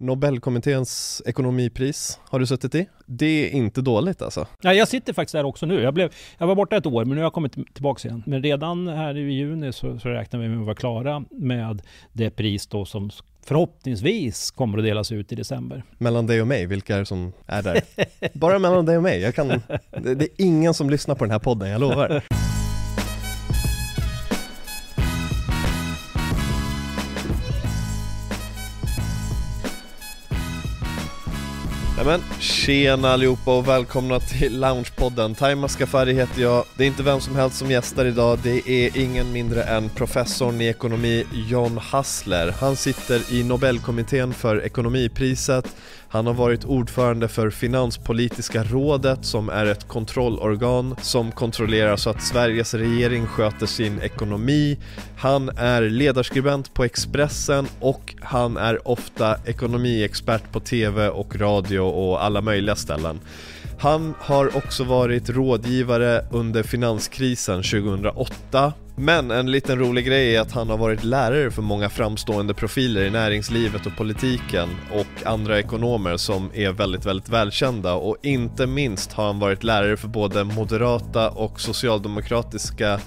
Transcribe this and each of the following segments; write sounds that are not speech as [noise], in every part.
Nobelkommitténs ekonomipris har du suttit i. Det är inte dåligt alltså. Ja, jag sitter faktiskt där också nu. Jag, blev, jag var borta ett år, men nu har jag kommit tillbaka igen. Men redan här i juni så, så räknar vi med att vara klara med det pris då som förhoppningsvis kommer att delas ut i december. Mellan dig och mig, vilka är det som är där? Bara mellan dig och mig. Jag kan, det, det är ingen som lyssnar på den här podden, jag lovar. Nämen, tjena allihopa och välkomna till Loungepodden. Taima Skafari heter jag. Det är inte vem som helst som gästar idag, det är ingen mindre än professorn i ekonomi John Hassler. Han sitter i Nobelkommittén för ekonomipriset han har varit ordförande för Finanspolitiska rådet som är ett kontrollorgan som kontrollerar så att Sveriges regering sköter sin ekonomi. Han är ledarskribent på Expressen och han är ofta ekonomiexpert på TV och radio och alla möjliga ställen. Han har också varit rådgivare under finanskrisen 2008 men en liten rolig grej är att han har varit lärare för många framstående profiler i näringslivet och politiken och andra ekonomer som är väldigt, väldigt välkända. Och inte minst har han varit lärare för både moderata och socialdemokratiska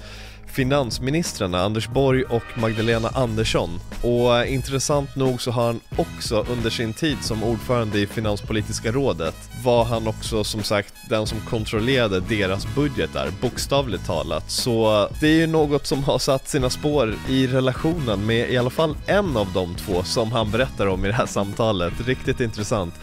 finansministrarna Anders Borg och Magdalena Andersson. Och eh, intressant nog så har han också under sin tid som ordförande i Finanspolitiska rådet var han också som sagt den som kontrollerade deras budgetar, bokstavligt talat. Så eh, det är ju något som har satt sina spår i relationen med i alla fall en av de två som han berättar om i det här samtalet. Riktigt intressant.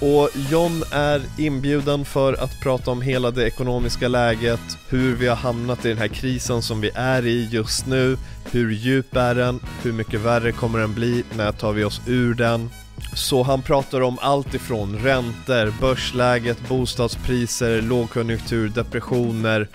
Och John är inbjuden för att prata om hela det ekonomiska läget, hur vi har hamnat i den här krisen som vi är i just nu, hur djup är den, hur mycket värre kommer den bli, när tar vi oss ur den? Så han pratar om allt ifrån räntor, börsläget, bostadspriser, lågkonjunktur, depressioner,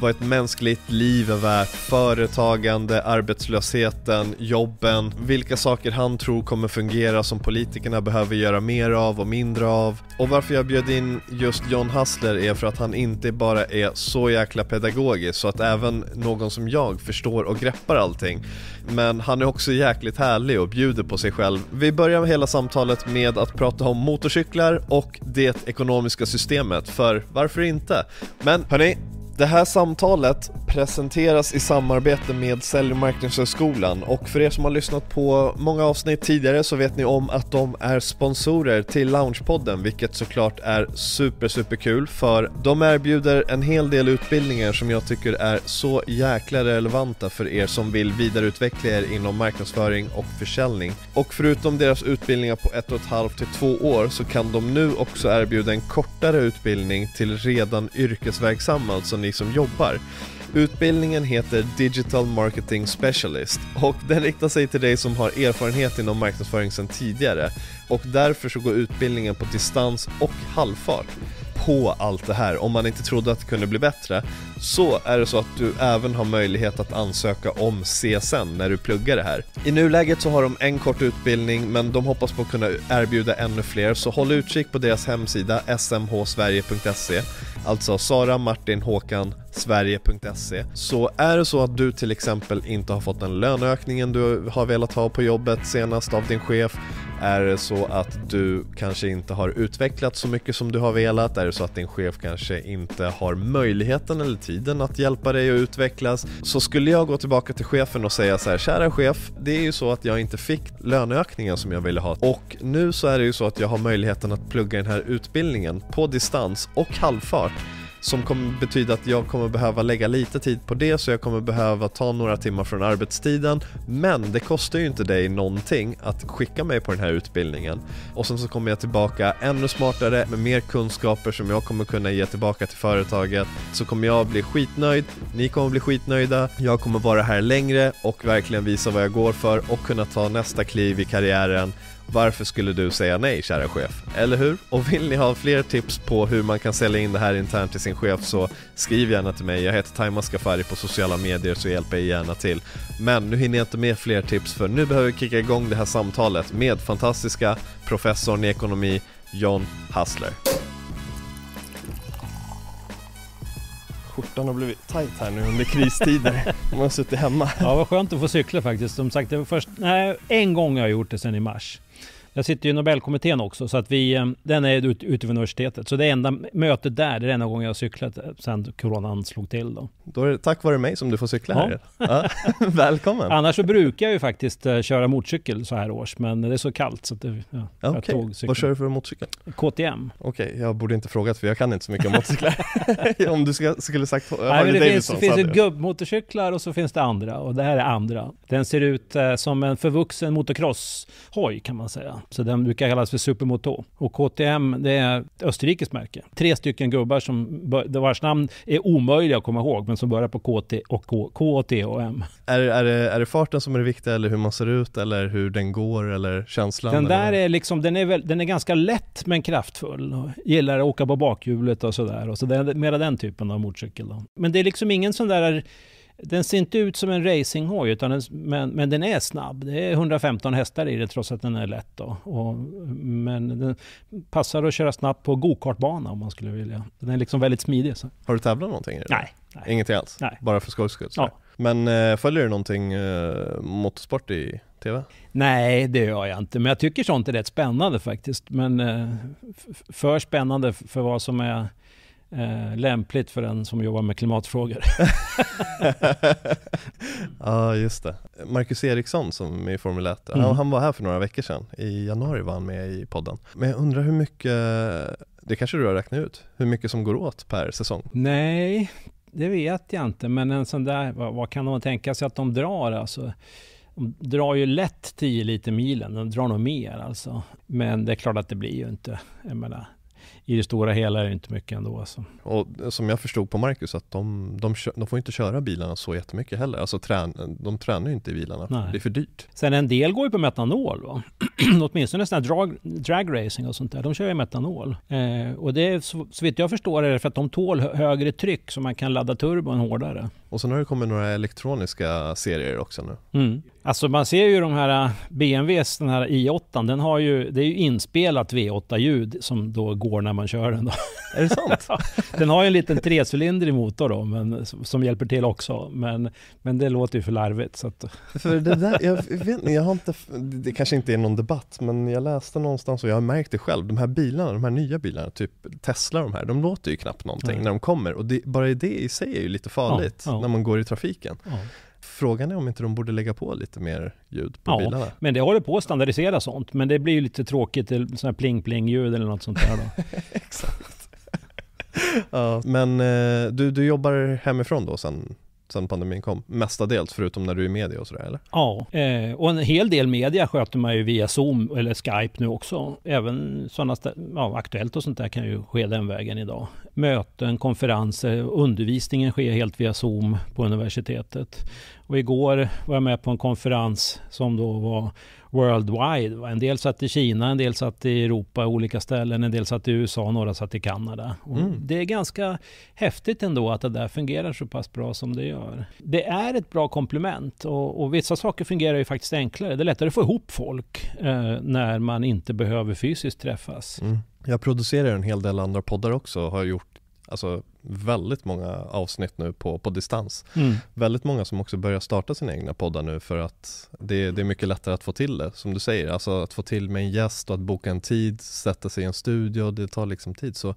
vad ett mänskligt liv är värt, företagande, arbetslösheten, jobben, vilka saker han tror kommer fungera som politikerna behöver göra mer av och mindre av. Och varför jag bjöd in just John Hassler är för att han inte bara är så jäkla pedagogisk så att även någon som jag förstår och greppar allting. Men han är också jäkligt härlig och bjuder på sig själv. Vi börjar med hela samtalet med att prata om motorcyklar och det ekonomiska systemet, för varför inte? Men hörni, det här samtalet presenteras i samarbete med Sälj och marknadshögskolan och för er som har lyssnat på många avsnitt tidigare så vet ni om att de är sponsorer till Loungepodden vilket såklart är super super kul för de erbjuder en hel del utbildningar som jag tycker är så jäkla relevanta för er som vill vidareutveckla er inom marknadsföring och försäljning. Och förutom deras utbildningar på ett och ett halvt till två år så kan de nu också erbjuda en kortare utbildning till redan yrkesverksamma, alltså ni som jobbar. Utbildningen heter Digital Marketing Specialist och den riktar sig till dig som har erfarenhet inom marknadsföring sedan tidigare och därför så går utbildningen på distans och halvfart på allt det här. Om man inte trodde att det kunde bli bättre så är det så att du även har möjlighet att ansöka om CSN när du pluggar det här. I nuläget så har de en kort utbildning men de hoppas på att kunna erbjuda ännu fler så håll utkik på deras hemsida smhsverige.se Alltså Sara Martin Håkan Sverige.se Så är det så att du till exempel inte har fått den löneökningen du har velat ha på jobbet senast av din chef är det så att du kanske inte har utvecklat så mycket som du har velat? Är det så att din chef kanske inte har möjligheten eller tiden att hjälpa dig att utvecklas? Så skulle jag gå tillbaka till chefen och säga så här, kära chef, det är ju så att jag inte fick löneökningen som jag ville ha och nu så är det ju så att jag har möjligheten att plugga den här utbildningen på distans och halvfart som kommer betyda att jag kommer behöva lägga lite tid på det så jag kommer behöva ta några timmar från arbetstiden. Men det kostar ju inte dig någonting att skicka mig på den här utbildningen. Och sen så kommer jag tillbaka ännu smartare med mer kunskaper som jag kommer kunna ge tillbaka till företaget. Så kommer jag bli skitnöjd, ni kommer bli skitnöjda, jag kommer vara här längre och verkligen visa vad jag går för och kunna ta nästa kliv i karriären varför skulle du säga nej kära chef? Eller hur? Och vill ni ha fler tips på hur man kan sälja in det här internt till sin chef så skriv gärna till mig. Jag heter Taima Skafari på sociala medier så hjälper jag gärna till. Men nu hinner jag inte med fler tips för nu behöver vi kicka igång det här samtalet med fantastiska professorn i ekonomi John Hassler. skjortan har blivit tight här nu under kristider. [laughs] Man har suttit hemma. Ja, vad skönt att få cykla faktiskt. Som sagt, det var först, nej, en gång har jag gjort det sen i mars. Jag sitter ju i Nobelkommittén också, så att vi, eh, den är ute ut vid universitetet. Så det enda mötet där, det är enda gången jag har cyklat sen coronan slog till då. Då är det tack vare mig som du får cykla här. Ja. [laughs] Välkommen! Annars så brukar jag ju faktiskt uh, köra motorcykel så här års, men det är så kallt så att det, ja, Okej, okay. vad kör du för motorcykel? KTM. Okej, okay, jag borde inte frågat för jag kan inte så mycket om motorcyklar. [laughs] om du ska, skulle sagt Nej, det finns, det finns ju gubbmotorcyklar och så finns det andra och det här är andra. Den ser ut som en förvuxen motocross-hoj kan man säga. Så den brukar kallas för Supermoto. Och KTM, det är ett österrikiskt märke. Tre stycken gubbar som, vars namn är omöjliga att komma ihåg, men som börjar på KT och K, K T och M. Är, är, det, är det farten som är det viktiga, eller hur man ser ut, eller hur den går, eller känslan? Den där eller? är liksom, den är, väl, den är ganska lätt men kraftfull. Gillar att åka på bakhjulet och sådär. Och så det är mera den typen av motorcykel. Då. Men det är liksom ingen sån där den ser inte ut som en racinghoj, utan den, men, men den är snabb. Det är 115 hästar i den trots att den är lätt. Då. Och, men den passar att köra snabbt på gokartbana om man skulle vilja. Den är liksom väldigt smidig. Så. Har du tävlat någonting det? Nej. nej. Ingenting alls? Nej. Bara för skojs skull? Ja. Men äh, följer du någonting äh, motorsport i TV? Nej, det gör jag inte. Men jag tycker sånt är rätt spännande faktiskt. Men äh, för spännande för vad som är eh, lämpligt för en som jobbar med klimatfrågor. [laughs] [laughs] ja, just det. Marcus Eriksson som är i Formel 1, mm. han, han, var här för några veckor sedan. I januari var han med i podden. Men jag undrar hur mycket, det kanske du har räknat ut, hur mycket som går åt per säsong? Nej, det vet jag inte. Men en sån där, vad, vad kan de tänka sig att de drar alltså? De drar ju lätt 10 liter milen, de drar nog mer alltså. Men det är klart att det blir ju inte, jag menar, i det stora hela är det inte mycket ändå. Alltså. Och som jag förstod på Marcus att de, de, de får inte köra bilarna så jättemycket heller. Alltså trän, de tränar ju inte i bilarna, Nej. det är för dyrt. Sen en del går ju på metanol. Va? [clears throat] Åtminstone sådana drag, dragracing och sånt där, de kör ju metanol. Eh, och det är så, så vitt jag förstår är det för att de tål högre tryck så man kan ladda turbon hårdare. Och sen har det kommit några elektroniska serier också nu. Mm. Alltså man ser ju de här äh, BMWs, den här i8, den har ju, det är ju inspelat V8-ljud som då går när man kör den. Då. Är det sant? [laughs] den har ju en liten trecylindrig motor då, men, som hjälper till också. Men, men det låter ju för larvigt. Så att... [laughs] För det där, jag vet jag har inte, det kanske inte är någon debatt, men jag läste någonstans och jag har märkt det själv. De här bilarna, de här nya bilarna, typ Tesla de här, de låter ju knappt någonting Nej. när de kommer. Och det, bara det i sig är ju lite farligt ja, ja. när man går i trafiken. Ja. Frågan är om inte de borde lägga på lite mer ljud på ja, bilarna. men det håller på att standardisera sånt. Men det blir ju lite tråkigt, sån här pling-pling-ljud eller något sånt där då. [laughs] Exakt. ja, men eh, du, du jobbar hemifrån då sen sen pandemin kom? Mestadels, förutom när du är i media och sådär eller? Ja, eh, och en hel del media sköter man ju via Zoom eller Skype nu också. Även sådana, ja, Aktuellt och sånt där kan ju ske den vägen idag. Möten, konferenser, undervisningen sker helt via Zoom på universitetet. Och igår var jag med på en konferens som då var worldwide. En del satt i Kina, en del satt i Europa, olika ställen, en del satt i USA, några satt i Kanada. Mm. Det är ganska häftigt ändå att det där fungerar så pass bra som det gör. Det är ett bra komplement och, och vissa saker fungerar ju faktiskt enklare. Det är lättare att få ihop folk eh, när man inte behöver fysiskt träffas. Mm. Jag producerar en hel del andra poddar också, har gjort alltså väldigt många avsnitt nu på, på distans. Mm. Väldigt många som också börjar starta sina egna poddar nu för att det, det, är mycket lättare att få till det, som du säger. Alltså att få till med en gäst och att boka en tid, sätta sig i en studio, det tar liksom tid. Så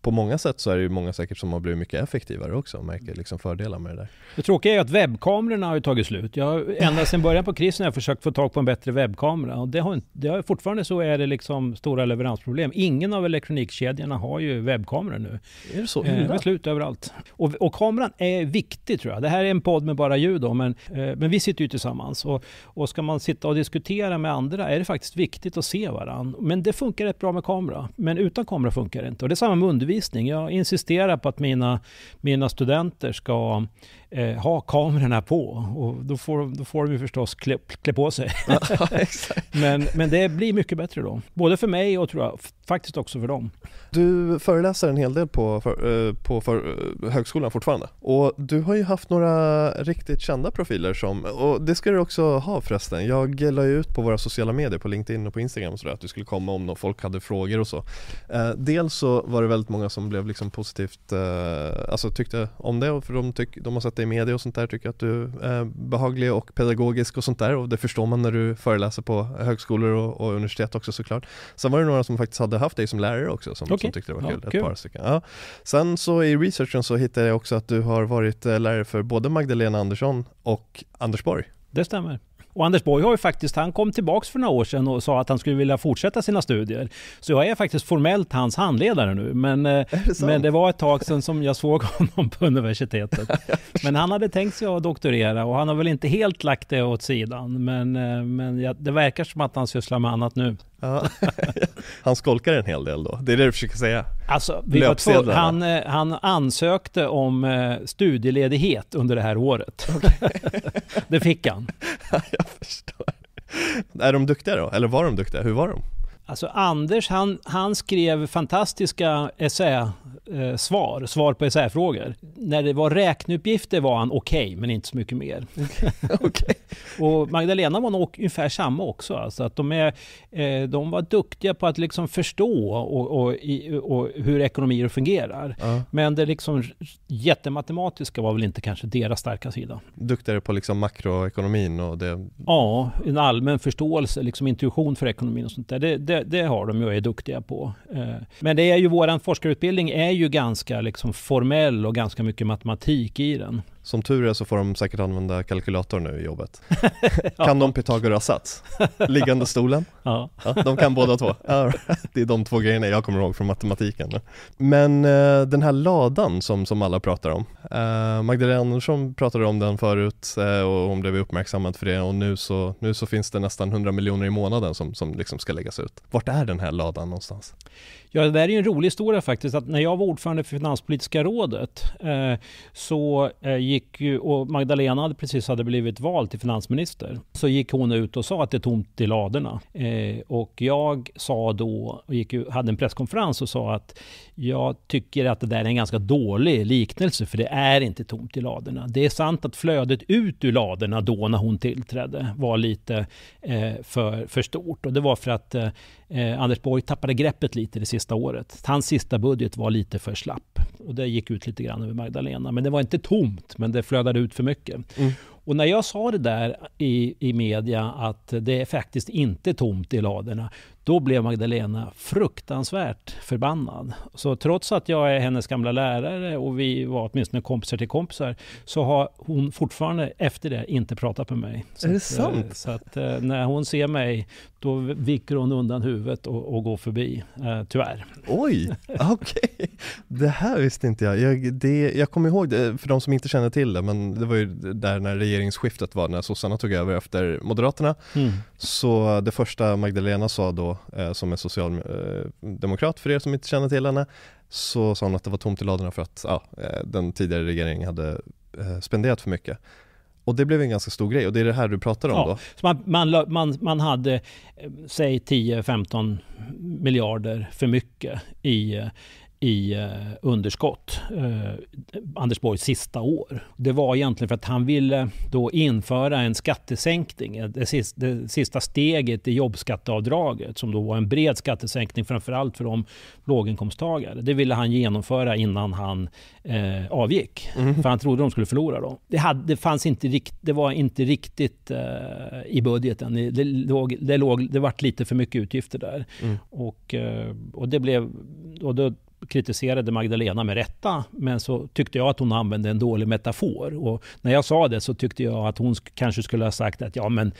på många sätt så är det ju många säkert som har blivit mycket effektivare också och märker liksom fördelar med det där. Det tråkiga är att webbkamerorna har ju tagit slut. Jag, ända sedan början på krisen har jag försökt få tag på en bättre webbkamera och det har, det har fortfarande så är det liksom stora leveransproblem. Ingen av elektronikkedjorna har ju webbkameror nu. Är det så? Eh, slut överallt. Och, och, kameran är viktig tror jag. Det här är en podd med bara ljud då, men, eh, men vi sitter ju tillsammans och, och ska man sitta och diskutera med andra är det faktiskt viktigt att se varandra. Men det funkar rätt bra med kamera. Men utan kamera funkar det inte. Och det är samma med undervisning. Jag insisterar på att mina, mina studenter ska eh, ha kamerorna på. Och då får, då får de ju förstås klä, klä på sig. [laughs] men, men det blir mycket bättre då. Både för mig och tror jag faktiskt också för dem. Du föreläser en hel del på, för, eh, på för, eh, högskolan fortfarande och du har ju haft några riktigt kända profiler som, och det ska du också ha förresten. Jag la ju ut på våra sociala medier på LinkedIn och på Instagram sådär att du skulle komma om folk hade frågor och så. Eh, dels så var det väldigt många som blev liksom positivt, eh, alltså tyckte om det för de, tyck, de har sett dig i media och sånt där, tycker att du är behaglig och pedagogisk och sånt där och det förstår man när du föreläser på högskolor och, och universitet också såklart. Sen var det några som faktiskt hade haft dig som lärare också som, okay. som tyckte det var kul, ja, ett par stycken. Ja. Sen så i researchen så hittade jag också att du har varit eh, lärare för både Magdalena Andersson och Anders Borg. Det stämmer. Och Anders Borg har ju faktiskt, han kom tillbaks för några år sedan och sa att han skulle vilja fortsätta sina studier. Så jag är faktiskt formellt hans handledare nu. Men, eh, det, men det var ett tag sedan som jag såg [laughs] honom på universitetet. [laughs] men han hade tänkt sig att doktorera och han har väl inte helt lagt det åt sidan. Men, eh, men det verkar som att han sysslar med annat nu. Ja. [laughs] Han skolkar en hel del då, det är det du försöker säga? Alltså, vi var två, han, eh, han ansökte om eh, studieledighet under det här året. Okay. [laughs] det fick han. [laughs] Jag förstår. Är de duktiga då? Eller var de duktiga? Hur var de? Alltså Anders, han, han skrev fantastiska essä-svar, eh, svar på essäfrågor. När det var räkneuppgifter var han okej, okay, men inte så mycket mer. [laughs] okay. och Magdalena var nog ungefär samma också. Alltså att de, är, eh, de var duktiga på att liksom förstå och, och, och hur ekonomier fungerar. Uh. Men det liksom jättematematiska var väl inte kanske deras starka sida. Duktigare på liksom makroekonomin och det? Ja, en allmän förståelse, liksom intuition för ekonomin och sånt där. Det, det, det, har de ju och är duktiga på. Eh, men det är ju våran forskarutbildning är ju ganska liksom formell och ganska mycket matematik i den. Som tur är så får de säkert använda kalkylator nu i jobbet. [laughs] ja. Kan de Pythagoras sats? Liggande stolen? [laughs] Ja. ja. De kan båda två. [laughs] Ja, det är de två grejerna jag kommer ihåg från matematiken. Men uh, den här ladan som, som alla pratar om. Uh, Magdalena Andersson pratade om den förut uh, och hon blev uppmärksammad för det och nu så, nu så finns det nästan 100 miljoner i månaden som, som liksom ska läggas ut. Vart är den här ladan någonstans? Ja, det där är ju en rolig historia faktiskt. Att när jag var ordförande för Finanspolitiska rådet eh, så eh, gick ju, och Magdalena hade precis hade blivit vald till finansminister, så gick hon ut och sa att det är tomt i ladorna. Eh, och jag sa då, och gick, hade en presskonferens och sa att jag tycker att det där är en ganska dålig liknelse, för det är inte tomt i ladorna. Det är sant att flödet ut ur ladorna då när hon tillträdde var lite eh, för, för stort. Och det var för att eh, eh, Anders Borg tappade greppet lite det sista året. Hans sista budget var lite för slapp. Och det gick ut lite grann över Magdalena. Men det var inte tomt, men det flödade ut för mycket. Mm. Och när jag sa det där i, i media att det är faktiskt inte tomt i ladorna, då blev Magdalena fruktansvärt förbannad. Så trots att jag är hennes gamla lärare och vi var åtminstone kompisar till kompisar, så har hon fortfarande efter det inte pratat med mig. Så är det att, eh, sant? Så att eh, när hon ser mig, då viker hon undan huvudet och, och går förbi, eh, tyvärr. Oj, [laughs] okej. Okay. Det här visste inte jag. Jag, det, jag kommer ihåg det, för de som inte känner till det, men det var ju där när regeringsskiftet var, när sossarna tog över efter Moderaterna. Mm. Så det första Magdalena sa då, eh, som är socialdemokrat för er som inte känner till henne, så sa hon att det var tomt i ladorna för att ja, eh, den tidigare regeringen hade eh, spenderat för mycket. Och det blev en ganska stor grej och det är det här du pratar om ja, då? Så man, man, man, man hade, eh, säg 10-15 miljarder för mycket i i eh, underskott eh, Anders Borgs sista år. Det var egentligen för att han ville då införa en skattesänkning, det sista, det sista steget i jobbskatteavdraget som då var en bred skattesänkning framförallt för de låginkomsttagare. Det ville han genomföra innan han eh, avgick, mm. för han trodde de skulle förlora då. Det, hade, det, fanns inte rikt, det var inte riktigt eh, i budgeten. Det, låg, det, låg, det vart lite för mycket utgifter där. Mm. Och, eh, och det blev... Och då kritiserade Magdalena med rätta, men så tyckte jag att hon använde en dålig metafor. Och när jag sa det så tyckte jag att hon kanske skulle ha sagt att ja, men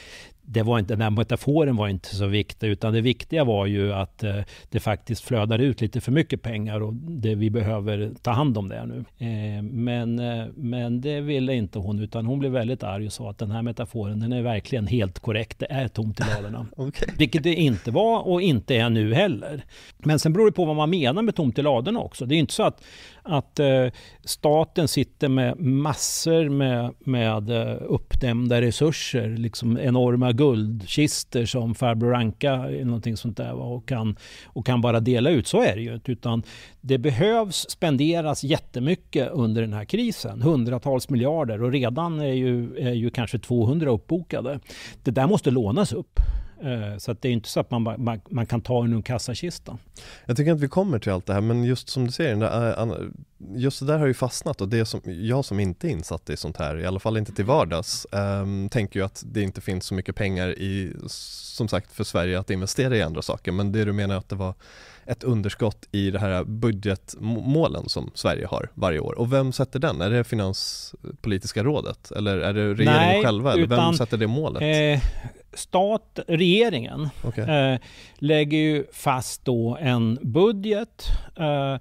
det var inte, den här metaforen var inte så viktig, utan det viktiga var ju att eh, det faktiskt flödar ut lite för mycket pengar och det, vi behöver ta hand om det nu. Eh, men, eh, men det ville inte hon, utan hon blev väldigt arg och sa att den här metaforen, den är verkligen helt korrekt. Det är tomt i ladorna. [laughs] okay. Vilket det inte var och inte är nu heller. Men sen beror det på vad man menar med tomt i ladorna också. Det är inte så att att eh, staten sitter med massor med, med eh, uppdämda resurser, liksom enorma guldkister som farbror Anka eller någonting sånt där och kan, och kan bara dela ut. Så är det ju inte. Utan det behövs spenderas jättemycket under den här krisen. Hundratals miljarder och redan är ju, är ju kanske 200 uppbokade. Det där måste lånas upp. Eh, så att det är inte så att man, man, man kan ta en ur kassakistan. Jag tycker att vi kommer till allt det här, men just som du säger, eh, just det där har ju fastnat och det som, jag som inte är insatt i sånt här, i alla fall inte till vardags, um, tänker ju att det inte finns så mycket pengar i, som sagt, för Sverige att investera i andra saker. Men det du menar att det var ett underskott i det här budgetmålen som Sverige har varje år. Och vem sätter den? Är det Finanspolitiska rådet? Eller är det regeringen Nej, själva? Eller utan, vem sätter det målet? Eh, stat, regeringen okay. eh, lägger ju fast då en budget eh,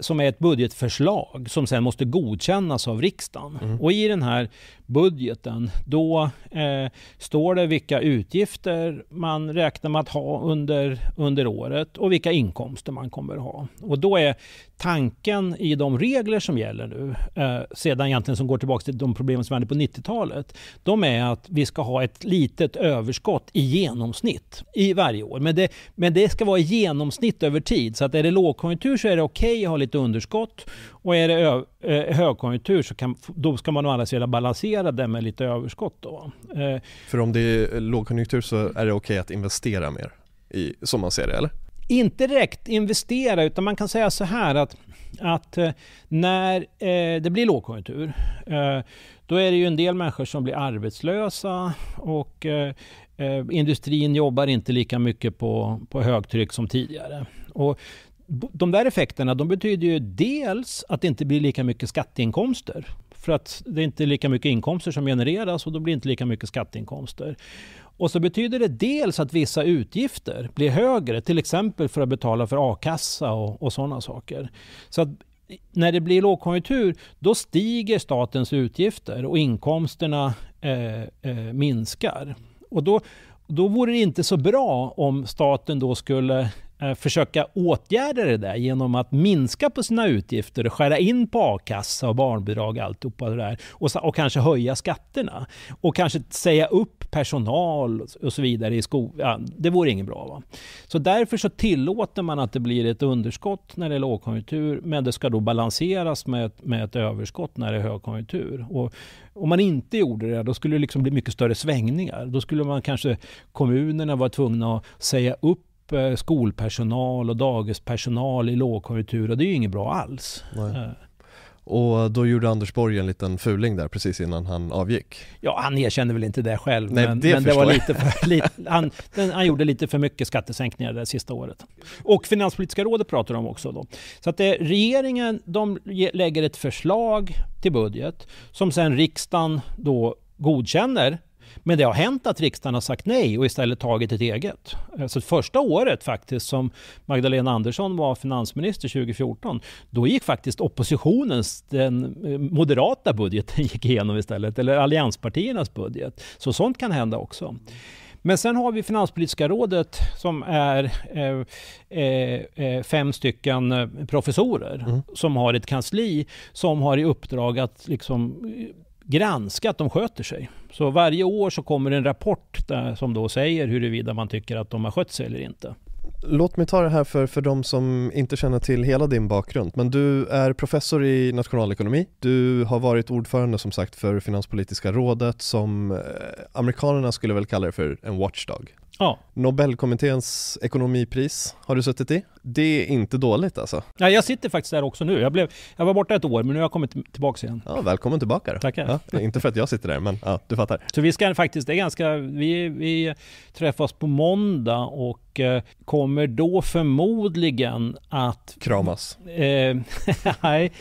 som är ett budgetförslag som sen måste godkännas av riksdagen. Mm. Och i den här budgeten, då eh, står det vilka utgifter man räknar med att ha under, under året och vilka inkomster man kommer att ha. Och då är tanken i de regler som gäller nu, eh, sedan egentligen som går tillbaka till de problem som vi hade på 90-talet, de är att vi ska ha ett litet överskott i genomsnitt i varje år. Men det, men det ska vara i genomsnitt över tid. Så att är det lågkonjunktur så är det okej okay att ha lite underskott och är det eh, högkonjunktur så kan, då ska man å andra sidan balansera det med lite överskott. Då. Eh, För om det är lågkonjunktur så är det okej okay att investera mer, i, som man ser det eller? Inte direkt investera utan man kan säga så här att, att eh, när eh, det blir lågkonjunktur då är det ju en del människor som blir arbetslösa och industrin jobbar inte lika mycket på, på högtryck som tidigare. Och de där effekterna de betyder ju dels att det inte blir lika mycket skatteinkomster. För att det är inte lika mycket inkomster som genereras och då blir det inte lika mycket skatteinkomster. Och så betyder det dels att vissa utgifter blir högre, till exempel för att betala för a-kassa och, och sådana saker. Så att när det blir lågkonjunktur, då stiger statens utgifter och inkomsterna eh, eh, minskar. Och då, då vore det inte så bra om staten då skulle Eh, försöka åtgärda det där genom att minska på sina utgifter och skära in på a-kassa och barnbidrag och alltihopa det där. Och, och kanske höja skatterna. Och kanske säga upp personal och så vidare i skolan. Ja, det vore inget bra. Va? Så därför så tillåter man att det blir ett underskott när det är lågkonjunktur. Men det ska då balanseras med, med ett överskott när det är högkonjunktur. Och, om man inte gjorde det, då skulle det liksom bli mycket större svängningar. Då skulle man kanske kommunerna vara tvungna att säga upp Eh, skolpersonal och dagispersonal i lågkonjunktur och det är ju inget bra alls. Nej. Eh. Och då gjorde Anders Borg en liten fuling där precis innan han avgick. Ja, han erkände väl inte det själv. Nej, men det, men det var lite för, [laughs] lite, han, han gjorde lite för mycket skattesänkningar det sista året. Och Finanspolitiska rådet pratar de också då. Så att det, regeringen, de lägger ett förslag till budget som sen riksdagen då godkänner men det har hänt att riksdagen har sagt nej och istället tagit ett eget. Så första året faktiskt som Magdalena Andersson var finansminister 2014, då gick faktiskt oppositionens, den eh, moderata budgeten [laughs] gick igenom istället, eller allianspartiernas budget. Så sånt kan hända också. Men sen har vi Finanspolitiska rådet som är eh, eh, eh fem stycken eh, professorer mm. som har ett kansli som har i uppdrag att liksom granska att de sköter sig. Så varje år så kommer en rapport där, som då säger huruvida man tycker att de har skött sig eller inte. Låt mig ta det här för, för de som inte känner till hela din bakgrund. Men du är professor i nationalekonomi. Du har varit ordförande som sagt för Finanspolitiska rådet som eh, amerikanerna skulle väl kalla det för en watchdog. Ja. Nobelkommitténs ekonomipris har du suttit i. Det är inte dåligt alltså. Ja, jag sitter faktiskt där också nu. Jag, blev, jag var borta ett år, men nu har jag kommit tillbaka igen. Ja, välkommen tillbaka då. Tackar. Ja, inte för att jag sitter där, men ja, du fattar. Så vi ska faktiskt, det är ganska, vi, vi träffas på måndag och eh, kommer då förmodligen att... Kramas? Eh, [laughs] nej,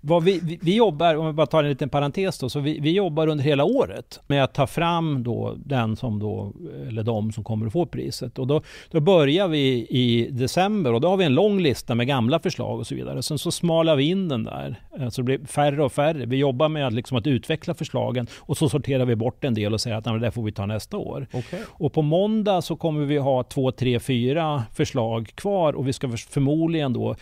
vad vi, vi, vi, jobbar, om vi bara tar en liten parentes då, så vi, vi jobbar under hela året med att ta fram då den som då, eller de som kommer att få priset. Och då, då börjar vi i december och då har vi en lång lista med gamla förslag och så vidare. Sen så smalar vi in den där. Eh, så det blir färre och färre. Vi jobbar med att, liksom att utveckla förslagen och så sorterar vi bort en del och säger att det där får vi ta nästa år. Okay. Och på måndag så kommer vi ha två, tre, fyra förslag kvar och vi ska förmodligen då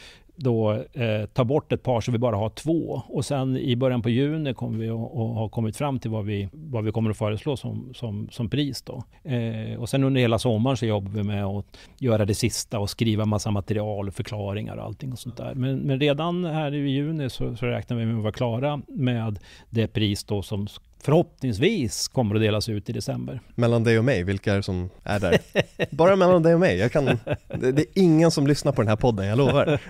då eh, ta bort ett par så vi bara har två. Och sen i början på juni kommer vi att ha kommit fram till vad vi, vad vi kommer att föreslå som, som, som pris. Då. Eh, och sen under hela sommaren så jobbar vi med att göra det sista och skriva massa material och förklaringar och allting och sånt där. Men, men redan här i juni så, så räknar vi med att vara klara med det pris då som förhoppningsvis kommer att delas ut i december. Mellan dig och mig, vilka är det som är där? Bara mellan dig och mig, jag kan, det, det är ingen som lyssnar på den här podden, jag lovar.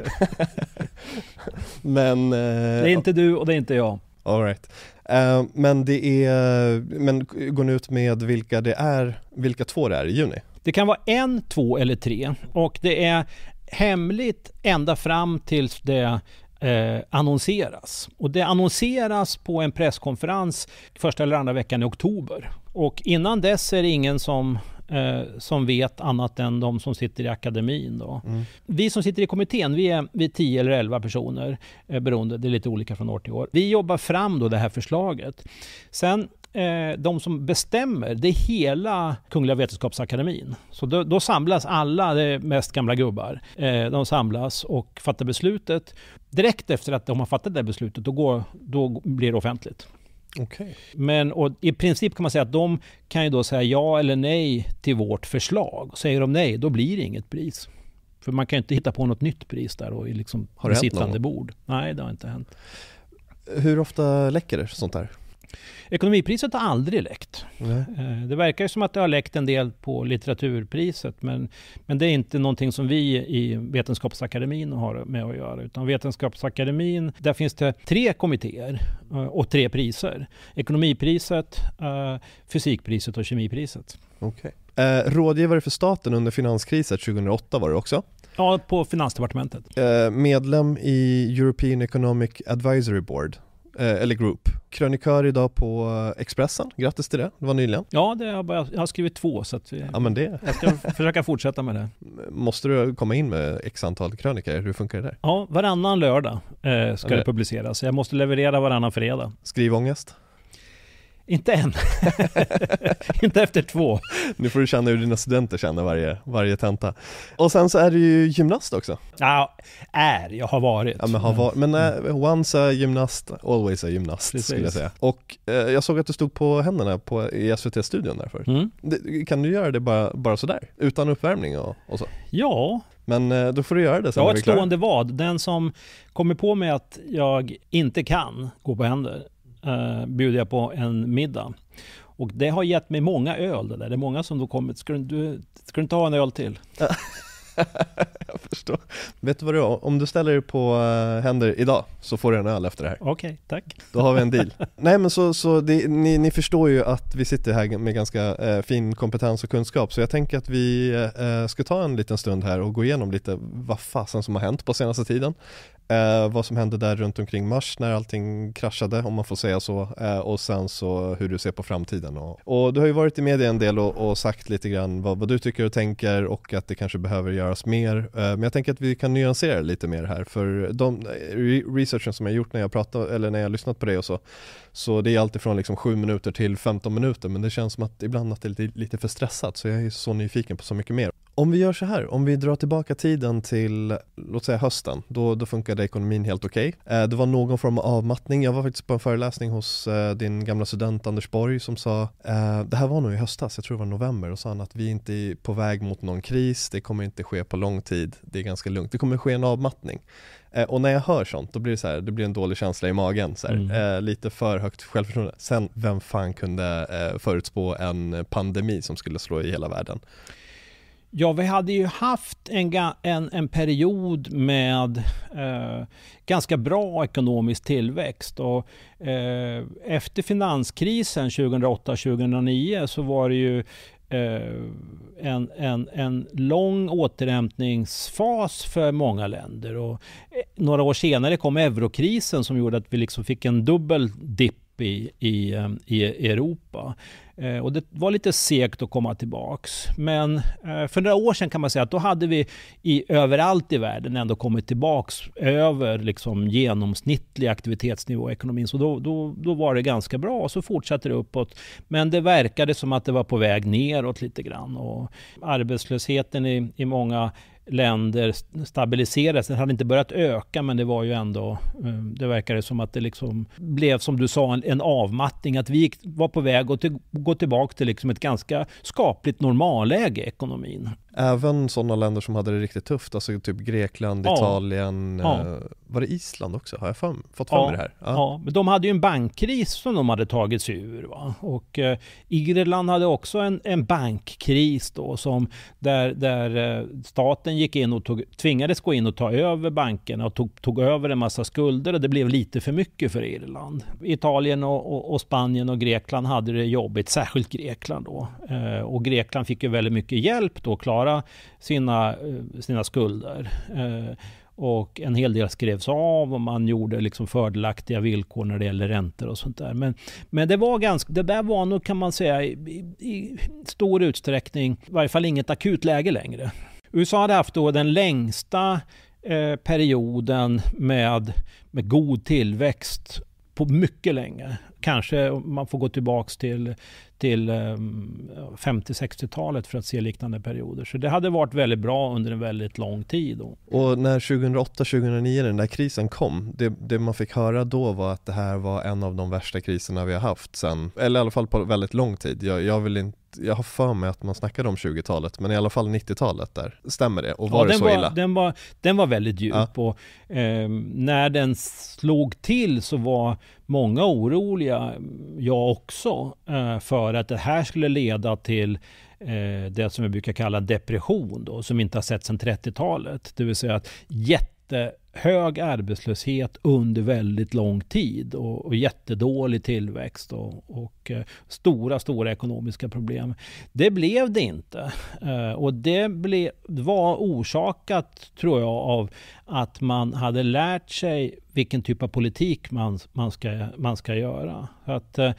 [laughs] men... Eh, det är inte du och det är inte jag. All right. Uh, men det är, men går ni ut med vilka det är, vilka två det är i juni? Det kan vara en, två eller tre och det är hemligt ända fram tills det eh, annonseras. Och det annonseras på en presskonferens första eller andra veckan i oktober. Och innan dess är det ingen som eh, som vet annat än de som sitter i akademin. Då. Mm. Vi som sitter i kommittén, vi är, vi är 10 eller 11 personer eh, beroende, det är lite olika från år till år. Vi jobbar fram då det här förslaget. Sen eh, de som bestämmer, det är hela Kungliga Vetenskapsakademin. Så då, då samlas alla, det är mest gamla gubbar, eh, de samlas och fattar beslutet. Direkt efter att de har fattat det beslutet, då, går, då blir det offentligt. Okay. Men och i princip kan man säga att de kan ju då säga ja eller nej till vårt förslag. Säger de nej, då blir det inget pris. För man kan ju inte hitta på något nytt pris där och liksom har det sittande bord. Nej, det har inte hänt. Hur ofta läcker det sånt här? Ekonomipriset har aldrig läckt. Mm. Det verkar som att det har läckt en del på litteraturpriset men, men det är inte någonting som vi i Vetenskapsakademin har med att göra. Utan Vetenskapsakademin, där finns det tre kommittéer eh, och tre priser. Ekonomipriset, eh, fysikpriset och kemipriset. Okay. Eh, rådgivare för staten under finanskrisen 2008 var det också? Ja, på Finansdepartementet. Eh, medlem i European Economic Advisory Board eller Group. Krönikör idag på eh, Expressen, grattis till det, det var nyligen. Ja, det har jag, jag har skrivit två så att vi, ja, men det. jag ska [laughs] försöka fortsätta med det. Måste du komma in med x antal krönikor, hur funkar det där? Ja, varannan lördag eh, ska ja, det... det publiceras. Jag måste leverera varannan fredag. Skrivångest? Inte än. [laughs] inte efter två. Nu får du känna hur dina studenter känner varje, varje tenta. Och sen så är du ju gymnast också. Ja, är. Jag har varit. Ja, men har varit. Men uh, once a gymnast, always a gymnast Precis. skulle jag säga. Och uh, jag såg att du stod på händerna på, i SVT-studion där förut. Mm. Kan du göra det bara, bara sådär? Utan uppvärmning och, och så? Ja, men uh, då får du göra det sen Jag har ett slående vad. Den som kommer på mig att jag inte kan gå på händer eh, bjuder jag på en middag. Och det har gett mig många öl det där. Det är många som då kommit. Ska du, ska du inte ha en öl till? [laughs] jag förstår. Vet du vad du om du ställer dig på uh, händer idag så får du en öl efter det här. Okej, okay, tack. Då har vi en deal. [laughs] Nej men så, så det, ni, ni, förstår ju att vi sitter här med ganska uh, fin kompetens och kunskap så jag tänker att vi uh, ska ta en liten stund här och gå igenom lite vad fasen som har hänt på senaste tiden. Eh, vad som hände där runt omkring mars när allting kraschade, om man får säga så. Eh, och sen så hur du ser på framtiden. Och, och du har ju varit i media en del och, och sagt lite grann vad, vad, du tycker och tänker och att det kanske behöver göras mer. Eh, men jag tänker att vi kan nyansera lite mer här. För de researchen som jag gjort när jag pratat, eller när jag lyssnat på dig och så, så det är alltifrån liksom 7 minuter till 15 minuter. Men det känns som att ibland att det är lite, lite för stressat. Så jag är så nyfiken på så mycket mer. Om vi gör så här, om vi drar tillbaka tiden till, låt säga hösten, då, då funkade ekonomin helt okej. Okay. Eh, det var någon form av avmattning, jag var faktiskt på en föreläsning hos eh, din gamla student Anders Borg som sa, eh, det här var nog i höstas, jag tror det var november, och sa han att vi inte är på väg mot någon kris, det kommer inte ske på lång tid, det är ganska lugnt, det kommer ske en avmattning. Och när jag hör sånt, då blir det så här, det blir en dålig känsla i magen, så mm. eh, lite för högt självförtroende. Sen, vem fan kunde eh, förutspå en pandemi som skulle slå i hela världen? Ja, vi hade ju haft en, en, en period med eh, ganska bra ekonomisk tillväxt. Och, eh, efter finanskrisen 2008-2009 så var det ju eh, en, en, en lång återhämtningsfas för många länder. Och, eh, några år senare kom eurokrisen som gjorde att vi liksom fick en dubbel dipp i, i, ehm, i Europa. Eh, och det var lite segt att komma tillbaks. Men eh, för några år sedan kan man säga att då hade vi i, överallt i världen ändå kommit tillbaks över liksom genomsnittlig aktivitetsnivå i ekonomin. Så då, då, då var det ganska bra och så fortsatte det uppåt. Men det verkade som att det var på väg neråt lite grann. Och arbetslösheten i, i många länder stabiliserades. Den hade inte börjat öka men det var ju ändå, eh, det verkade som att det liksom blev som du sa en, en avmattning. Att vi gick, var på väg att till, gå tillbaka till liksom ett ganska skapligt normalläge i ekonomin. Även sådana länder som hade det riktigt tufft, alltså typ Grekland, ja. Italien, ja. Eh, var det Island också? Har jag fram, fått fram ja. det här? Ja. men de hade ju en bankkris som de hade tagit sig ur. Va? Och eh, Irland hade också en, en bankkris då som där, där eh, staten gick in och tog, tvingades gå in och ta över bankerna och tog, tog över en massa skulder och det blev lite för mycket för Irland. Italien och, och, och Spanien och Grekland hade det jobbigt, särskilt Grekland då. Eh, och Grekland fick ju väldigt mycket hjälp då att klara sina, eh, sina skulder. Eh, och en hel del skrevs av och man gjorde liksom fördelaktiga villkor när det gäller räntor och sånt där. Men, men det var ganska, det där var nog kan man säga i, i stor utsträckning, i varje fall inget akut läge längre. USA hade haft då den längsta eh, perioden med, med god tillväxt på mycket länge. Kanske man får gå tillbaks till, till 50-60-talet ehm, för att se liknande perioder. Så det hade varit väldigt bra under en väldigt lång tid. Och när 2008-2009 den där krisen kom, det, det, man fick höra då var att det här var en av de värsta kriserna vi har haft sen, eller i alla fall på väldigt lång tid. Jag, jag vill inte jag har för mig att man snackade om 20-talet, men i alla fall 90-talet där. Stämmer det? Och var ja, det så var, illa? Den var, den var väldigt djup ja. och eh, när den slog till så var många oroliga, jag också, eh, för att det här skulle leda till eh, det som vi brukar kalla depression då, som inte har sett sedan 30-talet. Det vill säga att jätte hög arbetslöshet under väldigt lång tid och, och jättedålig tillväxt och, och eh, stora, stora ekonomiska problem. Det blev det inte. Eh, och det ble, var orsakat, tror jag, av att man hade lärt sig vilken typ av politik man, man, ska, man ska göra. Att, eh,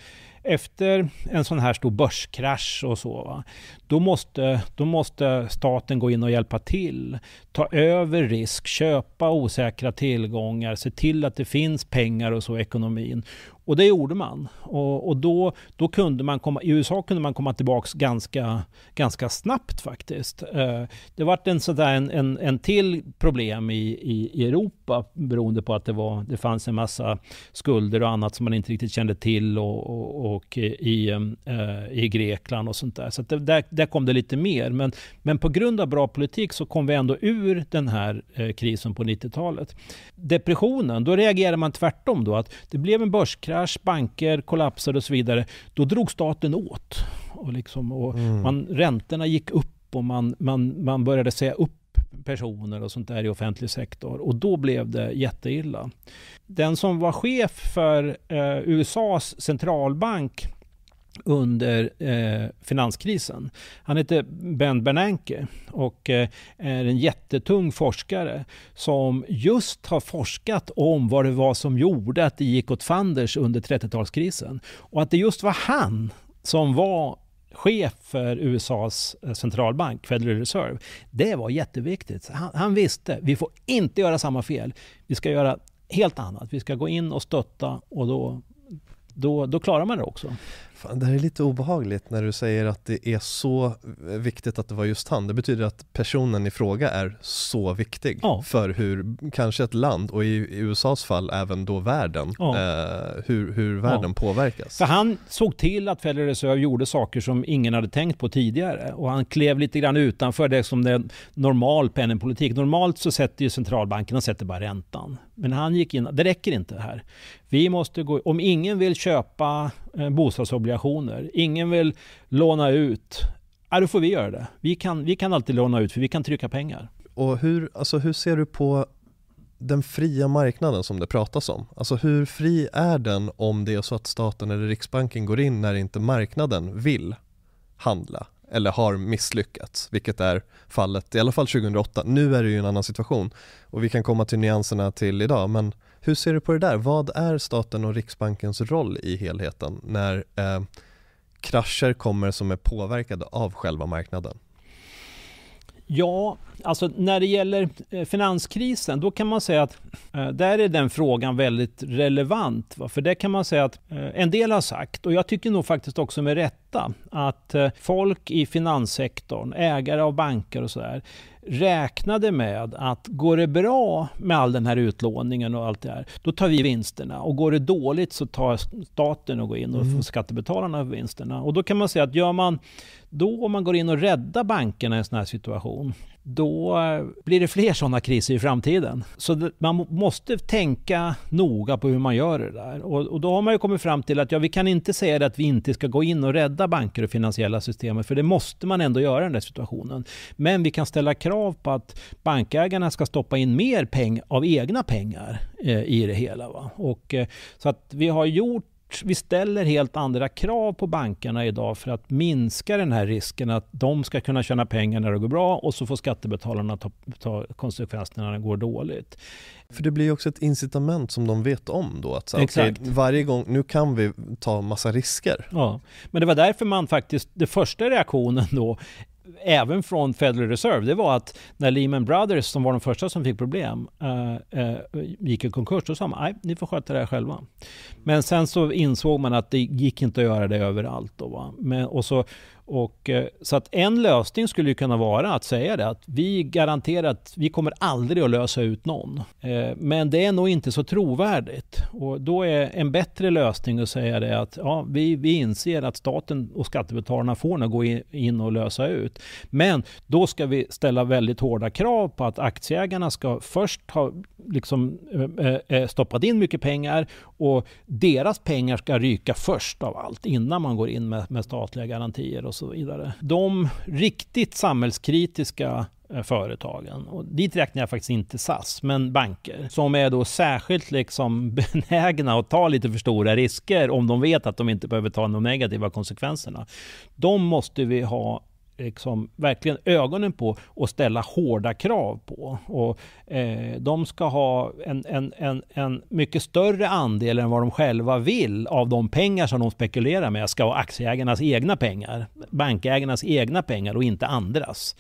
efter en sån här stor börskrasch och så, va, då, måste, då måste staten gå in och hjälpa till. Ta över risk, köpa osäkra tillgångar, se till att det finns pengar och så i ekonomin. Och det gjorde man. Och, och, då, då kunde man komma, i USA kunde man komma tillbaka ganska, ganska snabbt faktiskt. Eh, det var en, sådär, en, en, en till problem i, i, i, Europa beroende på att det, var, det fanns en massa skulder och annat som man inte riktigt kände till och, och, och i, eh, i Grekland och sånt där. Så det, där, där kom det lite mer. Men, men på grund av bra politik så kom vi ändå ur den här eh, krisen på 90-talet. Depressionen, då reagerade man tvärtom då. Att det blev en börskrasch, banker kollapsade och så vidare. Då drog staten åt. Och, liksom, och mm. man, räntorna gick upp och man, man, man började säga upp personer och sånt där i offentlig sektor. Och då blev det jätteilla. Den som var chef för eh, USAs centralbank under eh, finanskrisen. Han heter Ben Bernanke och eh, är en jättetung forskare som just har forskat om vad det var som gjorde att det gick åt fanders under 30-talskrisen. Och att det just var han som var chef för USAs eh, centralbank, Federal Reserve. Det var jätteviktigt. Han, han visste, vi får inte göra samma fel. Vi ska göra helt annat. Vi ska gå in och stötta och då, då, då klarar man det också. Fan, det här är lite obehagligt när du säger att det är så viktigt att det var just han. Det betyder att personen i fråga är så viktig ja. för hur kanske ett land och i, i USAs fall även då världen, ja. eh, hur, hur världen ja. påverkas. För han såg till att Federal Reserve gjorde saker som ingen hade tänkt på tidigare och han klev lite grann utanför det som det är normal penningpolitik. Normalt så sätter ju centralbankerna sätter bara räntan. Men han gick in, det räcker inte här. Vi måste gå, om ingen vill köpa Eh, bostadsobligationer, ingen vill låna ut, ja, då får vi göra det. Vi kan, vi kan alltid låna ut för vi kan trycka pengar. Och hur, alltså hur ser du på den fria marknaden som det pratas om? Alltså hur fri är den om det är så att staten eller Riksbanken går in när inte marknaden vill handla eller har misslyckats, vilket är fallet i alla fall 2008. Nu är det ju en annan situation och vi kan komma till nyanserna till idag, men hur ser du på det där? Vad är staten och Riksbankens roll i helheten när eh, krascher kommer som är påverkade av själva marknaden? Ja, alltså när det gäller eh, finanskrisen, då kan man säga att eh, där är den frågan väldigt relevant. Va? För det kan man säga att eh, en del har sagt, och jag tycker nog faktiskt också med rätta, veta att eh, folk i finanssektorn, ägare av banker och sådär, räknade med att går det bra med all den här utlåningen och allt det här, då tar vi vinsterna. Och går det dåligt så tar staten och går in och mm. får skattebetalarna vinsterna. Och då kan man säga att gör man då om man går in och räddar bankerna i en sån här situation, då eh, blir det fler sådana kriser i framtiden. Så man måste tänka noga på hur man gör det där. Och, då har man ju kommit fram till att ja, vi kan inte säga att vi inte ska gå in och rädda banker och finansiella systemet, för det måste man ändå göra i den där situationen. Men vi kan ställa krav på att bankägarna ska stoppa in mer pengar av egna pengar eh, i det hela. Va? Och, eh, så att vi har gjort vi ställer helt andra krav på bankerna idag för att minska den här risken att de ska kunna tjäna pengar när det går bra och så får skattebetalarna ta, ta konsekvenserna när det går dåligt. För det blir också ett incitament som de vet om då. Att så, okay, varje gång, nu kan vi ta massa risker. Ja, men det var därför man faktiskt, det första reaktionen då även från Federal Reserve, det var att när Lehman Brothers, som var de första som fick problem, eh, eh, gick i konkurs, då sa man nej, ni får sköta det här själva. Men sen så insåg man att det gick inte att göra det överallt. Då, va? Men, och så och, eh, så att en lösning skulle kunna vara att säga det att vi garanterar att vi kommer aldrig att lösa ut någon. Eh, men det är nog inte så trovärdigt. Och då är en bättre lösning att säga det att ja, vi, vi inser att staten och skattebetalarna får nog gå in och lösa ut. Men då ska vi ställa väldigt hårda krav på att aktieägarna ska först ha liksom, eh, stoppat in mycket pengar och deras pengar ska ryka först av allt innan man går in med, med statliga garantier och så vidare. De riktigt samhällskritiska eh, företagen. Och dit räknar jag faktiskt inte SAS, men banker som är då särskilt liksom [laughs] benägna att ta lite för stora risker om de vet att de inte behöver ta de negativa konsekvenserna. De måste vi ha liksom verkligen ögonen på och ställa hårda krav på. Och, eh, de ska ha en, en, en, en mycket större andel än vad de själva vill av de pengar som de spekulerar med ska vara aktieägarnas egna pengar, bankägarnas egna pengar och inte andras.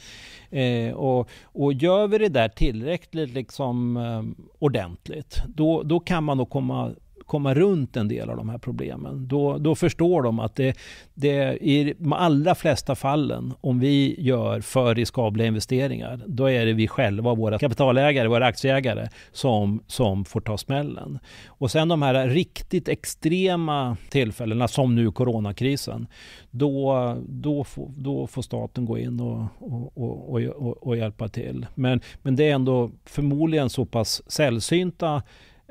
Eh, och, och gör vi det där tillräckligt liksom, eh, ordentligt, då, då kan man nog komma komma runt en del av de här problemen. Då, då förstår de att det, det i de allra flesta fallen, om vi gör för riskabla investeringar, då är det vi själva, våra kapitalägare, våra aktieägare, som, som får ta smällen. Och sen de här riktigt extrema tillfällena, som nu coronakrisen, då, då, får, då får staten gå in och, och, och, och, och hjälpa till. Men, men det är ändå förmodligen så pass sällsynta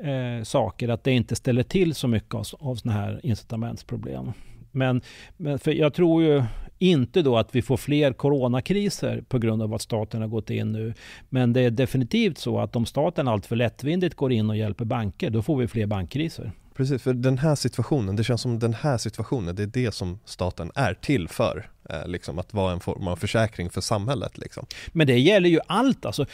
eh, saker att det inte ställer till så mycket av, av sådana här incitamentsproblem. Men, men för jag tror ju inte då att vi får fler coronakriser på grund av att staten har gått in nu. Men det är definitivt så att om staten alltför lättvindigt går in och hjälper banker, då får vi fler bankkriser. Precis, för den här situationen, det känns som den här situationen, det är det som staten är till för. Eh, liksom att vara en form av försäkring för samhället. Liksom. Men det gäller ju allt. Alltså,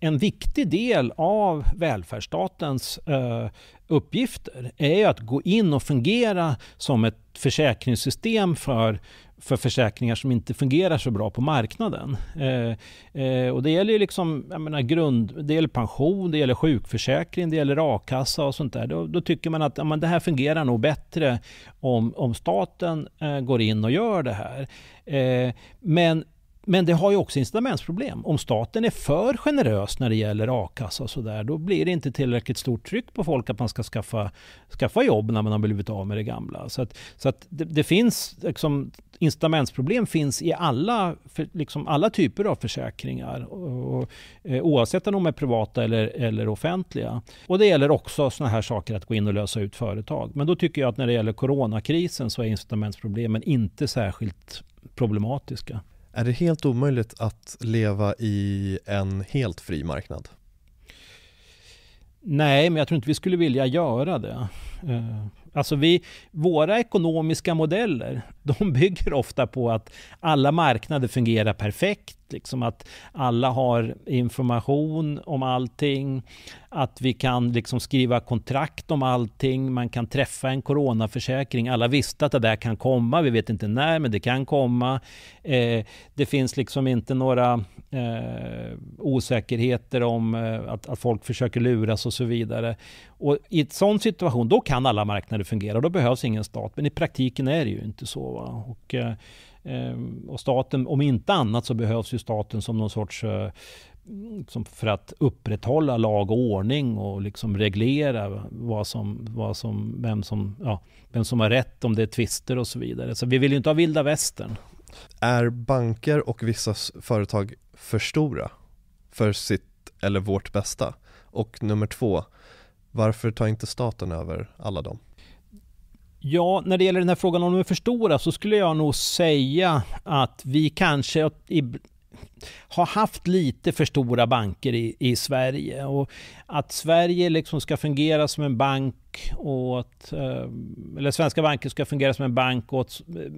en viktig del av välfärdsstatens uh, uppgifter är ju att gå in och fungera som ett försäkringssystem för för försäkringar som inte fungerar så bra på marknaden. Eh, eh, och det gäller ju liksom, jag menar, grund, det gäller pension, det gäller sjukförsäkring, det gäller a-kassa och sånt där. Då, då tycker man att ja, men det här fungerar nog bättre om, om staten eh, går in och gör det här. Eh, men men det har ju också incitamentsproblem. Om staten är för generös när det gäller a-kassa och sådär, då blir det inte tillräckligt stort tryck på folk att man ska skaffa, skaffa jobb när man har blivit av med det gamla. Så att, så att det, det finns liksom, incitamentsproblem finns i alla, för, liksom alla typer av försäkringar. Och, och, eh, oavsett om de är privata eller, eller offentliga. Och det gäller också sådana här saker att gå in och lösa ut företag. Men då tycker jag att när det gäller coronakrisen så är incitamentsproblemen inte särskilt problematiska. Är det helt omöjligt att leva i en helt fri marknad? Nej, men jag tror inte vi skulle vilja göra det. Alltså vi, våra ekonomiska modeller, de bygger ofta på att alla marknader fungerar perfekt. Liksom att alla har information om allting, att vi kan liksom skriva kontrakt om allting, man kan träffa en coronaförsäkring. Alla visste att det där kan komma, vi vet inte när, men det kan komma. Eh, det finns liksom inte några eh, osäkerheter om eh, att, att folk försöker luras och så vidare. Och I en sån situation, då kan alla marknader fungera, då behövs ingen stat. Men i praktiken är det ju inte så. Va? Och, eh Ehm, och staten, om inte annat så behövs ju staten som någon sorts eh, som för att upprätthålla lag och ordning och liksom reglera vad som, vad som, vem, som, ja, vem som har rätt, om det är tvister och så vidare. Så vi vill ju inte ha vilda västern. Är banker och vissa företag för stora för sitt eller vårt bästa? Och nummer två, varför tar inte staten över alla dem? Ja, när det gäller den här frågan om de är för stora så skulle jag nog säga att vi kanske har haft lite för stora banker i, i Sverige. Och att Sverige liksom ska fungera som en bank och eh, att, eller svenska banker ska fungera som en bank åt eh,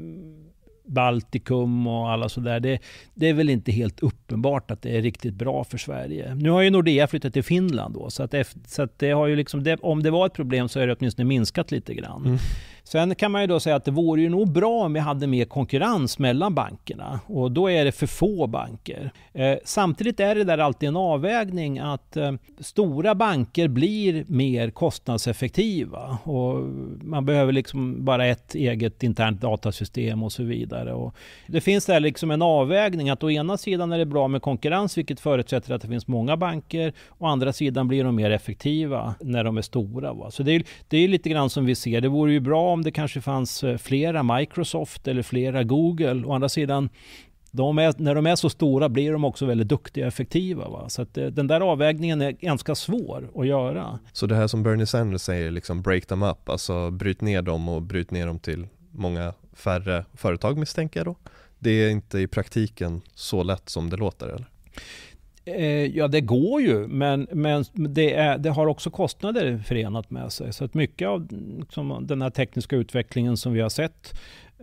Baltikum och alla sådär. Det, det är väl inte helt uppenbart att det är riktigt bra för Sverige. Nu har ju Nordea flyttat till Finland då, så att, så att det har ju liksom, det, om det var ett problem så är det åtminstone minskat lite grann. Mm. Sen kan man ju då säga att det vore ju nog bra om vi hade mer konkurrens mellan bankerna och då är det för få banker. Eh, samtidigt är det där alltid en avvägning att eh, stora banker blir mer kostnadseffektiva och man behöver liksom bara ett eget internt datasystem och så vidare. Och det finns där liksom en avvägning att å ena sidan är det bra med konkurrens vilket förutsätter att det finns många banker. Å andra sidan blir de mer effektiva när de är stora. Va? Så det är, det är lite grann som vi ser. Det vore ju bra om det kanske fanns eh, flera Microsoft eller flera Google. Å andra sidan, de är, när de är så stora blir de också väldigt duktiga och effektiva. Va? Så att, eh, den där avvägningen är ganska svår att göra. Så det här som Bernie Sanders säger, liksom break them up, alltså bryt ner dem och bryt ner dem till många färre företag misstänker jag då? Det är inte i praktiken så lätt som det låter eller? Eh, ja, det går ju, men, men det, är, det, har också kostnader förenat med sig. Så att mycket av liksom, den här tekniska utvecklingen som vi har sett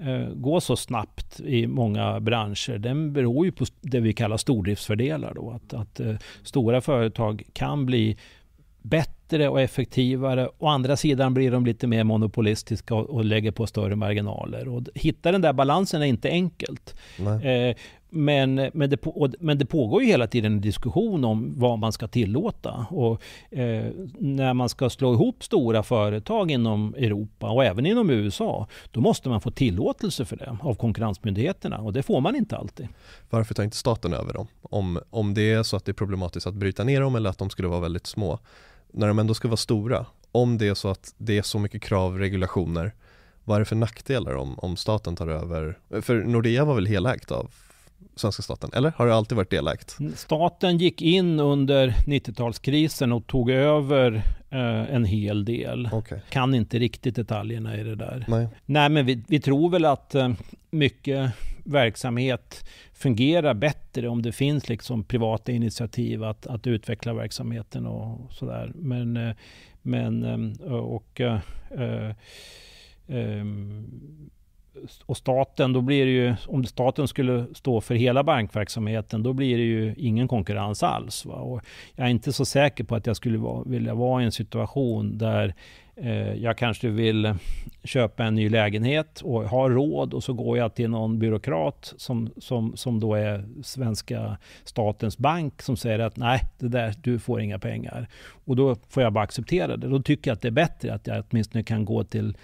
eh, gå så snabbt i många branscher, den beror ju på det vi kallar stordriftsfördelar. Då. Att, att eh, stora företag kan bli bättre och effektivare. Å andra sidan blir de lite mer monopolistiska och, och lägger på större marginaler. Och hitta den där balansen är inte enkelt. Eh, men, men, det, men det pågår ju hela tiden en diskussion om vad man ska tillåta. Och, eh, när man ska slå ihop stora företag inom Europa och även inom USA, då måste man få tillåtelse för det av konkurrensmyndigheterna och det får man inte alltid. Varför tar inte staten över dem? Om, om det är så att det är problematiskt att bryta ner dem eller att de skulle vara väldigt små. När de ändå ska vara stora, om det är så att det är så mycket krav, regulationer, vad är det för nackdelar om, om staten tar över? För Nordea var väl helägt av svenska staten? Eller har det alltid varit delägt? Staten gick in under 90-talskrisen och tog över eh, en hel del. Okay. Kan inte riktigt detaljerna i det där. Nej, Nej men vi, vi tror väl att eh, mycket verksamhet fungerar bättre om det finns liksom privata initiativ att, att utveckla verksamheten och sådär. Men, eh, men eh, och, och eh, och staten, då blir det ju, om staten skulle stå för hela bankverksamheten, då blir det ju ingen konkurrens alls. Va? Och jag är inte så säker på att jag skulle vilja vara i en situation där eh, jag kanske vill köpa en ny lägenhet och har råd och så går jag till någon byråkrat som, som, som då är svenska statens bank som säger att nej, det där, du får inga pengar. Och då får jag bara acceptera det. Då tycker jag att det är bättre att jag åtminstone kan gå till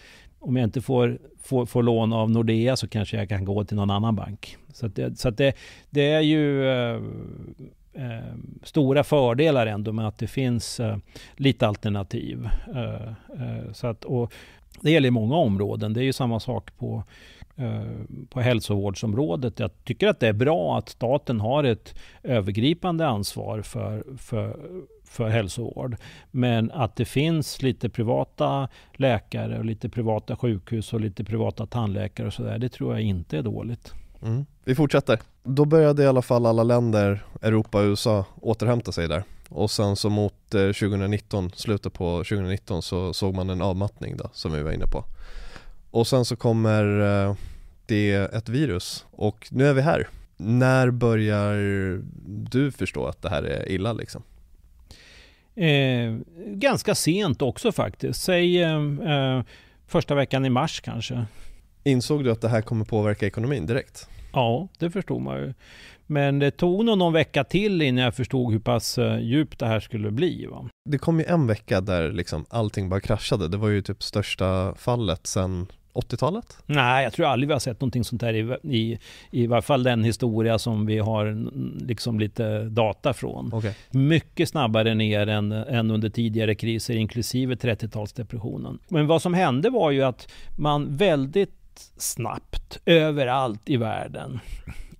om jag inte får, får, får lån av Nordea så kanske jag kan gå till någon annan bank. Så, det, så det, det, är ju eh, eh, stora fördelar ändå med att det finns eh, lite alternativ. Eh, eh, så att, och det gäller i många områden. Det är ju samma sak på, eh, på hälsovårdsområdet. Jag tycker att det är bra att staten har ett övergripande ansvar för, för för hälsovård. Men att det finns lite privata läkare och lite privata sjukhus och lite privata tandläkare och sådär, det tror jag inte är dåligt. Mm. Vi fortsätter. Då började i alla fall alla länder, Europa och USA, återhämta sig där. Och sen så mot eh, 2019, slutet på 2019 så såg man en avmattning då, som vi var inne på. Och sen så kommer eh, det ett virus och nu är vi här. När börjar du förstå att det här är illa liksom? Eh, ganska sent också faktiskt. Säg eh, eh, första veckan i mars kanske. Insåg du att det här kommer påverka ekonomin direkt? Ja, det förstod man ju. Men det tog nog någon vecka till innan jag förstod hur pass eh, djupt det här skulle bli. Va? Det kom ju en vecka där liksom allting bara kraschade. Det var ju typ största fallet sedan 80-talet? Nej, jag tror aldrig vi har sett någonting sånt här i, i, i varje fall den historia som vi har liksom lite data från. Okay. Mycket snabbare ner än, än under tidigare kriser, inklusive 30-talsdepressionen. Men vad som hände var ju att man väldigt snabbt överallt i världen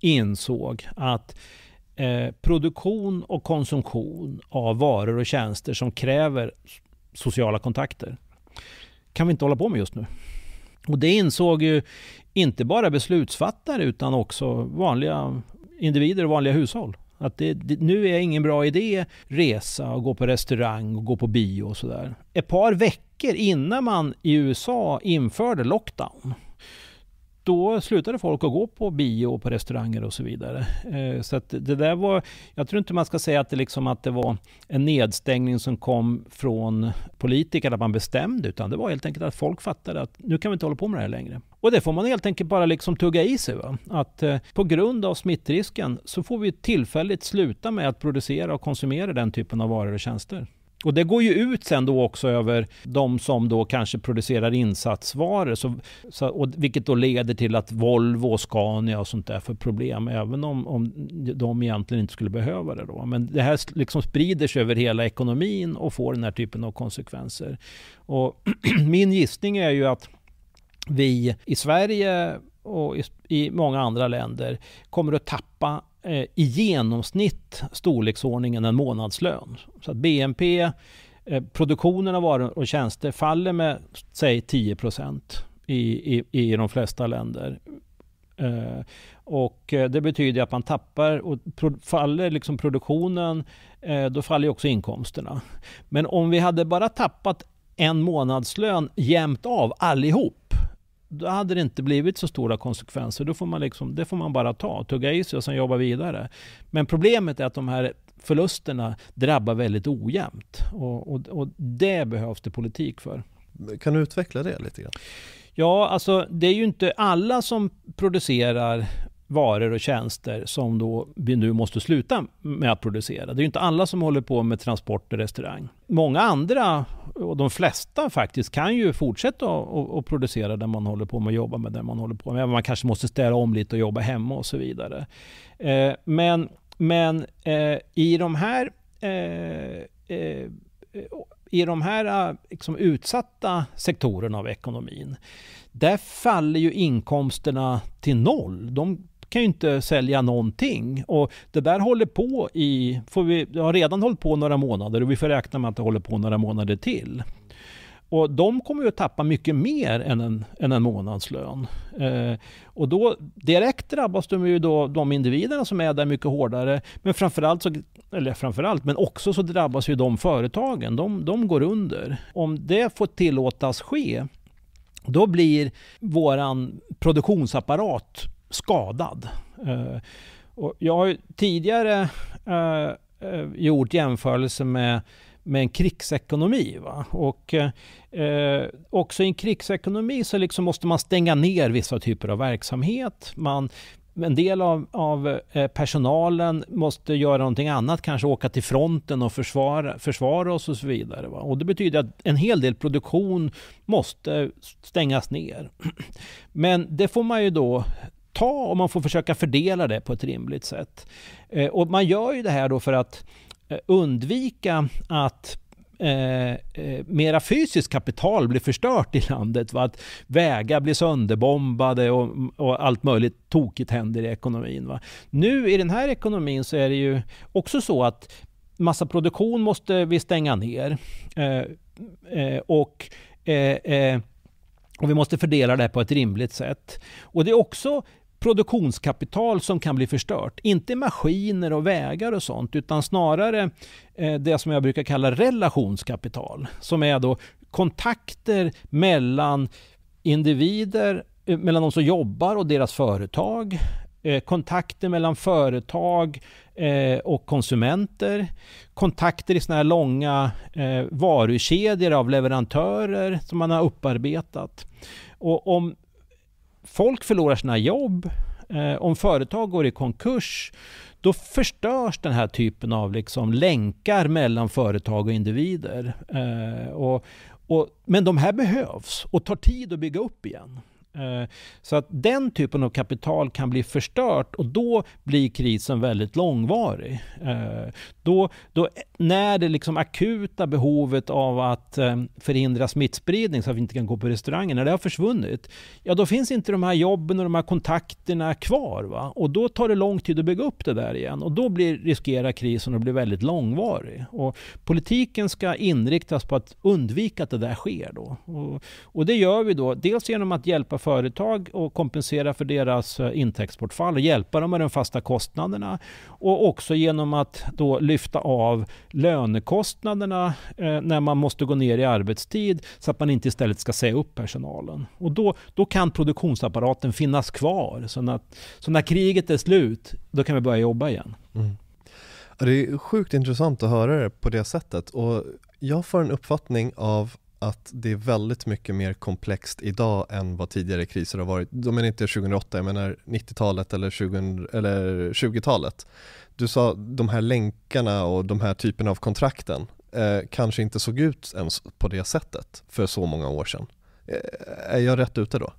insåg att eh, produktion och konsumtion av varor och tjänster som kräver sociala kontakter kan vi inte hålla på med just nu. Och det insåg ju inte bara beslutsfattare utan också vanliga individer och vanliga hushåll. Att det, det, nu är ingen bra idé resa och gå på restaurang och gå på bio och sådär. Ett par veckor innan man i USA införde lockdown då slutade folk att gå på bio och på restauranger och så vidare. Eh, så att det där var, jag tror inte man ska säga att det, liksom att det var en nedstängning som kom från politiker, att man bestämde, utan det var helt enkelt att folk fattade att nu kan vi inte hålla på med det här längre. Och det får man helt enkelt bara liksom tugga i sig. Va? Att eh, på grund av smittrisken så får vi tillfälligt sluta med att producera och konsumera den typen av varor och tjänster. Och det går ju ut sen då också över de som då kanske producerar insatsvaror. Så, så, och vilket då leder till att Volvo och Scania och sånt där får problem. Även om, om de egentligen inte skulle behöva det då. Men det här liksom sprider sig över hela ekonomin och får den här typen av konsekvenser. Och [clears throat] min gissning är ju att vi i Sverige och i, många andra länder kommer att tappa Eh, i genomsnitt storleksordningen en månadslön. Så att BNP, eh, produktionen av varor och tjänster faller med säg 10 i, i, i de flesta länder. Eh, och eh, det betyder att man tappar och faller liksom produktionen, då faller också inkomsterna. Men om vi hade bara tappat en månadslön jämnt av allihop då hade det inte blivit så stora konsekvenser. Då får man liksom, det får man bara ta, tugga i sig och sen jobba vidare. Men problemet är att de här förlusterna drabbar väldigt ojämnt. Och, och, och det behövs det politik för. Kan du utveckla det lite grann? Ja, alltså det är ju inte alla som producerar varor och tjänster som då vi nu måste sluta med att producera. Det är ju inte alla som håller på med transport och restaurang. Många andra, och de flesta faktiskt, kan ju fortsätta att producera där man håller på med att jobba med det man håller på med. Man kanske måste ställa om lite och jobba hemma och så vidare. Eh, men men eh, i de här eh, eh i de här eh, liksom, utsatta sektorerna av ekonomin, där faller ju inkomsterna till noll. De kan ju inte sälja någonting. Och det där håller på i, får vi, det har redan hållit på några månader och vi får räkna med att det håller på några månader till. Och de kommer ju att tappa mycket mer än en, än en månadslön. Eh, och då direkt drabbas de ju då de individerna som är där mycket hårdare. Men framförallt, så, eller framförallt, men också så drabbas ju de företagen. De, de går under. Om det får tillåtas ske, då blir våran produktionsapparat skadad. Eh, och jag har tidigare eh, eh, gjort jämförelser med, med en krigsekonomi. Va? Och också i en krigsekonomi så liksom måste man stänga ner vissa typer av verksamhet. Man, en del av, av personalen måste göra någonting annat, kanske åka till fronten och försvara, försvara oss och så vidare. Va? Och det betyder att en hel del produktion måste stängas ner. Men det får man ju då ta och man får försöka fördela det på ett rimligt sätt. Eh, och man gör ju det här då för att eh, undvika att Eh, eh, mera fysiskt kapital blir förstört i landet. Va? Att vägar blir sönderbombade och, och, allt möjligt tokigt händer i ekonomin. Va? Nu i den här ekonomin så är det ju också så att massa produktion måste vi stänga ner. Eh, eh och eh, eh och vi måste fördela det på ett rimligt sätt. Och det är också produktionskapital som kan bli förstört. Inte maskiner och vägar och sånt utan snarare eh, det som jag brukar kalla relationskapital. Som är då kontakter mellan individer, eh, mellan de som jobbar och deras företag. Eh, kontakter mellan företag och konsumenter, kontakter i sådana här långa varukedjor av leverantörer som man har upparbetat. Och om folk förlorar sina jobb, eh, om företag går i konkurs, då förstörs den här typen av liksom länkar mellan företag och individer. Eh, och, och, men de här behövs och tar tid att bygga upp igen. Eh, så att den typen av kapital kan bli förstört och då blir krisen väldigt långvarig. Eh, då, då när det liksom akuta behovet av att eh, förhindra smittspridning så att vi inte kan gå på restauranger, när det har försvunnit, ja då finns inte de här jobben och de här kontakterna kvar. Va? Och då tar det lång tid att bygga upp det där igen och då blir, riskerar krisen att bli väldigt långvarig. Och politiken ska inriktas på att undvika att det där sker då. Och, och det gör vi då, dels genom att hjälpa företag och kompensera för deras eh, intäktsbortfall och hjälpa dem med de fasta kostnaderna och också genom att då lyfta av lönekostnaderna eh, när man måste gå ner i arbetstid så att man inte istället ska säga upp personalen. Och då, då kan produktionsapparaten finnas kvar. Så när, så när kriget är slut, då kan vi börja jobba igen. Mm. Det är sjukt intressant att höra det på det sättet och jag får en uppfattning av att det är väldigt mycket mer komplext idag än vad tidigare kriser har varit. De menar inte 2008, jag menar 90-talet eller, 20-talet. 20-talet. Du sa de här länkarna och de här typerna av kontrakten eh, kanske inte såg ut ens på det sättet för så många år sedan. Eh, är jag rätt ute då?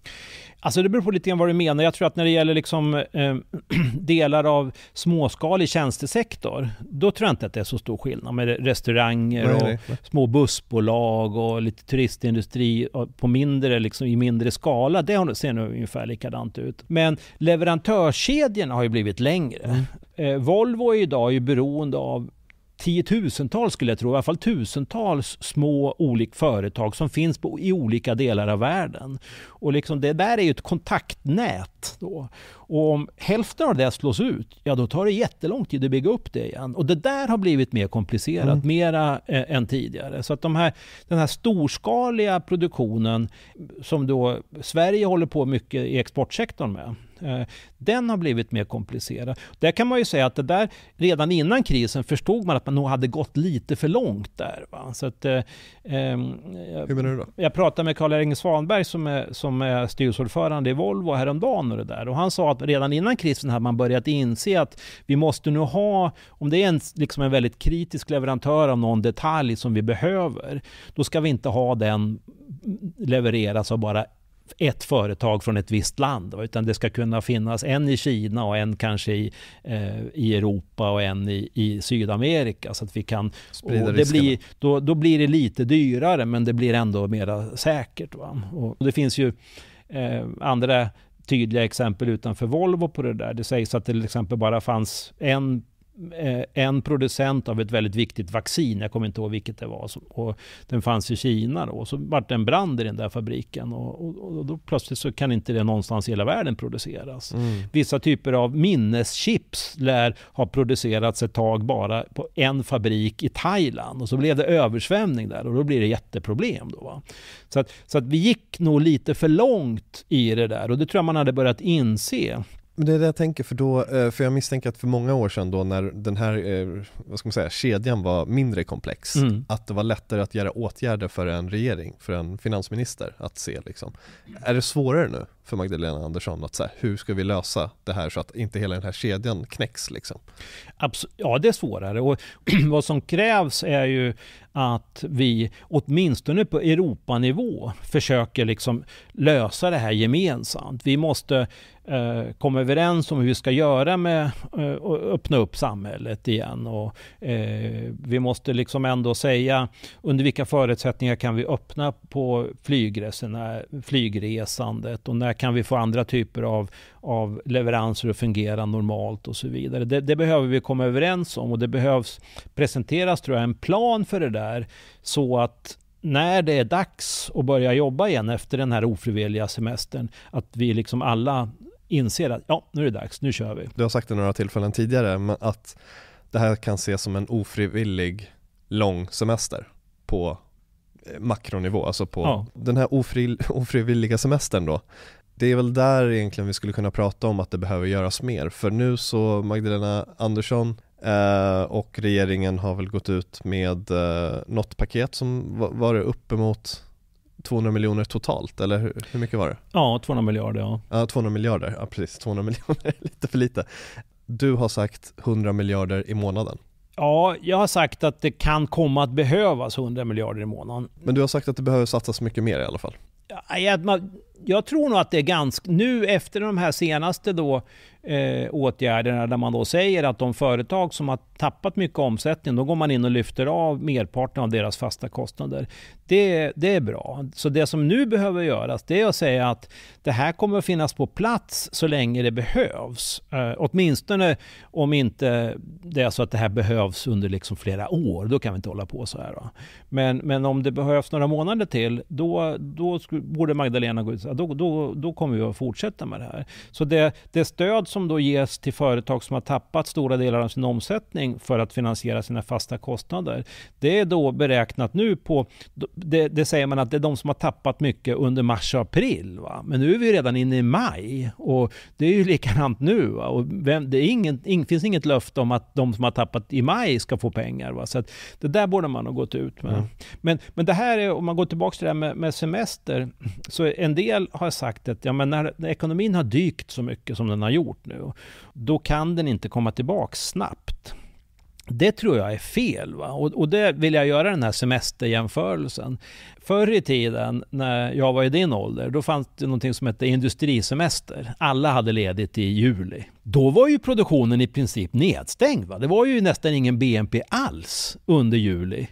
Alltså det beror på lite grann vad du menar. Jag tror att när det gäller liksom, eh, [clears throat] delar av småskalig tjänstesektor, då tror jag inte att det är så stor skillnad med restauranger nej, och nej, nej. små bussbolag och lite turistindustri på mindre, liksom, i mindre skala. Det ser nog ungefär likadant ut. Men leverantörskedjorna har ju blivit längre. Mm. Eh, Volvo är idag ju beroende av tiotusentals skulle jag tro, i alla fall tusentals små olika företag som finns på, i olika delar av världen. Och liksom det där är ju ett kontaktnät. Då. Och om hälften av det slås ut, ja då tar det jättelång tid att bygga upp det igen. Och det där har blivit mer komplicerat, mm. mera eh, än tidigare. Så att de här, den här storskaliga produktionen som då Sverige håller på mycket i exportsektorn med, den har blivit mer komplicerad. Där kan man ju säga att det där, redan innan krisen förstod man att man nog hade gått lite för långt där. Va? Så att, eh, ehm, Hur menar du då? Jag pratade med Karl-Erik Svanberg som är, som är styrelseordförande i Volvo häromdagen och det där. Och han sa att redan innan krisen hade man börjat inse att vi måste nu ha, om det är en, liksom en väldigt kritisk leverantör av någon detalj som vi behöver, då ska vi inte ha den levereras av bara ett företag från ett visst land. Utan det ska kunna finnas en i Kina och en kanske i, eh, i Europa och en i, i Sydamerika. Så att vi kan... det blir, då, då blir det lite dyrare men det blir ändå mera säkert. Va? Och det finns ju eh, andra tydliga exempel utanför Volvo på det där. Det sägs att det till exempel bara fanns en en producent av ett väldigt viktigt vaccin, jag kommer inte ihåg vilket det var, och den fanns i Kina då, och så vart det en brand i den där fabriken och, och, och, då plötsligt så kan inte det någonstans i hela världen produceras. Mm. Vissa typer av minneschips lär ha producerats ett tag bara på en fabrik i Thailand och så blev det översvämning där och då blir det jätteproblem. Då, va? Så, att, så att vi gick nog lite för långt i det där och det tror jag man hade börjat inse men det är det jag tänker, för då, eh, för jag misstänker att för många år sedan då när den här, eh, vad ska man säga, kedjan var mindre komplex, mm. att det var lättare att göra åtgärder för en regering, för en finansminister att se liksom. Är det svårare nu för Magdalena Andersson att säga hur ska vi lösa det här så att inte hela den här kedjan knäcks liksom? ja, det är svårare och [clears throat] vad som krävs är ju att vi åtminstone på Europanivå försöker liksom lösa det här gemensamt. Vi måste eh, komma överens om hur vi ska göra med eh, öppna upp samhället igen. Och, eh, vi måste liksom ändå säga under vilka förutsättningar kan vi öppna på flygresandet och när kan vi få andra typer av, av leveranser att fungera normalt och så vidare. Det, det behöver vi komma överens om och det behövs presenteras tror jag en plan för det där så att när det är dags att börja jobba igen efter den här ofrivilliga semestern, att vi liksom alla inser att ja, nu är det dags, nu kör vi. Du har sagt det några tillfällen tidigare, att det här kan ses som en ofrivillig lång semester på eh, makronivå, alltså på ja. den här ofri, ofrivilliga semestern då. Det är väl där egentligen vi skulle kunna prata om att det behöver göras mer. För nu så Magdalena Andersson eh, och regeringen har väl gått ut med eh, något paket som var, var det uppemot 200 miljoner totalt, eller hur, hur mycket var det? Ja, 200 miljarder ja. Ja, 200 miljarder, ja precis, 200 [laughs] miljoner lite för lite. Du har sagt 100 miljarder i månaden. Ja, jag har sagt att det kan komma att behövas 100 miljarder i månaden. Men du har sagt att det behöver satsas mycket mer i alla fall. Ja, jag, jag tror nog att det är ganska... Nu efter de här senaste då eh, åtgärderna där man då säger att de företag som har tappat mycket omsättning, då går man in och lyfter av merparten av deras fasta kostnader. Det, det är bra. Så det som nu behöver göras, det är att säga att det här kommer att finnas på plats så länge det behövs. Eh, åtminstone om inte det är så att det här behövs under liksom flera år, då kan vi inte hålla på så här. Då. Men, men om det behövs några månader till, då, då borde Magdalena gå ut då, då, då kommer vi att fortsätta med det här. Så det, det stöd som då ges till företag som har tappat stora delar av sin omsättning för att finansiera sina fasta kostnader. Det är då beräknat nu på, det, det säger man att det är de som har tappat mycket under mars och april. Va? Men nu är vi redan inne i maj och det är ju likadant nu. Va? Och vem, det är ingen, ing, finns inget löfte om att de som har tappat i maj ska få pengar. Va? Så det där borde man ha gått ut med. Mm. Men, men det här är, om man går tillbaka till det här med, med semester, så en del del har sagt att ja, men när, när ekonomin har dykt så mycket som den har gjort nu, då kan den inte komma tillbaka snabbt. Det tror jag är fel. Va? Och, och det vill jag göra den här semesterjämförelsen. Förr i tiden, när jag var i din ålder, då fanns det någonting som hette industrisemester. Alla hade ledigt i juli. Då var ju produktionen i princip nedstängd. Va? Det var ju nästan ingen BNP alls under juli.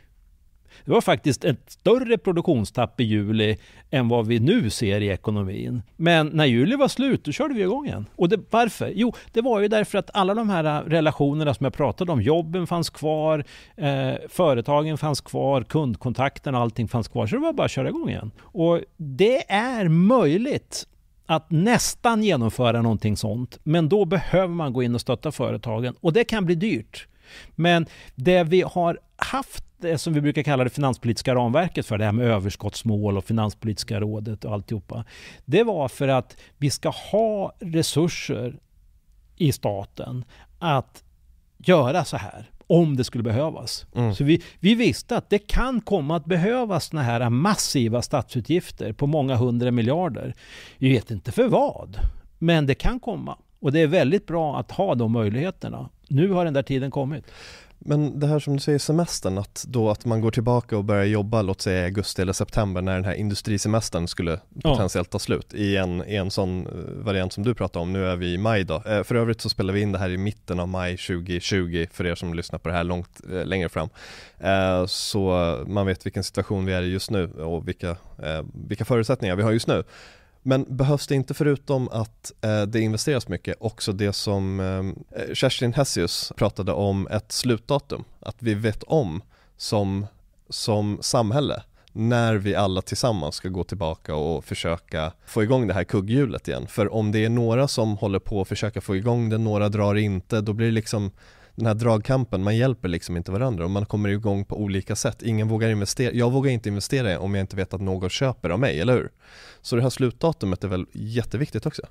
Det var faktiskt ett större produktionstapp i juli än vad vi nu ser i ekonomin. Men när juli var slut, då körde vi igång igen. Och det, varför? Jo, det var ju därför att alla de här relationerna som jag pratade om, jobben fanns kvar, eh, företagen fanns kvar, kundkontakten och allting fanns kvar. Så det var bara att köra igång igen. Och det är möjligt att nästan genomföra någonting sånt. Men då behöver man gå in och stötta företagen och det kan bli dyrt. Men det vi har haft det som vi brukar kalla det finanspolitiska ramverket för, det här med överskottsmål och finanspolitiska rådet och alltihopa. Det var för att vi ska ha resurser i staten att göra så här om det skulle behövas. Mm. Så vi, vi visste att det kan komma att behövas såna här massiva statsutgifter på många hundra miljarder. Vi vet inte för vad, men det kan komma. Och det är väldigt bra att ha de möjligheterna. Nu har den där tiden kommit. Men det här som du säger semestern, att då att man går tillbaka och börjar jobba, låt säga i augusti eller september när den här industrisemestern skulle potentiellt ta slut i en, i en sån eh, variant som du pratar om, nu är vi i maj då. Eh, för övrigt så spelar vi in det här i mitten av maj 2020 för er som lyssnar på det här långt eh, längre fram. Så man vet vilken situation vi är i just nu och vilka, vilka förutsättningar vi har just nu. Men behövs det inte förutom att eh, det investeras mycket också det som eh, eh, Kerstin Hessius pratade om ett slutdatum, att vi vet om som, som samhälle när vi alla tillsammans ska gå tillbaka och försöka få igång det här kugghjulet igen. För om det är några som håller på att försöka få igång det, några drar inte, då blir det liksom den här dragkampen, man hjälper liksom inte varandra och man kommer igång på olika sätt. Ingen vågar investera, jag vågar inte investera om jag inte vet att någon köper av mig, eller hur? Så det här slutdatumet är väl jätteviktigt också?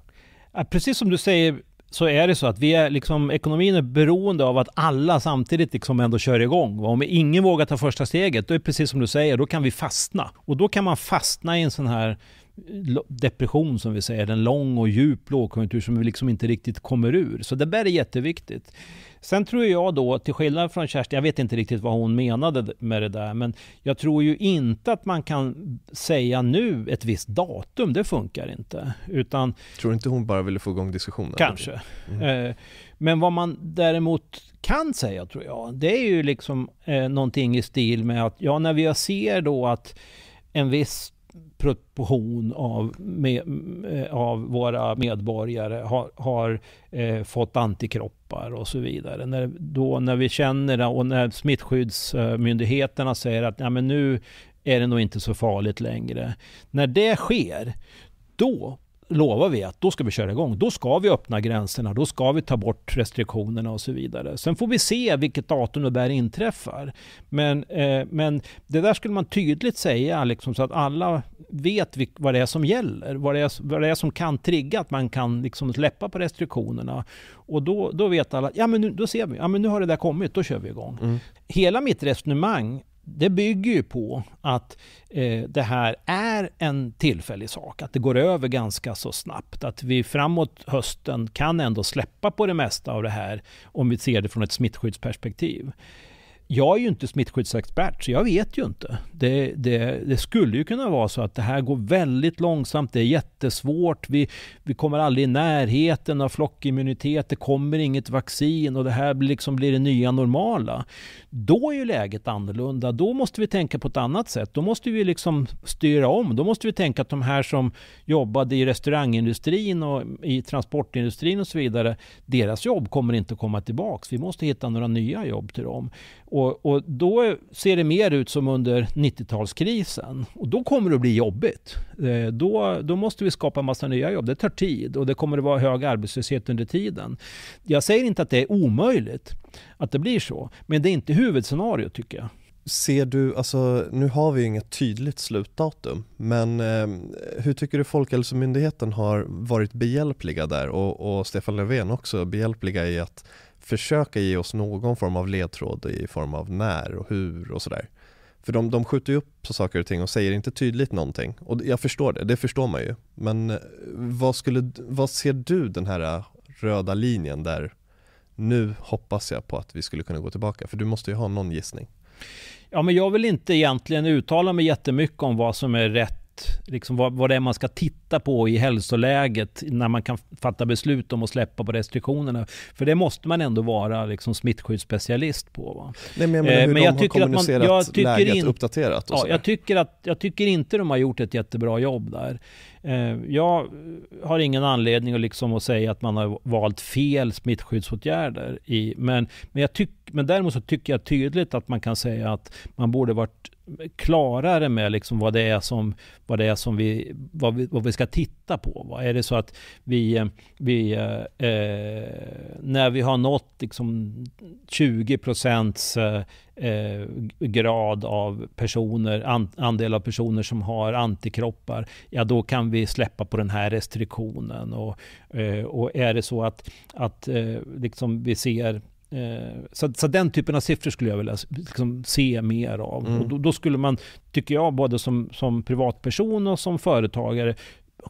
Ja, precis som du säger så är det så att vi är liksom, ekonomin är beroende av att alla samtidigt liksom ändå kör igång. Om ingen vågar ta första steget, då är det precis som du säger, då kan vi fastna. Och då kan man fastna i en sån här eh, depression som vi säger, en lång och djup lågkonjunktur som vi liksom inte riktigt kommer ur. Så det där är jätteviktigt. Sen tror jag då, till skillnad från Kerstin, jag vet inte riktigt vad hon menade med det där, men jag tror ju inte att man kan säga nu ett visst datum, det funkar inte. Utan, tror inte hon bara ville få igång diskussionen? Kanske. Mm. Eh, men vad man däremot kan säga, tror jag, det är ju liksom eh, någonting i stil med att, ja, när vi ser då att en viss proportion av, med, eh, av våra medborgare har, har eh, fått antikroppar och så vidare. När, då, när vi känner det och när smittskyddsmyndigheterna säger att ja, men nu är det nog inte så farligt längre. När det sker, då lovar vi att då ska vi köra igång. Då ska vi öppna gränserna, då ska vi ta bort restriktionerna och så vidare. Sen får vi se vilket datum det där inträffar. Men, eh, men det där skulle man tydligt säga liksom, så att alla vet vad det är som gäller. Vad det är, vad det är som kan trigga att man kan liksom släppa på restriktionerna. Och då, då vet alla, ja men nu, då ser vi, ja men nu har det där kommit, då kör vi igång. Mm. Hela mitt resonemang det bygger ju på att eh, det här är en tillfällig sak, att det går över ganska så snabbt. Att vi framåt hösten kan ändå släppa på det mesta av det här om vi ser det från ett smittskyddsperspektiv jag är ju inte smittskyddsexpert, så jag vet ju inte. Det, det, det, skulle ju kunna vara så att det här går väldigt långsamt, det är jättesvårt, vi, vi kommer aldrig i närheten av flockimmunitet, det kommer inget vaccin och det här liksom blir det nya normala. Då är ju läget annorlunda, då måste vi tänka på ett annat sätt. Då måste vi liksom styra om, då måste vi tänka att de här som jobbade i restaurangindustrin och i transportindustrin och så vidare, deras jobb kommer inte att komma tillbaks. Vi måste hitta några nya jobb till dem. Och, och, då ser det mer ut som under 90-talskrisen. Och då kommer det att bli jobbigt. Eh, då, då måste vi skapa en massa nya jobb. Det tar tid och det kommer att vara hög arbetslöshet under tiden. Jag säger inte att det är omöjligt att det blir så, men det är inte huvudscenario tycker jag. Ser du, alltså nu har vi inget tydligt slutdatum, men eh, hur tycker du Folkhälsomyndigheten har varit behjälpliga där och, och Stefan Löfven också behjälpliga i att försöka ge oss någon form av ledtråd i form av när och hur och sådär. För de, de skjuter ju upp på saker och ting och säger inte tydligt någonting. Och jag förstår det, det förstår man ju. Men eh, vad, skulle, vad ser du den här röda linjen där nu hoppas jag på att vi skulle kunna gå tillbaka? För du måste ju ha någon gissning. Ja, men jag vill inte egentligen uttala mig jättemycket om vad som är rätt liksom vad, vad det är man ska titta på i hälsoläget när man kan fatta beslut om att släppa på restriktionerna. För det måste man ändå vara liksom smittskyddsspecialist på. Va? Nej, men jag menar hur eh, men jag de har kommunicerat man, jag läget in, uppdaterat? ja, jag, tycker att, jag tycker inte de har gjort ett jättebra jobb där. Eh, jag har ingen anledning att, liksom att säga att man har valt fel smittskyddsåtgärder. I, men, men, jag tyck, men däremot så tycker jag tydligt att man kan säga att man borde varit klarare med liksom vad det är som, vad det är som vi, vad vi, vad vi ska titta på. Va? Är det så att vi, vi eh, eh när vi har nått liksom 20 procents eh, eh, grad av personer, an, andel av personer som har antikroppar, ja då kan vi släppa på den här restriktionen. Och, eh, och är det så att, att eh, liksom vi ser så, så, den typen av siffror skulle jag vilja liksom se mer av. Mm. Och då, då, skulle man, tycker jag, både som, som privatperson och som företagare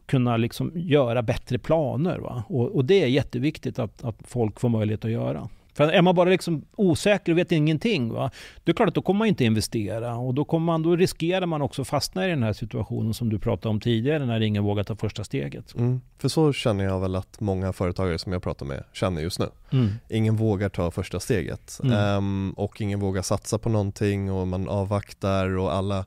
kunna liksom göra bättre planer. Va? Och, och det är jätteviktigt att, att folk får möjlighet att göra. För är man bara liksom osäker och vet ingenting, va? det är klart att då kommer man inte investera. Och då, kommer man, då riskerar man också fastna i den här situationen som du pratade om tidigare, när ingen vågar ta första steget. Mm. För så känner jag väl att många företagare som jag pratar med känner just nu. Mm. Ingen vågar ta första steget. Mm. Um, och ingen vågar satsa på någonting och man avvaktar och alla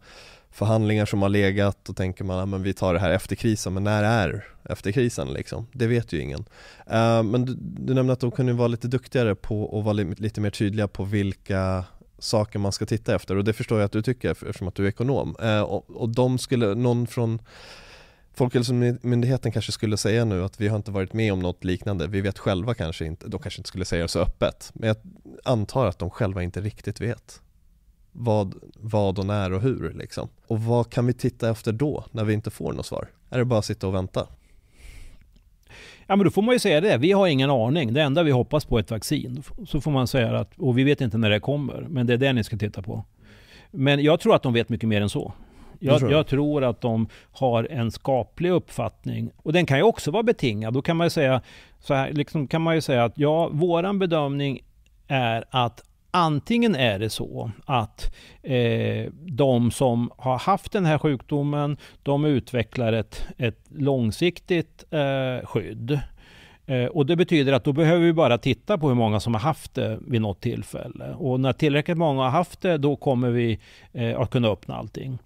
förhandlingar som har legat och tänker man att vi tar det här efter krisen, men när är efter krisen liksom? Det vet ju ingen. Uh, men du, du nämnde att de kunde vara lite duktigare på att vara li lite mer tydliga på vilka saker man ska titta efter och det förstår jag att du tycker eftersom att du är ekonom. Uh, och, och de skulle, någon från Folkhälsomyndigheten kanske skulle säga nu att vi har inte varit med om något liknande, vi vet själva kanske inte, de kanske inte skulle säga det så öppet, men jag antar att de själva inte riktigt vet vad, vad och när och hur liksom. Och vad kan vi titta efter då, när vi inte får något svar? Är det bara att sitta och vänta? Ja men då får man ju säga det, vi har ingen aning. Det enda vi hoppas på är ett vaccin. Så får man säga att, och vi vet inte när det kommer, men det är det ni ska titta på. Men jag tror att de vet mycket mer än så. Jag tror, jag tror att de har en skaplig uppfattning och den kan ju också vara betingad. Då kan man ju säga så här, liksom kan man ju säga att ja, våran bedömning är att Antingen är det så att eh, de som har haft den här sjukdomen, de utvecklar ett, ett långsiktigt eh, skydd. Eh, och det betyder att då behöver vi bara titta på hur många som har haft det vid något tillfälle. Och när tillräckligt många har haft det, då kommer vi eh, att kunna öppna allting.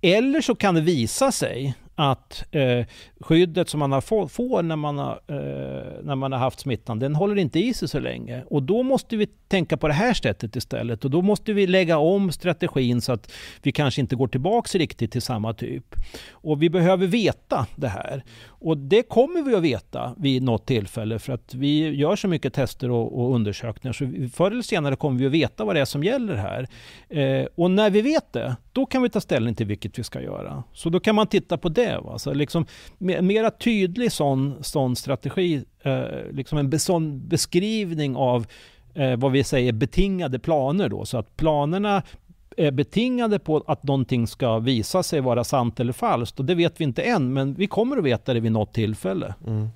Eller så kan det visa sig att eh, skyddet som man har få, får när man har, eh, när man har haft smittan, den håller inte i sig så länge. Och då måste vi tänka på det här sättet istället. Och då måste vi lägga om strategin så att vi kanske inte går tillbaks riktigt till samma typ. Och vi behöver veta det här. Och det kommer vi att veta vid något tillfälle för att vi gör så mycket tester och, och undersökningar så förr eller senare kommer vi att veta vad det är som gäller här. Eh, och när vi vet det, då kan vi ta ställning till vilket vi ska göra. Så då kan man titta på det. Va? Så liksom, mera tydlig sån, sån strategi, eh, liksom en sån beskrivning av eh, vad vi säger betingade planer då. Så att planerna är betingade på att någonting ska visa sig vara sant eller falskt. Och det vet vi inte än, men vi kommer att veta det vid något tillfälle. Mm.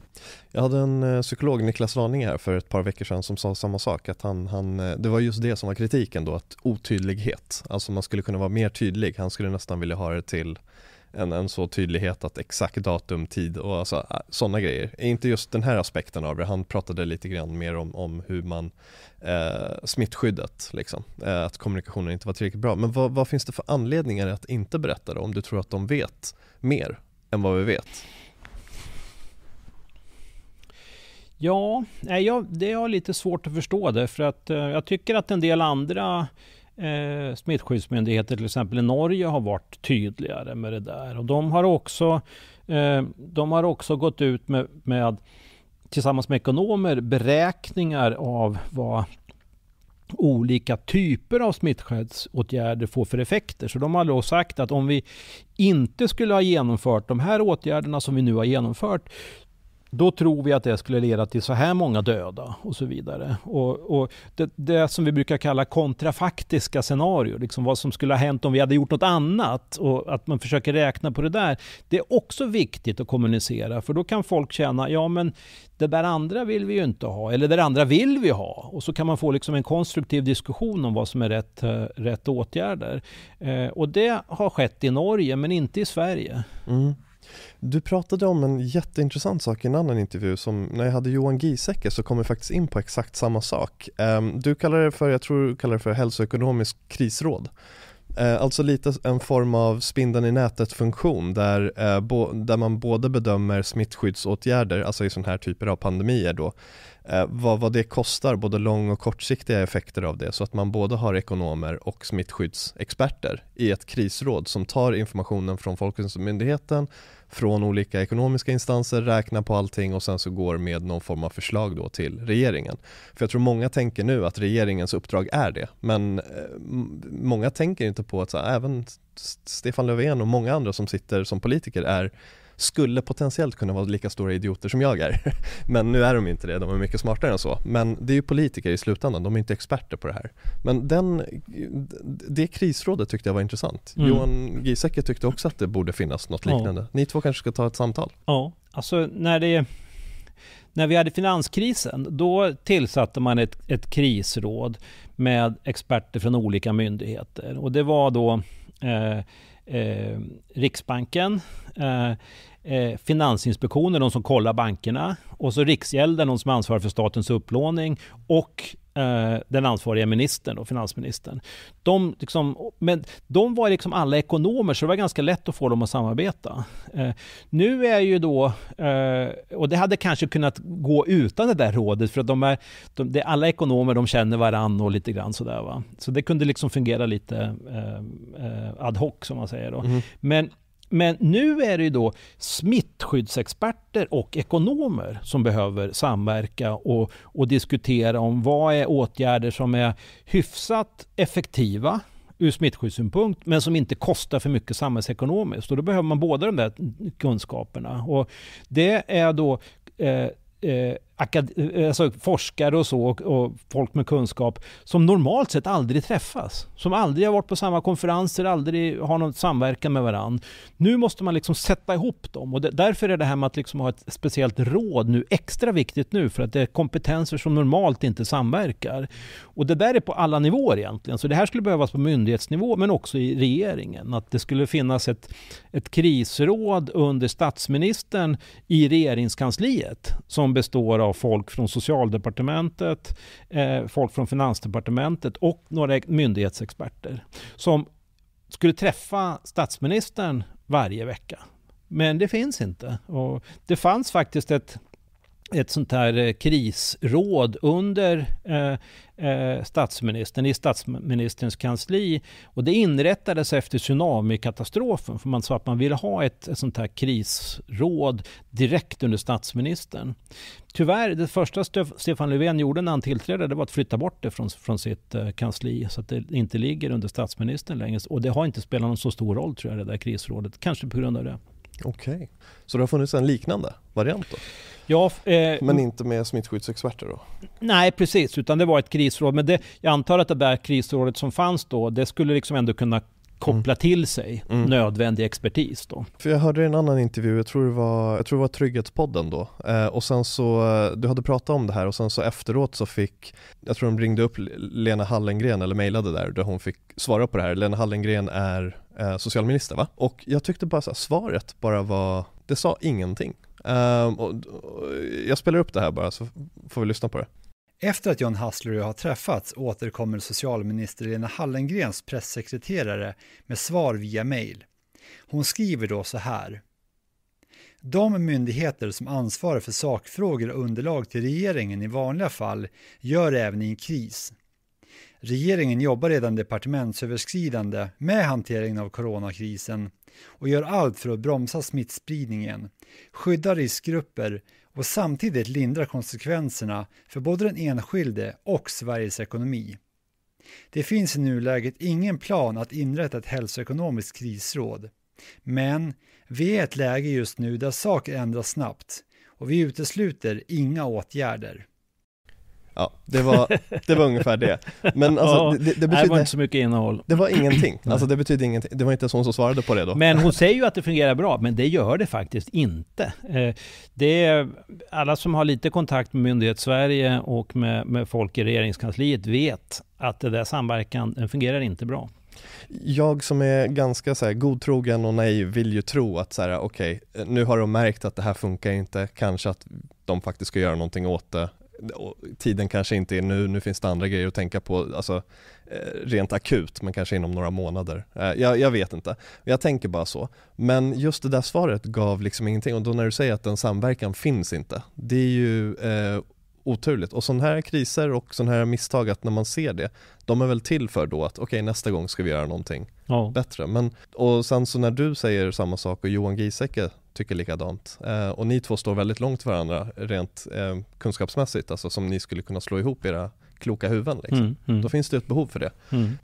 Jag hade en eh, psykolog, Niklas Raning här för ett par veckor sedan som sa samma sak. Att han, han, eh, det var just det som var kritiken då, att otydlighet. Alltså man skulle kunna vara mer tydlig. Han skulle nästan vilja ha det till en, en så tydlighet att exakt datum, tid och alltså, äh, sådana grejer. Inte just den här aspekten av det, han pratade lite grann mer om, om hur man eh, smittskyddet, liksom. Eh, att kommunikationen inte var tillräckligt bra. Men vad, vad, finns det för anledningar att inte berätta det om du tror att de vet mer än vad vi vet? Ja, jag, det har lite svårt att förstå det för att eh, jag tycker att en del andra eh, smittskyddsmyndigheter, till exempel i Norge, har varit tydligare med det där. Och de har också, eh, de har också gått ut med, med, tillsammans med ekonomer, beräkningar av vad olika typer av smittskyddsåtgärder får för effekter. Så de har då sagt att om vi inte skulle ha genomfört de här åtgärderna som vi nu har genomfört då tror vi att det skulle leda till så här många döda och så vidare. Och, och det, det, som vi brukar kalla kontrafaktiska scenarier, liksom vad som skulle ha hänt om vi hade gjort något annat och att man försöker räkna på det där. Det är också viktigt att kommunicera för då kan folk känna, ja men det där andra vill vi ju inte ha, eller det där andra vill vi ha. Och så kan man få liksom en konstruktiv diskussion om vad som är rätt, eh, rätt åtgärder. Eh, och det har skett i Norge, men inte i Sverige. Mm. Du pratade om en jätteintressant sak i en annan intervju som när jag hade Johan Giesecke så kom vi faktiskt in på exakt samma sak. Ehm, du kallar det för, jag tror du kallar det för hälsoekonomisk krisråd. Eh, alltså lite en form av spindeln i nätet funktion där, eh, där man både bedömer smittskyddsåtgärder, alltså i sådana här typer av pandemier då, Eh, vad, vad det kostar, både lång och kortsiktiga effekter av det, så att man både har ekonomer och smittskyddsexperter i ett krisråd som tar informationen från Folkhälsomyndigheten, från olika ekonomiska instanser, räknar på allting och sen så går med någon form av förslag då till regeringen. För jag tror många tänker nu att regeringens uppdrag är det, men eh, många tänker inte på att så här, även Stefan Löfven och många andra som sitter som politiker är skulle potentiellt kunna vara lika stora idioter som jag är. [laughs] Men nu är de inte det, de är mycket smartare än så. Men det är ju politiker i slutändan, de är inte experter på det här. Men den, det krisrådet tyckte jag var intressant. Mm. Johan Giesecke tyckte också att det borde finnas något liknande. Ja. Ni två kanske ska ta ett samtal? Ja, alltså när det när vi hade finanskrisen, då tillsatte man ett, ett krisråd med experter från olika myndigheter. Och det var då eh, eh, Riksbanken, eh, eh, Finansinspektionen, de som kollar bankerna, och så Riksgälden, de som ansvarar för statens upplåning, och eh, den ansvariga ministern, och finansministern. De, liksom, men de var liksom alla ekonomer, så det var ganska lätt att få dem att samarbeta. Eh, nu är ju då, eh, och det hade kanske kunnat gå utan det där rådet, för att de är, de, det, alla ekonomer de känner varann och lite grann sådär. Va? Så det kunde liksom fungera lite eh, eh, ad hoc, som man säger. Då. Mm. Men men nu är det ju då smittskyddsexperter och ekonomer som behöver samverka och, och diskutera om vad är åtgärder som är hyfsat effektiva ur smittskyddssynpunkt, men som inte kostar för mycket samhällsekonomiskt. Och då behöver man båda de där kunskaperna. Och det är då eh, eh, Eh, alltså forskare och så och, och, folk med kunskap som normalt sett aldrig träffas. Som aldrig har varit på samma konferenser, aldrig har någon samverkan med varandra. Nu måste man liksom sätta ihop dem och det, därför är det här med att liksom ha ett speciellt råd nu extra viktigt nu för att det är kompetenser som normalt inte samverkar. Och det där är på alla nivåer egentligen. Så det här skulle behövas på myndighetsnivå men också i regeringen. Att det skulle finnas ett, ett krisråd under statsministern i regeringskansliet som består av folk från socialdepartementet, eh, folk från finansdepartementet och några myndighetsexperter som skulle träffa statsministern varje vecka. Men det finns inte. Och det fanns faktiskt ett ett sånt här eh, krisråd under eh, eh, statsministern i statsministerns kansli. Och det inrättades efter tsunamikatastrofen för man sa att man ville ha ett, ett sånt här krisråd direkt under statsministern. Tyvärr, det första Stefan Löfven gjorde när han tillträdde det var att flytta bort det från, från sitt kansli så att det inte ligger under statsministern längre. Och det har inte spelat någon så stor roll tror jag det där krisrådet, kanske på grund av det. Okej, okay. så det har funnits en liknande variant då? Ja, eh, men inte med smittskyddsexperter då? Nej, precis, utan det var ett krisråd. Men det, jag antar att det där krisrådet som fanns då, det skulle liksom ändå kunna koppla mm. till sig mm. nödvändig expertis då. För jag hörde en annan intervju, jag tror det var, jag tror det var Trygghetspodden då, eh, och sen så, eh, du hade pratat om det här och sen så efteråt så fick, jag tror de ringde upp Lena Hallengren eller mejlade där, där hon fick svara på det här. Lena Hallengren är eh, socialminister va? Och jag tyckte bara så här, svaret bara var, det sa ingenting. Um, och, och, jag spelar upp det här bara så får vi lyssna på det. Efter att John Hassler och jag har träffats återkommer socialminister Lena Hallengrens pressekreterare med svar via mejl. Hon skriver då så här. De myndigheter som ansvarar för sakfrågor och underlag till regeringen i vanliga fall gör det även i en kris. Regeringen jobbar redan departementsöverskridande med hanteringen av coronakrisen och gör allt för att bromsa smittspridningen, skydda riskgrupper och samtidigt lindra konsekvenserna för både den enskilde och Sveriges ekonomi. Det finns i nuläget ingen plan att inrätta ett hälsoekonomiskt krisråd. Men vi är i ett läge just nu där saker ändras snabbt och vi utesluter inga åtgärder. Ja, det var, det var ungefär det. Men [laughs] alltså, ja, det, det, betyder, det var inte så mycket innehåll. Det var ingenting. [clears throat] Alltså det betyder ingenting. Det var inte hon som svarade på det då. Men hon säger ju att det fungerar bra, men det gör det faktiskt inte. Eh, det är, alla som har lite kontakt med myndighets-Sverige och med, med folk i regeringskansliet vet att det där samverkan, den fungerar inte bra. Jag som är ganska så här, godtrogen och naiv vill ju tro att så här, okej, okay, nu har de märkt att det här funkar inte, kanske att de faktiskt ska göra någonting åt det tiden kanske inte är nu, nu finns det andra grejer att tänka på, alltså eh, rent akut, men kanske inom några månader. Eh, jag, jag, vet inte, jag tänker bara så. Men just det där svaret gav liksom ingenting och då när du säger att en samverkan finns inte, det är ju eh, oturligt. Och sådana här kriser och sådana här misstag, att när man ser det, de är väl till för då att okej okay, nästa gång ska vi göra någonting ja. bättre. Men, och sen så när du säger samma sak och Johan Giesecke tycker likadant. Eh, och ni två står väldigt långt varandra rent eh, kunskapsmässigt, alltså som ni skulle kunna slå ihop era kloka huvuden. Liksom. Mm, mm. Då finns det ett behov för det. Mm.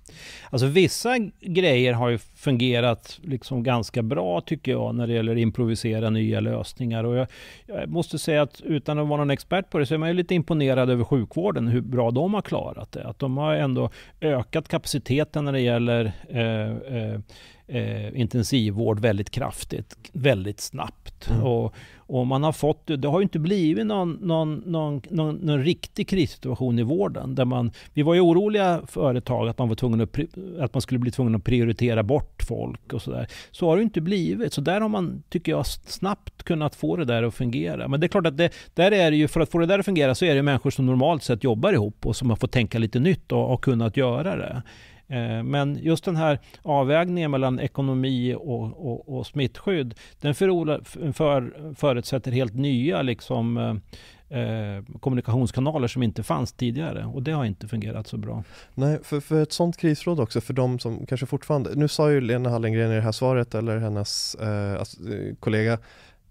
Alltså vissa grejer har ju fungerat liksom ganska bra tycker jag när det gäller att improvisera nya lösningar. Och jag, jag, måste säga att utan att vara någon expert på det så är man ju lite imponerad över sjukvården, hur bra de har klarat det. Att de har ändå ökat kapaciteten när det gäller eh, eh, eh, intensivvård väldigt kraftigt, väldigt snabbt. Mm. Och, och man har fått, det har ju inte blivit någon, någon, någon, någon, någon riktig krissituation i vården. Där man, vi var ju oroliga företag att man, var tvungen att, att man skulle bli tvungen att prioritera bort folk och sådär. Så har det inte blivit. Så där har man, tycker jag, snabbt kunnat få det där att fungera. Men det är klart att det, där är det ju, för att få det där att fungera så är det människor som normalt sett jobbar ihop och som har fått tänka lite nytt och har kunnat göra det. Eh, men just den här avvägningen mellan ekonomi och, och, och smittskydd, den för, för, förutsätter helt nya liksom, eh, eh, kommunikationskanaler som inte fanns tidigare och det har inte fungerat så bra. Nej, för, för ett sånt krisråd också, för de som kanske fortfarande, nu sa ju Lena Hallengren i det här svaret, eller hennes eh, eh kollega,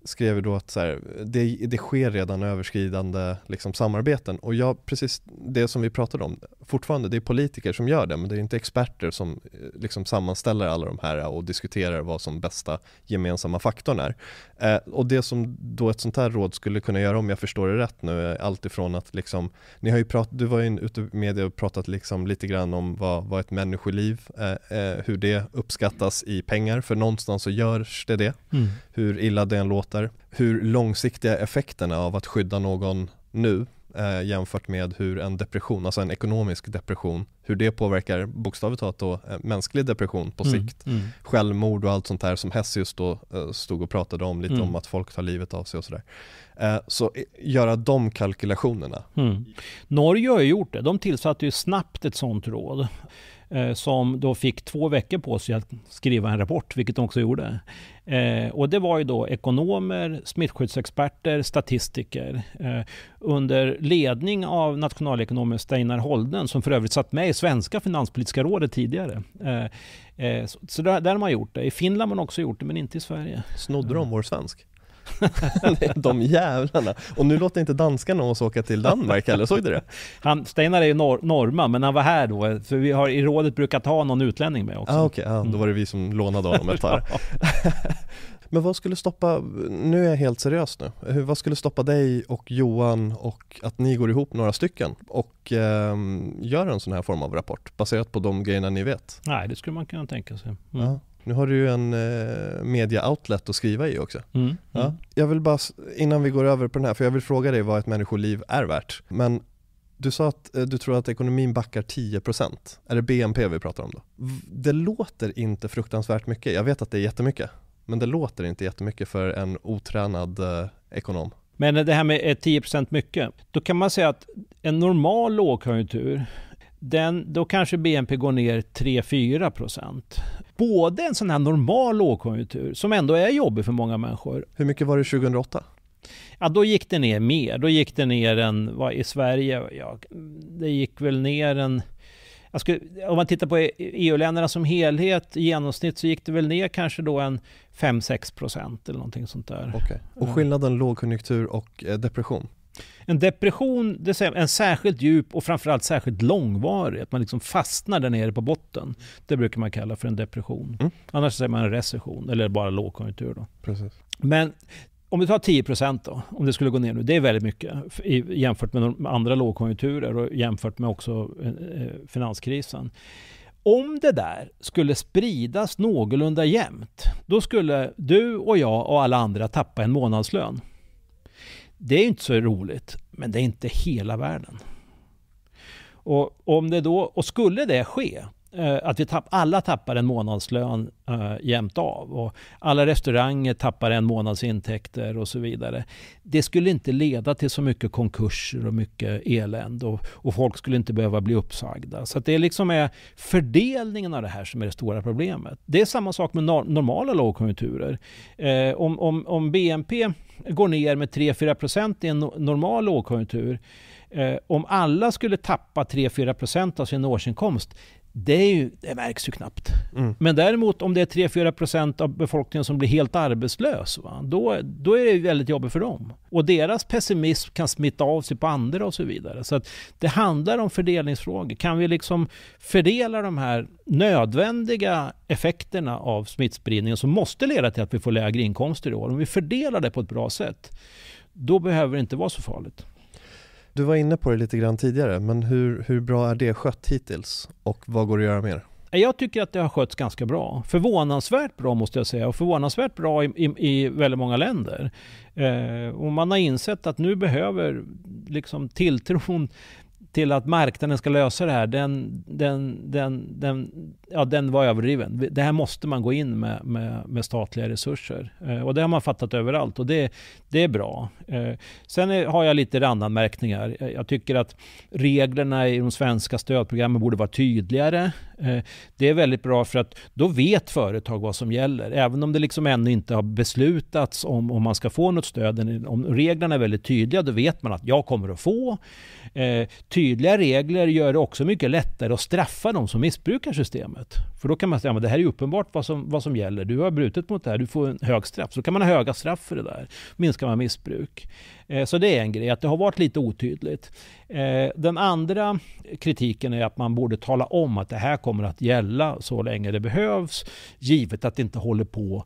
skrev då att så här, det, det sker redan överskridande liksom, samarbeten och jag, precis det som vi pratade om, fortfarande det är politiker som gör det men det är inte experter som eh, liksom sammanställer alla de här och diskuterar vad som bästa gemensamma faktorn är. Eh, och det som då ett sånt här råd skulle kunna göra om jag förstår det rätt nu är alltifrån att liksom, ni har ju pratat, du var ju ute i media och pratat liksom lite grann om vad, vad ett människoliv, eh, eh, hur det uppskattas i pengar, för någonstans så görs det det, mm hur illa det än låter, hur långsiktiga effekterna av att skydda någon nu eh, jämfört med hur en depression, alltså en ekonomisk depression, hur det påverkar bokstavligt talat då eh, mänsklig depression på mm, sikt. Mm. Självmord och allt sånt där som Hessius då eh, stod och pratade om lite mm. om att folk tar livet av sig och sådär. Eh, så göra de kalkylationerna. Mm. Norge har ju gjort det, de tillsatte ju snabbt ett sånt råd. Eh, som då fick två veckor på sig att skriva en rapport, vilket de också gjorde. Eh, och det var ju då ekonomer, smittskyddsexperter, statistiker eh, under ledning av nationalekonomen Steinar Holden som för övrigt satt med i svenska finanspolitiska rådet tidigare. Eh, eh, så, så där, där har man gjort det. I Finland har man också gjort det, men inte i Sverige. Snodde de vår svensk? [laughs] de jävlarna. Och nu låter inte danskarna oss åka till Danmark eller såg du det? [laughs] Han, Steinar är ju nor norrman, men han var här då, för vi har i rådet brukat ha någon utlänning med också. Ah, Okej, okay, ah, då var det vi som lånade honom ett tag. [laughs] Men vad skulle stoppa, nu är jag helt seriös nu, vad skulle stoppa dig och Johan och att ni går ihop några stycken och eh, gör en sån här form av rapport baserat på de grejerna ni vet? Nej, det skulle man kunna tänka sig. Mm. Ja. Nu har du ju en eh, media-outlet att skriva i också. Mm. Ja. Mm. Jag vill bara, innan vi går över på den här, för jag vill fråga dig vad ett människoliv är värt. Men du sa att eh, du tror att ekonomin backar 10%. Är det BNP vi pratar om då? Det låter inte fruktansvärt mycket. Jag vet att det är jättemycket. Men det låter inte jättemycket för en otränad eh, ekonom. Men det här med 10% mycket, då kan man säga att en normal lågkonjunktur den, då kanske BNP går ner 3-4 procent. Både en sån här normal lågkonjunktur, som ändå är jobbig för många människor. Hur mycket var det 2008? Ja, då gick det ner mer. Då gick det ner en, vad, i Sverige, ja, det gick väl ner en Skulle, om man tittar på EU-länderna som helhet, i genomsnitt så gick det väl ner kanske då en 5-6 procent eller någonting sånt där. Okay. Och skillnaden lågkonjunktur och eh, depression? En depression, det är en särskilt djup och framförallt särskilt långvarig. Att man liksom fastnar där nere på botten. Det brukar man kalla för en depression. Mm. Annars säger man en recession eller bara lågkonjunktur. Då. Precis. Men om vi tar 10 då, om det skulle gå ner nu, det är väldigt mycket jämfört med andra lågkonjunkturer och jämfört med också eh, finanskrisen. Om det där skulle spridas någorlunda jämnt, då skulle du och jag och alla andra tappa en månadslön. Det är inte så roligt, men det är inte hela världen. Och, om det då, och skulle det ske, Eh, att vi tapp, alla tappar en månadslön uh, jämt av och alla restauranger tappar en månads intäkter och så vidare. Det skulle inte leda till så mycket konkurser och mycket elände och, och folk skulle inte behöva bli uppsagda. Så det liksom är fördelningen av det här som är det stora problemet. Det är samma sak med no normala lågkonjunkturer. Eh, om, om, om BNP går ner med 3-4 procent i en no normal lågkonjunktur eh, om alla skulle tappa 3-4 procent av sin årsinkomst det, är ju, det märks ju knappt. Mm. Men däremot om det är 3-4% av befolkningen som blir helt arbetslös, va? Då, då är det väldigt jobbigt för dem. Och deras pessimism kan smitta av sig på andra och så vidare. Så att det handlar om fördelningsfrågor. Kan vi liksom fördela de här nödvändiga effekterna av smittspridningen som måste leda till att vi får lägre inkomster i år. Om vi fördelar det på ett bra sätt, då behöver det inte vara så farligt. Du var inne på det lite grann tidigare, men hur, hur bra är det skött hittills? Och vad går det att göra mer? Jag tycker att det har skötts ganska bra. Förvånansvärt bra måste jag säga och förvånansvärt bra i, i, i väldigt många länder. Eh, och man har insett att nu behöver liksom tilltron till att marknaden ska lösa det här, den, den, den, den, ja, den var överdriven. Det här måste man gå in med, med, med statliga resurser. Eh, och det har man fattat överallt och det, det är bra. Eh, sen är, har jag lite randanmärkningar. Eh, jag tycker att reglerna i de svenska stödprogrammen borde vara tydligare. Eh, det är väldigt bra för att då vet företag vad som gäller. Även om det liksom ännu inte har beslutats om, om man ska få något stöd. Om reglerna är väldigt tydliga, då vet man att jag kommer att få. Eh, Tydliga regler gör det också mycket lättare att straffa de som missbrukar systemet. För då kan man säga att det här är uppenbart vad som, vad som gäller. Du har brutit mot det här, du får en hög straff. Så kan man ha höga straff för det där. Minskar man missbruk. Eh, så det är en grej, att det har varit lite otydligt. Eh, den andra kritiken är att man borde tala om att det här kommer att gälla så länge det behövs. Givet att det inte håller på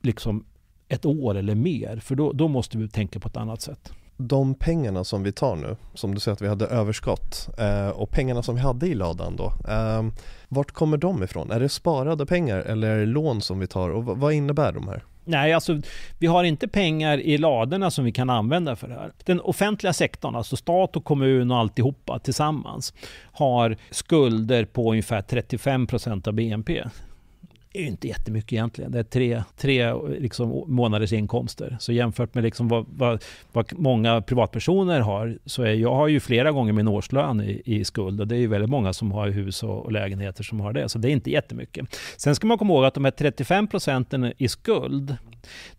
liksom ett år eller mer. För då, då måste vi tänka på ett annat sätt de pengarna som vi tar nu, som du säger att vi hade överskott eh, och pengarna som vi hade i ladan då, eh, vart kommer de ifrån? Är det sparade pengar eller är det lån som vi tar och vad innebär de här? Nej, alltså vi har inte pengar i ladorna som vi kan använda för det här. Den offentliga sektorn, alltså stat och kommun och alltihopa tillsammans, har skulder på ungefär 35 procent av BNP är ju inte jättemycket egentligen. Det är tre, tre liksom månaders inkomster. Så jämfört med liksom vad, vad, vad, många privatpersoner har, så är jag har ju flera gånger min årslön i, i skuld. Och det är ju väldigt många som har hus och, och, lägenheter som har det. Så det är inte jättemycket. Sen ska man komma ihåg att de här 35 procenten i skuld,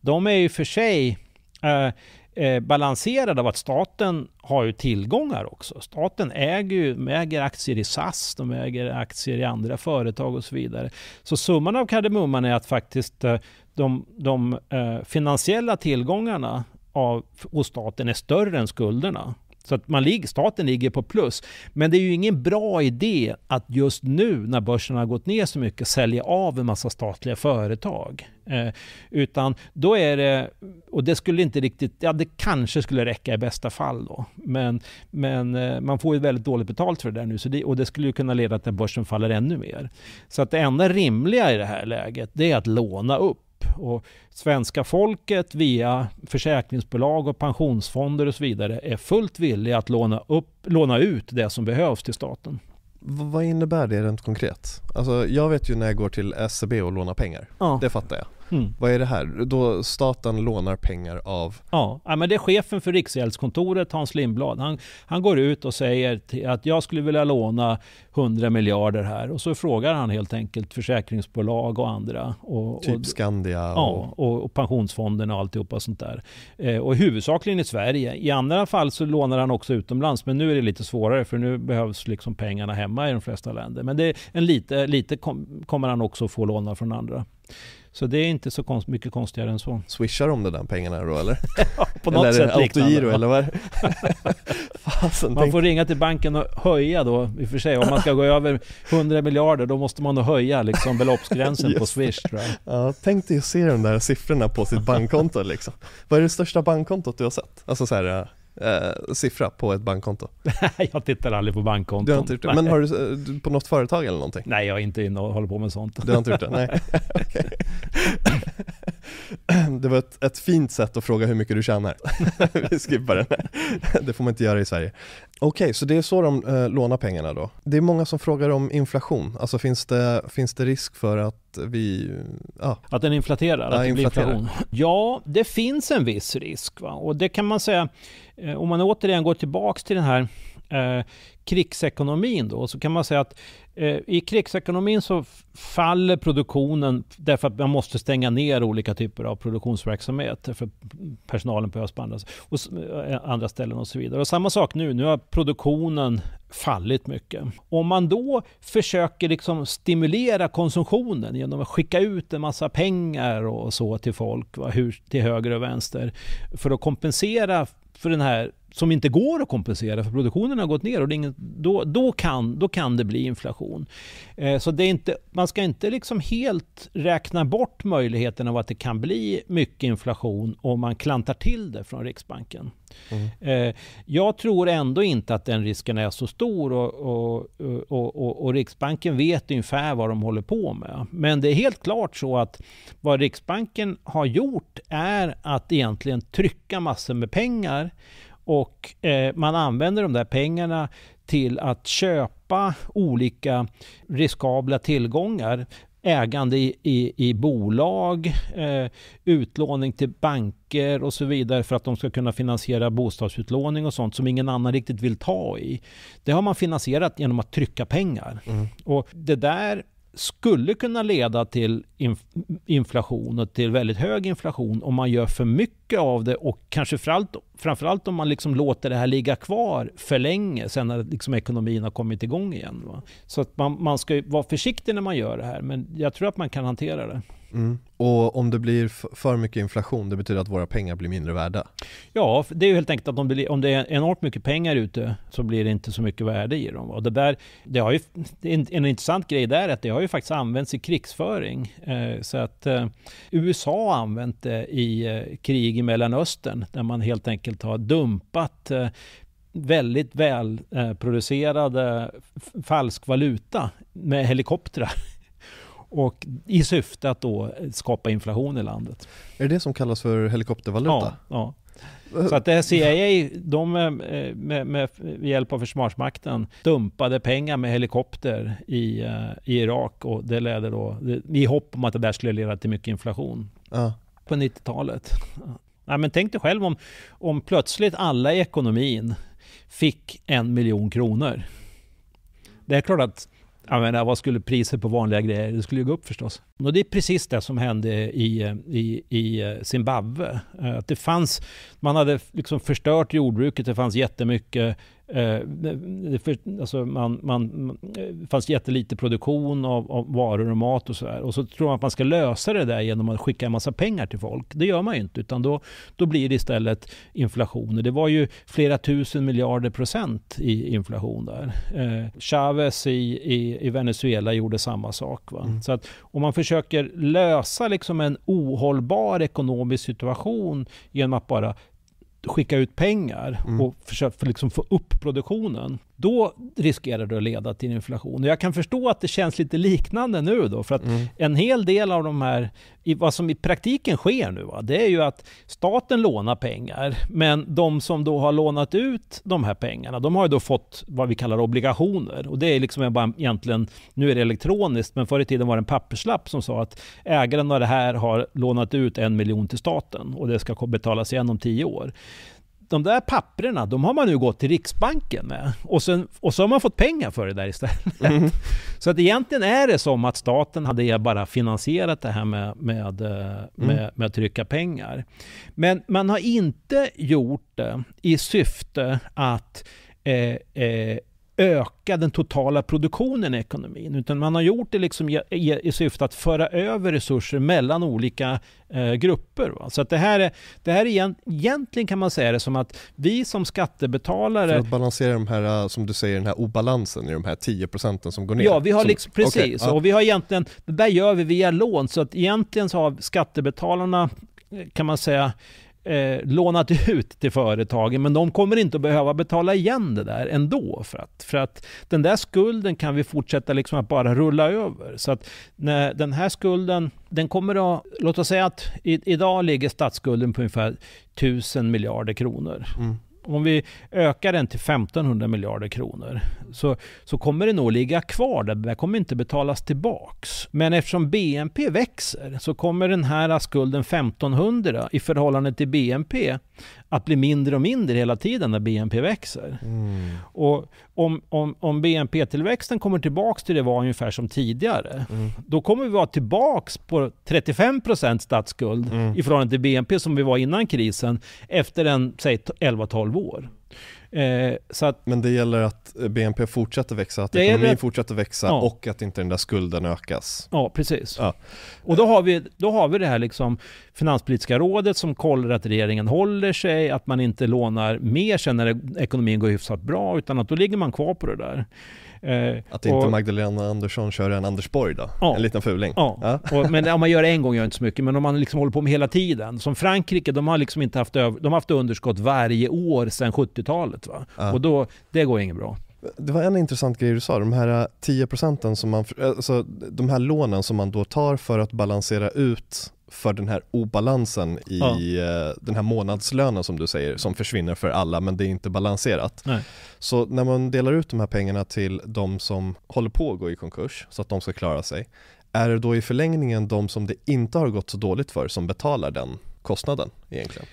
de är ju för sig eh, eh, balanserad av att staten har ju tillgångar också. Staten äger ju äger aktier i SAS, de äger aktier i andra företag och så vidare. Så summan av kardemumman är att faktiskt eh, de, de eh, finansiella tillgångarna av, hos staten är större än skulderna. Så att man, staten ligger på plus. Men det är ju ingen bra idé att just nu när börsen har gått ner så mycket sälja av en massa statliga företag. Eh, utan då är det, och det skulle inte riktigt, ja det kanske skulle räcka i bästa fall då. Men, men eh, man får ju väldigt dåligt betalt för det där nu så det, och det skulle ju kunna leda till att börsen faller ännu mer. Så att det enda rimliga i det här läget det är att låna upp och svenska folket via försäkringsbolag och pensionsfonder och så vidare är fullt villiga att låna, upp, låna ut det som behövs till staten. Vad innebär det rent konkret? Alltså jag vet ju när jag går till SEB och lånar pengar, ja. det fattar jag. Mm. Vad är det här? Då staten lånar pengar av? Ja, men det är chefen för Riksgäldskontoret, Hans Lindblad. Han, han går ut och säger att jag skulle vilja låna 100 miljarder här. Och så frågar han helt enkelt försäkringsbolag och andra. Och, typ och, Skandia? Ja, och, och pensionsfonderna och alltihopa sånt där. Eh, och huvudsakligen i Sverige. I andra fall så lånar han också utomlands. Men nu är det lite svårare för nu behövs liksom pengarna hemma i de flesta länder. Men det är en lite, lite kom, kommer han också få låna från andra. Så det är inte så konst, mycket konstigare än så. Swishar de de där pengarna då eller? [laughs] ja, på något eller sätt autogiro eller vad [laughs] Fasen, Man får ringa till banken och höja då, i och för sig. Om man ska gå över 100 miljarder då måste man nog höja liksom beloppsgränsen på [laughs] Swish tror jag. Ja, tänk dig att se de där siffrorna på sitt bankkonto liksom. Vad är det största bankkontot du har sett? Alltså så här, eh, siffra på ett bankkonto? jag tittar aldrig på bankkonton. Du har inte gjort det? Men har du på något företag eller någonting? Nej, jag är inte inne och håller på med sånt. Du har inte gjort det? Nej. [laughs] det var ett, ett, fint sätt att fråga hur mycket du tjänar. [laughs] Vi skippar den. det får man inte göra i Sverige. Okej, okay, så det är så de eh, lånar pengarna då. Det är många som frågar om inflation. Alltså finns det, finns det risk för att vi... Ja. Att den inflaterar? Ja, att det blir inflation? Ja, det finns en viss risk. Va? Och det kan man säga, eh, om man återigen går tillbaks till den här eh, krigsekonomin då, så kan man säga att eh, i krigsekonomin så faller produktionen därför att man måste stänga ner olika typer av produktionsverksamhet för personalen behövs på andra, och, eh, andra ställen och så vidare. Och samma sak nu, nu har produktionen fallit mycket. Om man då försöker liksom stimulera konsumtionen genom att skicka ut en massa pengar och så till folk, va, hur, till höger och vänster, för att kompensera för den här som inte går att kompensera för produktionen har gått ner och ingen, då, då, kan, då kan det bli inflation. Eh, så det är inte, man ska inte liksom helt räkna bort möjligheten av att det kan bli mycket inflation om man klantar till det från Riksbanken. Mm. Eh, jag tror ändå inte att den risken är så stor och, och, och, och, Riksbanken vet ungefär vad de håller på med. Men det är helt klart så att vad Riksbanken har gjort är att egentligen trycka massor med pengar och eh, man använder de där pengarna till att köpa olika riskabla tillgångar ägande i, i, i bolag, eh, utlåning till banker och så vidare för att de ska kunna finansiera bostadsutlåning och sånt som ingen annan riktigt vill ta i. Det har man finansierat genom att trycka pengar. Mm. Och det där skulle kunna leda till inf inflation och till väldigt hög inflation om man gör för mycket av det och kanske framförallt, framförallt om man liksom låter det här ligga kvar för länge sen när liksom ekonomin har kommit igång igen. Va? Så att man, man ska vara försiktig när man gör det här men jag tror att man kan hantera det. Mm. Och om det blir för mycket inflation, det betyder att våra pengar blir mindre värda? Ja, det är ju helt enkelt att om det, om det är enormt mycket pengar ute så blir det inte så mycket värde i dem. Och det där, det har ju, en, en intressant grej där är att det har ju faktiskt använts i krigsföring. Eh, så att eh, USA har använt det i eh, krig i Mellanöstern där man helt enkelt har dumpat eh, väldigt välproducerade falsk valuta med helikoptrar [laughs] Och i syfte att då skapa inflation i landet. Är det det som kallas för helikoptervaluta? Ja, ja. Så att det CIA, de eh, med, med, med hjälp av Försvarsmakten dumpade pengar med helikopter i, i Irak och det ledde då, i hopp om att det där skulle leda till mycket inflation. Ja. På 90-talet. Ja, men tänk dig själv om, om plötsligt alla i ekonomin fick en miljon kronor. Det är klart att jag menar, vad skulle priset på vanliga grejer? Det skulle ju gå upp förstås. Och det är precis det som hände i, i, i eh, Zimbabwe. Eh, att det fanns, man hade liksom förstört jordbruket, det fanns jättemycket Eh, det, alltså man, man, det fanns jättelite produktion av, av varor och mat och sådär. Och så tror man att man ska lösa det där genom att skicka en massa pengar till folk. Det gör man ju inte, utan då, då blir det istället inflation. Det var ju flera tusen miljarder procent i inflation där. Eh, Chavez i, i, i, Venezuela gjorde samma sak. Mm. Så att om man försöker lösa liksom en ohållbar ekonomisk situation genom att bara skicka ut pengar mm. och försöka liksom få upp produktionen, då riskerar det att leda till inflation. Och jag kan förstå att det känns lite liknande nu då, för att mm. en hel del av de här, vad som i praktiken sker nu, va, det är ju att staten lånar pengar, men de som då har lånat ut de här pengarna, de har ju då fått vad vi kallar obligationer. Och det är liksom bara egentligen, nu är det elektroniskt, men förr i tiden var det en papperslapp som sa att ägaren av det här har lånat ut en miljon till staten och det ska betalas igen om tio år de där papperna, de har man nu gått till Riksbanken med. Och, sen, och så har man fått pengar för det där istället. Mm. [laughs] Så att egentligen är det som att staten hade bara finansierat det här med, med, eh, mm. med, med att trycka pengar. Men man har inte gjort det i syfte att eh, eh, öka den totala produktionen i ekonomin. Utan man har gjort det liksom i, i, i syfte att föra över resurser mellan olika eh, grupper. Va? Så att det här är, det här är egentligen kan man säga det som att vi som skattebetalare... För att balansera de här, eh, som du säger, den här obalansen i de här 10 procenten som går ner? Ja, vi har liksom, precis. Okay, och vi har egentligen, det där gör vi via lån. Så att egentligen så har skattebetalarna, kan man säga, eh, lånat [laughs] ut till företagen men de kommer inte att behöva betala igen det där ändå. För att, för att den där skulden kan vi fortsätta liksom att bara rulla över. Så att när den här skulden, den kommer att, låt oss säga att i, idag ligger statsskulden på ungefär 1000 miljarder kronor. Mm om vi ökar den till 1500 miljarder kronor så, så kommer det nog ligga kvar där. Det kommer inte betalas tillbaks. Men eftersom BNP växer så kommer den här skulden 1500 i förhållande till BNP att bli mindre och mindre hela tiden när BNP växer. Mm. Och om, om, om BNP-tillväxten kommer tillbaks till det var ungefär som tidigare, mm. då kommer vi vara tillbaks på 35 statsskuld mm. i förhållande till BNP som vi var innan krisen efter en, säg 11-12 år. Eh, så att, Men det gäller att BNP fortsätter växa, att ekonomin att, fortsätter växa ja. och att inte den där skulden ökas. Ja, precis. Ja. Och då har, vi, då har vi det här liksom Finanspolitiska rådet som kollar att regeringen håller sig, att man inte lånar mer sen när ekonomin går hyfsat bra, utan att då ligger man kvar på det där. Eh, att inte och, Magdalena Andersson kör en Anders Borg då? Ja, en liten fuling? Ja, ja. Och, [laughs] men om man gör det en gång gör det inte så mycket, men om man liksom håller på med hela tiden. Som Frankrike, de har liksom inte haft, de har haft underskott varje år sedan 70-talet. Va? Ja. Och då, det går inget bra. Det var en intressant grej du sa, de här 10 procenten som man, alltså de här lånen som man då tar för att balansera ut för den här obalansen i ja. Eh, den här månadslönen som du säger, som försvinner för alla men det är inte balanserat. Nej. Så när man delar ut de här pengarna till de som håller på att gå i konkurs, så att de ska klara sig, är det då i förlängningen de som det inte har gått så dåligt för som betalar den kostnaden egentligen?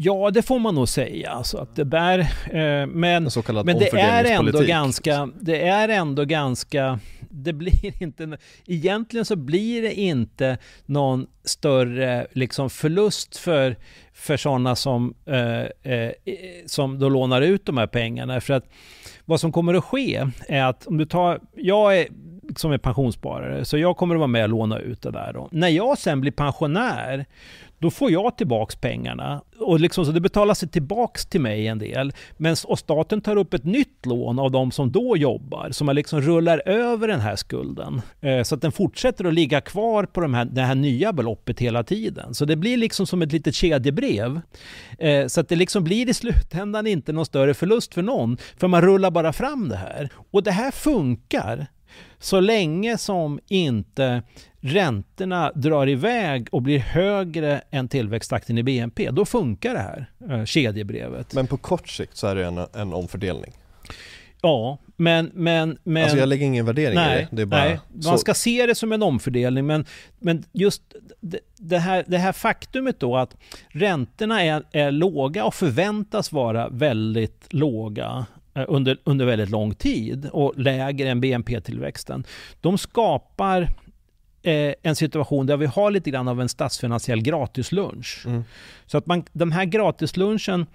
Ja, det får man nog säga. Alltså att det där, eh, men men det är ändå ganska, det är ändå ganska, det blir [laughs] inte, egentligen så blir det inte någon större liksom förlust för, för sådana som, eh, eh, som då lånar ut de här pengarna. För att vad som kommer att ske är att om du tar, jag är som är pensionssparare, så jag kommer att vara med och låna ut det där. Då. När jag sen blir pensionär, då får jag tillbaks pengarna. Och liksom, så det betalas tillbaks till mig en del. Men, och staten tar upp ett nytt lån av de som då jobbar. Så man liksom rullar över den här skulden. Eh, så att den fortsätter att ligga kvar på de här, det här nya beloppet hela tiden. Så det blir liksom som ett litet kedjebrev. Eh, så att det liksom blir i slutändan inte någon större förlust för någon. För man rullar bara fram det här. Och det här funkar Så länge som inte räntorna drar iväg och blir högre än tillväxttakten i BNP, då funkar det här eh, kedjebrevet. Men på kort sikt så är det en, en omfördelning. Ja, men... men, men alltså jag lägger ingen värdering nej, i det. det är bara, nej, man ska se det som en omfördelning, men, men just det, här, det här faktumet då att räntorna är, är låga och förväntas vara väldigt låga eh, under, under väldigt lång tid och lägre än BNP-tillväxten. De skapar eh, en situation där vi har lite grann av en statsfinansiell gratislunch. Mm. Så att man, de här gratislunchen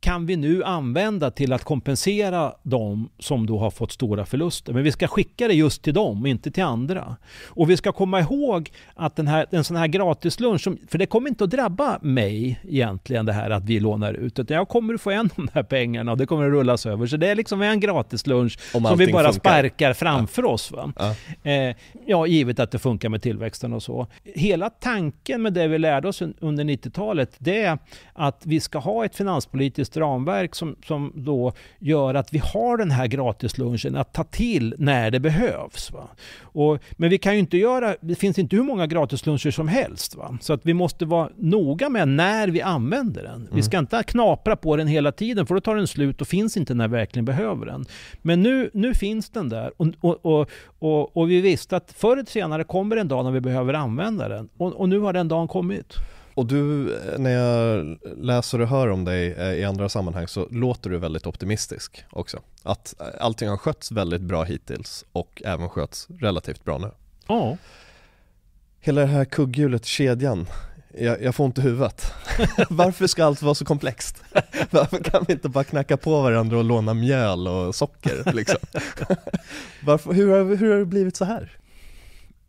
kan vi nu använda till att kompensera de som då har fått stora förluster. Men vi ska skicka det just till dem, inte till andra. Och vi ska komma ihåg att den här, en sån här gratislunch, som, för det kommer inte att drabba mig egentligen det här att vi lånar ut, utan jag kommer att få en de här pengarna och det kommer att rullas över. Så det är liksom en gratislunch som vi bara funkar. sparkar framför ja. oss. Va? Ja. Eh, ja, givet att det funkar med tillväxten och så. Hela tanken med det vi lärde oss under 90-talet, det är att vi ska ha ett finanspolitiskt politiskt ramverk som, som då gör att vi har den här gratislunchen att ta till när det behövs. Va? Och, men vi kan ju inte göra, det finns inte hur många gratisluncher som helst. Va? Så att vi måste vara noga med när vi använder den. Mm. Vi ska inte knapra på den hela tiden för då tar den slut och finns inte när vi verkligen behöver den. Men nu, nu finns den där och, och, och, och, och vi visste att förr eller senare kommer en dag när vi behöver använda den. Och, och nu har den dagen kommit. Och du, när jag läser och hör om dig eh, i andra sammanhang så låter du väldigt optimistisk också. Att allting har skötts väldigt bra hittills och även sköts relativt bra nu. Ja. Hela det här kugghjulet, kedjan, jag, jag får ont i huvudet. [laughs] Varför ska allt vara så komplext? [laughs] Varför kan vi inte bara knacka på varandra och låna mjöl och socker liksom? [laughs] Varför, hur, har, hur har det blivit så här?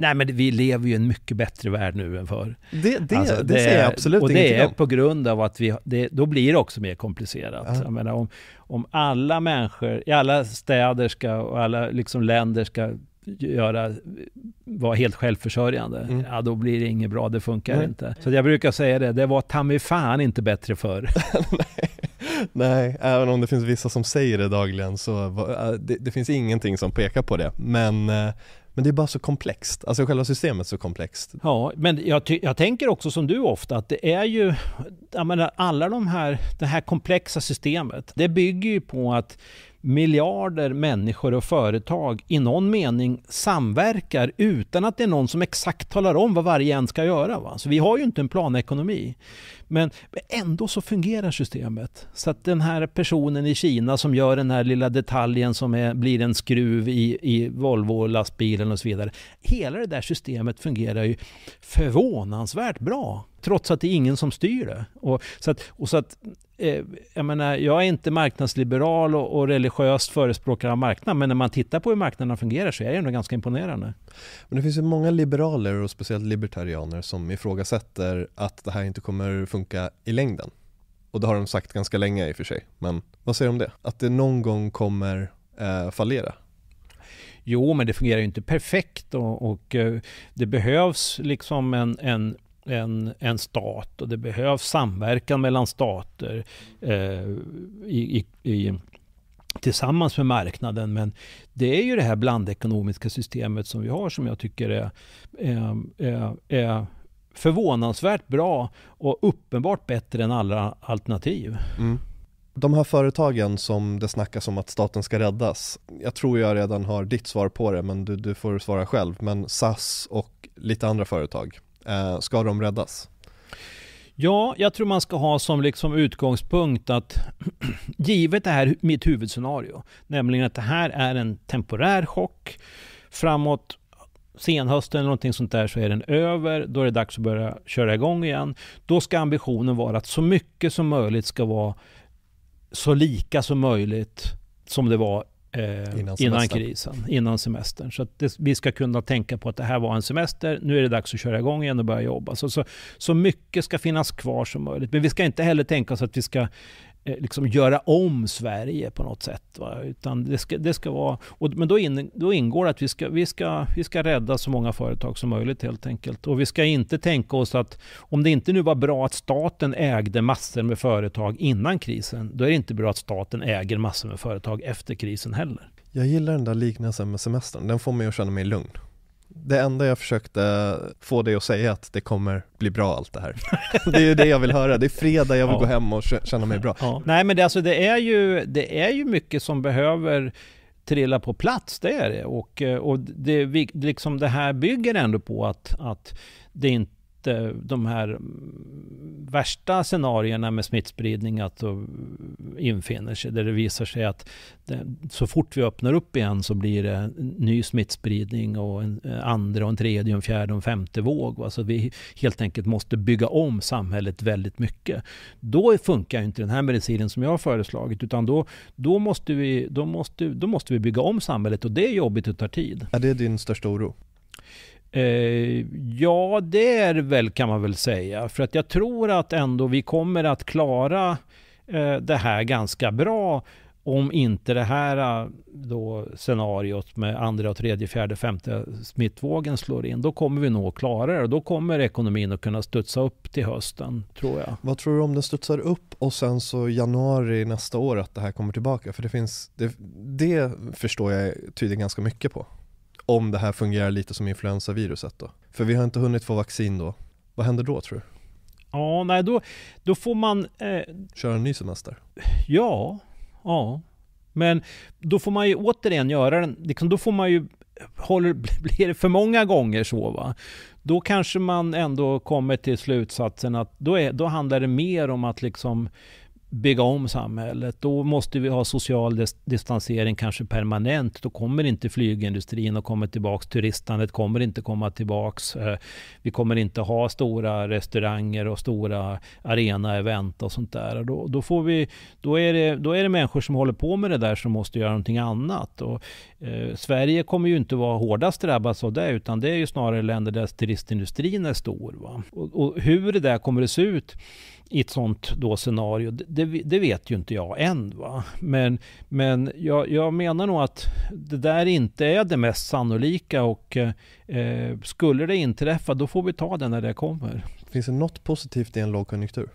Nej men vi lever ju i en mycket bättre värld nu än förr. Det, det, alltså, det, det säger jag absolut Och det är om. på grund av att vi, det, då blir det också mer komplicerat. Ja. Jag menar, om, om alla människor i alla städer ska, och alla liksom länder ska göra, vara helt självförsörjande, mm. ja då blir det inget bra, det funkar Nej. inte. Så jag brukar säga det, det var ta mig fan inte bättre förr. [laughs] Nej. Även om det finns vissa som säger det dagligen så äh, det, det finns ingenting som pekar på det. Men äh, men det är bara så komplext, alltså själva systemet är så komplext. Ja, men jag, jag tänker också som du ofta att det är ju, jag menar, alla de här, det här komplexa systemet, det bygger ju på att miljarder människor och företag i någon mening samverkar utan att det är någon som exakt talar om vad varje en ska göra. Va? Så vi har ju inte en planekonomi. Men ändå så fungerar systemet. Så att den här personen i Kina som gör den här lilla detaljen som är, blir en skruv i, i Volvo-lastbilen och så vidare. Hela det där systemet fungerar ju förvånansvärt bra. Trots att det är ingen som styr det. Och så att, och så att jag, menar, jag är inte marknadsliberal och, och religiöst förespråkare av marknaden, men när man tittar på hur marknaden fungerar så är det ändå ganska imponerande. Men det finns ju många liberaler och speciellt libertarianer som ifrågasätter att det här inte kommer funka i längden. Och det har de sagt ganska länge i och för sig. Men vad säger du om det? Att det någon gång kommer eh, fallera? Jo, men det fungerar ju inte perfekt och, och eh, det behövs liksom en, en en, en stat och det behövs samverkan mellan stater eh, i, i, i, tillsammans med marknaden. Men det är ju det här blandekonomiska systemet som vi har som jag tycker är, är, är, är förvånansvärt bra och uppenbart bättre än alla alternativ. Mm. De här företagen som det snackas om att staten ska räddas, jag tror jag redan har ditt svar på det men du, du får svara själv, men SAS och lite andra företag, eh, ska de räddas? Ja, jag tror man ska ha som liksom utgångspunkt att [clears throat] givet det här mitt huvudscenario, nämligen att det här är en temporär chock, framåt senhösten eller någonting sånt där så är den över, då är det dags att börja köra igång igen. Då ska ambitionen vara att så mycket som möjligt ska vara så lika som möjligt som det var Eh, innan, innan, krisen, innan semestern. Så att det, vi ska kunna tänka på att det här var en semester, nu är det dags att köra igång igen och börja jobba. Så, så, så mycket ska finnas kvar som möjligt. Men vi ska inte heller tänka oss att vi ska Eh, liksom göra om Sverige på något sätt. Va? Utan det ska, det ska vara, och, men då, in, då ingår det att vi ska, vi, ska, vi ska rädda så många företag som möjligt helt enkelt. Och vi ska inte tänka oss att om det inte nu var bra att staten ägde massor med företag innan krisen, då är det inte bra att staten äger massor med företag efter krisen heller. Jag gillar den där liknelsen med semestern, den får mig att känna mig lugn. Det enda jag försökte få dig att säga att det kommer bli bra allt det här. Det är ju det jag vill höra, det är fredag, jag vill Ja. gå hem och kä- känna mig bra. Ja. Nej men det, alltså, det, är ju, det är ju mycket som behöver trilla på plats, det är det. Och, och det, liksom det här bygger ändå på att, att det inte Eh, de här mm, värsta scenarierna med smittspridning att infinner sig, där det visar sig att det, så fort vi öppnar upp igen så blir det ny smittspridning och en eh, andra och en tredje och en fjärde och en femte våg. va. Så vi helt enkelt måste bygga om samhället väldigt mycket. Då funkar ju inte den här medicinen som jag har föreslagit, utan då, då, måste vi, då, måste, då måste vi bygga om samhället och det är jobbigt och tar tid. Är det din största oro? Eh, ja, det är väl kan man väl säga. För att jag tror att ändå vi kommer att klara eh, det här ganska bra om inte det här eh, då, scenariot med andra, och tredje, fjärde, femte smittvågen slår in. Då kommer vi nog att klara det då kommer ekonomin att kunna studsa upp till hösten, tror jag. Vad tror du om den studsar upp och sen så januari nästa år att det här kommer tillbaka? För det finns, det, det förstår jag tydligen ganska mycket på. Om det här fungerar lite som influensaviruset då. För vi har inte hunnit få vaccin då. Vad händer då tror du? Ja, nej, då, då får man eh, Köra en ny semester? Ja, ja. Men då får man ju återigen göra den, liksom, då får man ju, håller, [laughs] blir det för många gånger så va, då kanske man ändå kommer till slutsatsen att då, är, då handlar det mer om att liksom bygga om samhället. Då måste vi ha social distansering kanske permanent. Då kommer inte flygindustrin att komma tillbaks. Turistandet kommer inte komma tillbaks. Eh, vi kommer inte ha stora restauranger och stora arena-event och sånt där. Då, då, får vi, då, är det, då är det människor som håller på med det där som måste göra någonting annat. Och, eh, Sverige kommer ju inte vara hårdast drabbas av det, utan det är ju snarare länder där turistindustrin är stor. Va? Och, och hur det där kommer att se ut i ett sånt då scenario, det, det, vet ju inte jag än. Va? Men, men jag, jag menar nog att det där inte är det mest sannolika och eh, eh skulle det inträffa, då får vi ta det när det kommer. Finns det något positivt i en lågkonjunktur?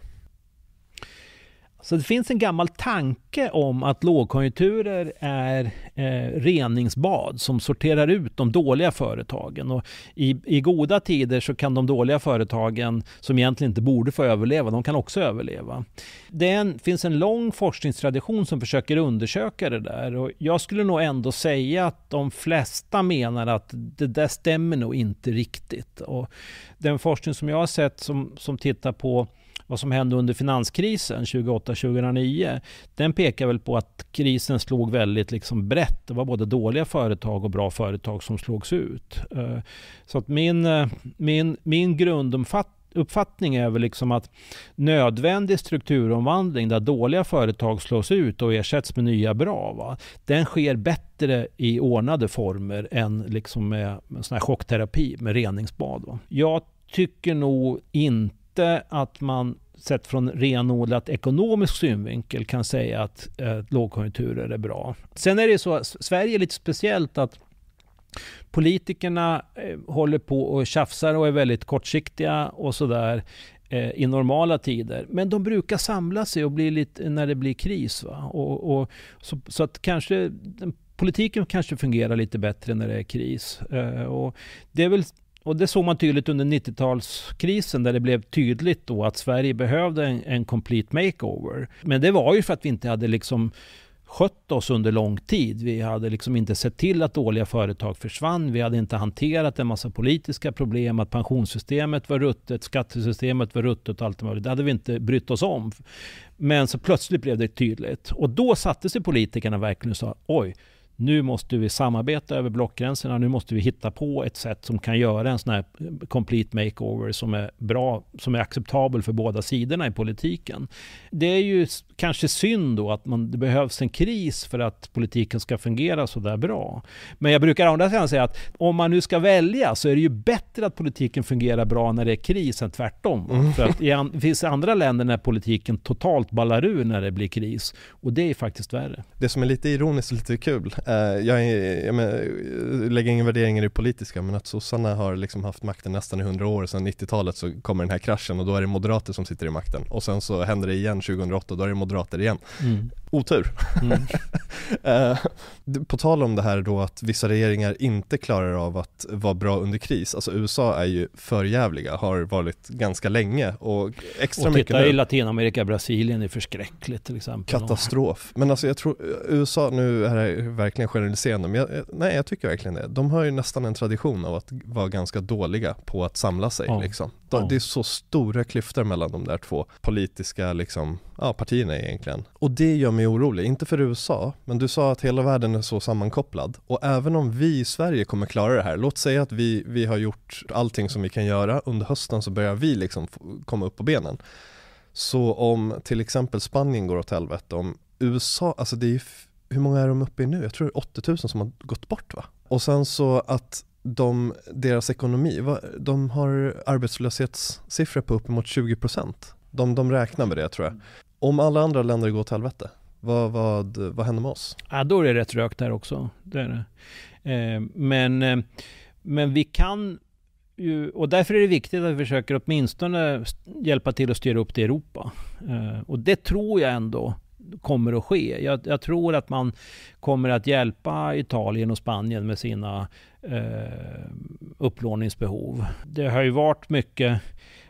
Så det finns en gammal tanke om att lågkonjunkturer är eh, reningsbad som sorterar ut de dåliga företagen. Och i, I goda tider så kan de dåliga företagen, som egentligen inte borde få överleva, de kan också överleva. Det en, finns en lång forskningstradition som försöker undersöka det där. Och jag skulle nog ändå säga att de flesta menar att det där stämmer nog inte riktigt. Och den forskning som jag har sett som, som tittar på vad som hände under finanskrisen 2008-2009, den pekar väl på att krisen slog väldigt liksom brett. Det var både dåliga företag och bra företag som slogs ut. Eh, så att min, eh, min, min grunduppfattning är väl liksom att nödvändig strukturomvandling där dåliga företag slås ut och ersätts med nya bra, va? den sker bättre i ordnade former än liksom med, med sån här chockterapi med reningsbad. Va? Jag tycker nog inte inte att man sett från renodlat ekonomisk synvinkel kan säga att eh, lågkonjunkturer är bra. Sen är det så att Sverige är lite speciellt att politikerna eh, håller på och tjafsar och är väldigt kortsiktiga och sådär eh, i normala tider. Men de brukar samla sig och bli lite när det blir kris. Va? Och, och, så, så att kanske den, politiken kanske fungerar lite bättre när det är kris. Eh, och det är väl och det såg man tydligt under 90-talskrisen där det blev tydligt då att Sverige behövde en, en complete makeover. Men det var ju för att vi inte hade liksom skött oss under lång tid. Vi hade liksom inte sett till att dåliga företag försvann. Vi hade inte hanterat en massa politiska problem, att pensionssystemet var ruttet, skattesystemet var ruttet och allt möjligt. Det hade vi inte brytt oss om. Men så plötsligt blev det tydligt. Och då satte sig politikerna verkligen och sa oj, nu måste vi samarbeta över blockgränserna. Nu måste vi hitta på ett sätt som kan göra en sån här complete makeover som är bra, som är acceptabel för båda sidorna i politiken. Det är ju kanske synd då att man, det behövs en kris för att politiken ska fungera så där bra. Men jag brukar andra sidan säga att om man nu ska välja så är det ju bättre att politiken fungerar bra när det är kris än tvärtom. Mm. För att det finns andra länder när politiken totalt ballar ur när det blir kris. Och det är faktiskt värre. Det som är lite ironiskt och lite kul Eh, jag, jag, men, jag eh, lägger ingen värdering i det politiska men att sossarna har liksom haft makten nästan i hundra år sedan 90-talet så kommer den här kraschen och då är det moderater som sitter i makten och sen så händer det igen 2008 och då är det moderater igen. Mm otur. Mm. [laughs] Eh, På tal om det här då att vissa regeringar inte klarar av att vara bra under kris, alltså USA är ju förjävliga, har varit ganska länge och extra Och mycket titta nu. i Latinamerika, Brasilien är förskräckligt till exempel. Katastrof. Men alltså jag tror, USA, nu är det verkligen generaliserande, men jag, nej jag tycker verkligen det. De har ju nästan en tradition av att vara ganska dåliga på att samla sig Ja. liksom. De, Ja. Det är så stora klyftor mellan de där två politiska liksom, ja, partierna egentligen. Och det gör mig orolig, inte för USA, men du sa att hela världen är så sammankopplad. Och även om vi i Sverige kommer klara det här, låt säga att vi, vi har gjort allting som vi kan göra, under hösten så börjar vi liksom komma upp på benen. Så om till exempel Spanien går åt helvete, om USA, alltså det är hur många är de uppe i nu? Jag tror det är 80 000 som har gått bort va? Och sen så att de, deras ekonomi, de har arbetslöshetssiffror på uppemot 20% de, de räknar med det tror jag. Om alla andra länder går åt helvete, vad, vad, vad händer med oss? Ja, då är det rätt rökt här också. Det är det. Eh, men, eh, men vi kan ju, och därför är det viktigt att vi försöker åtminstone hjälpa till att styra upp det i Europa. Eh, och det tror jag ändå kommer att ske. Jag, jag tror att man kommer att hjälpa Italien och Spanien med sina eh, upplåningsbehov. Det har ju varit mycket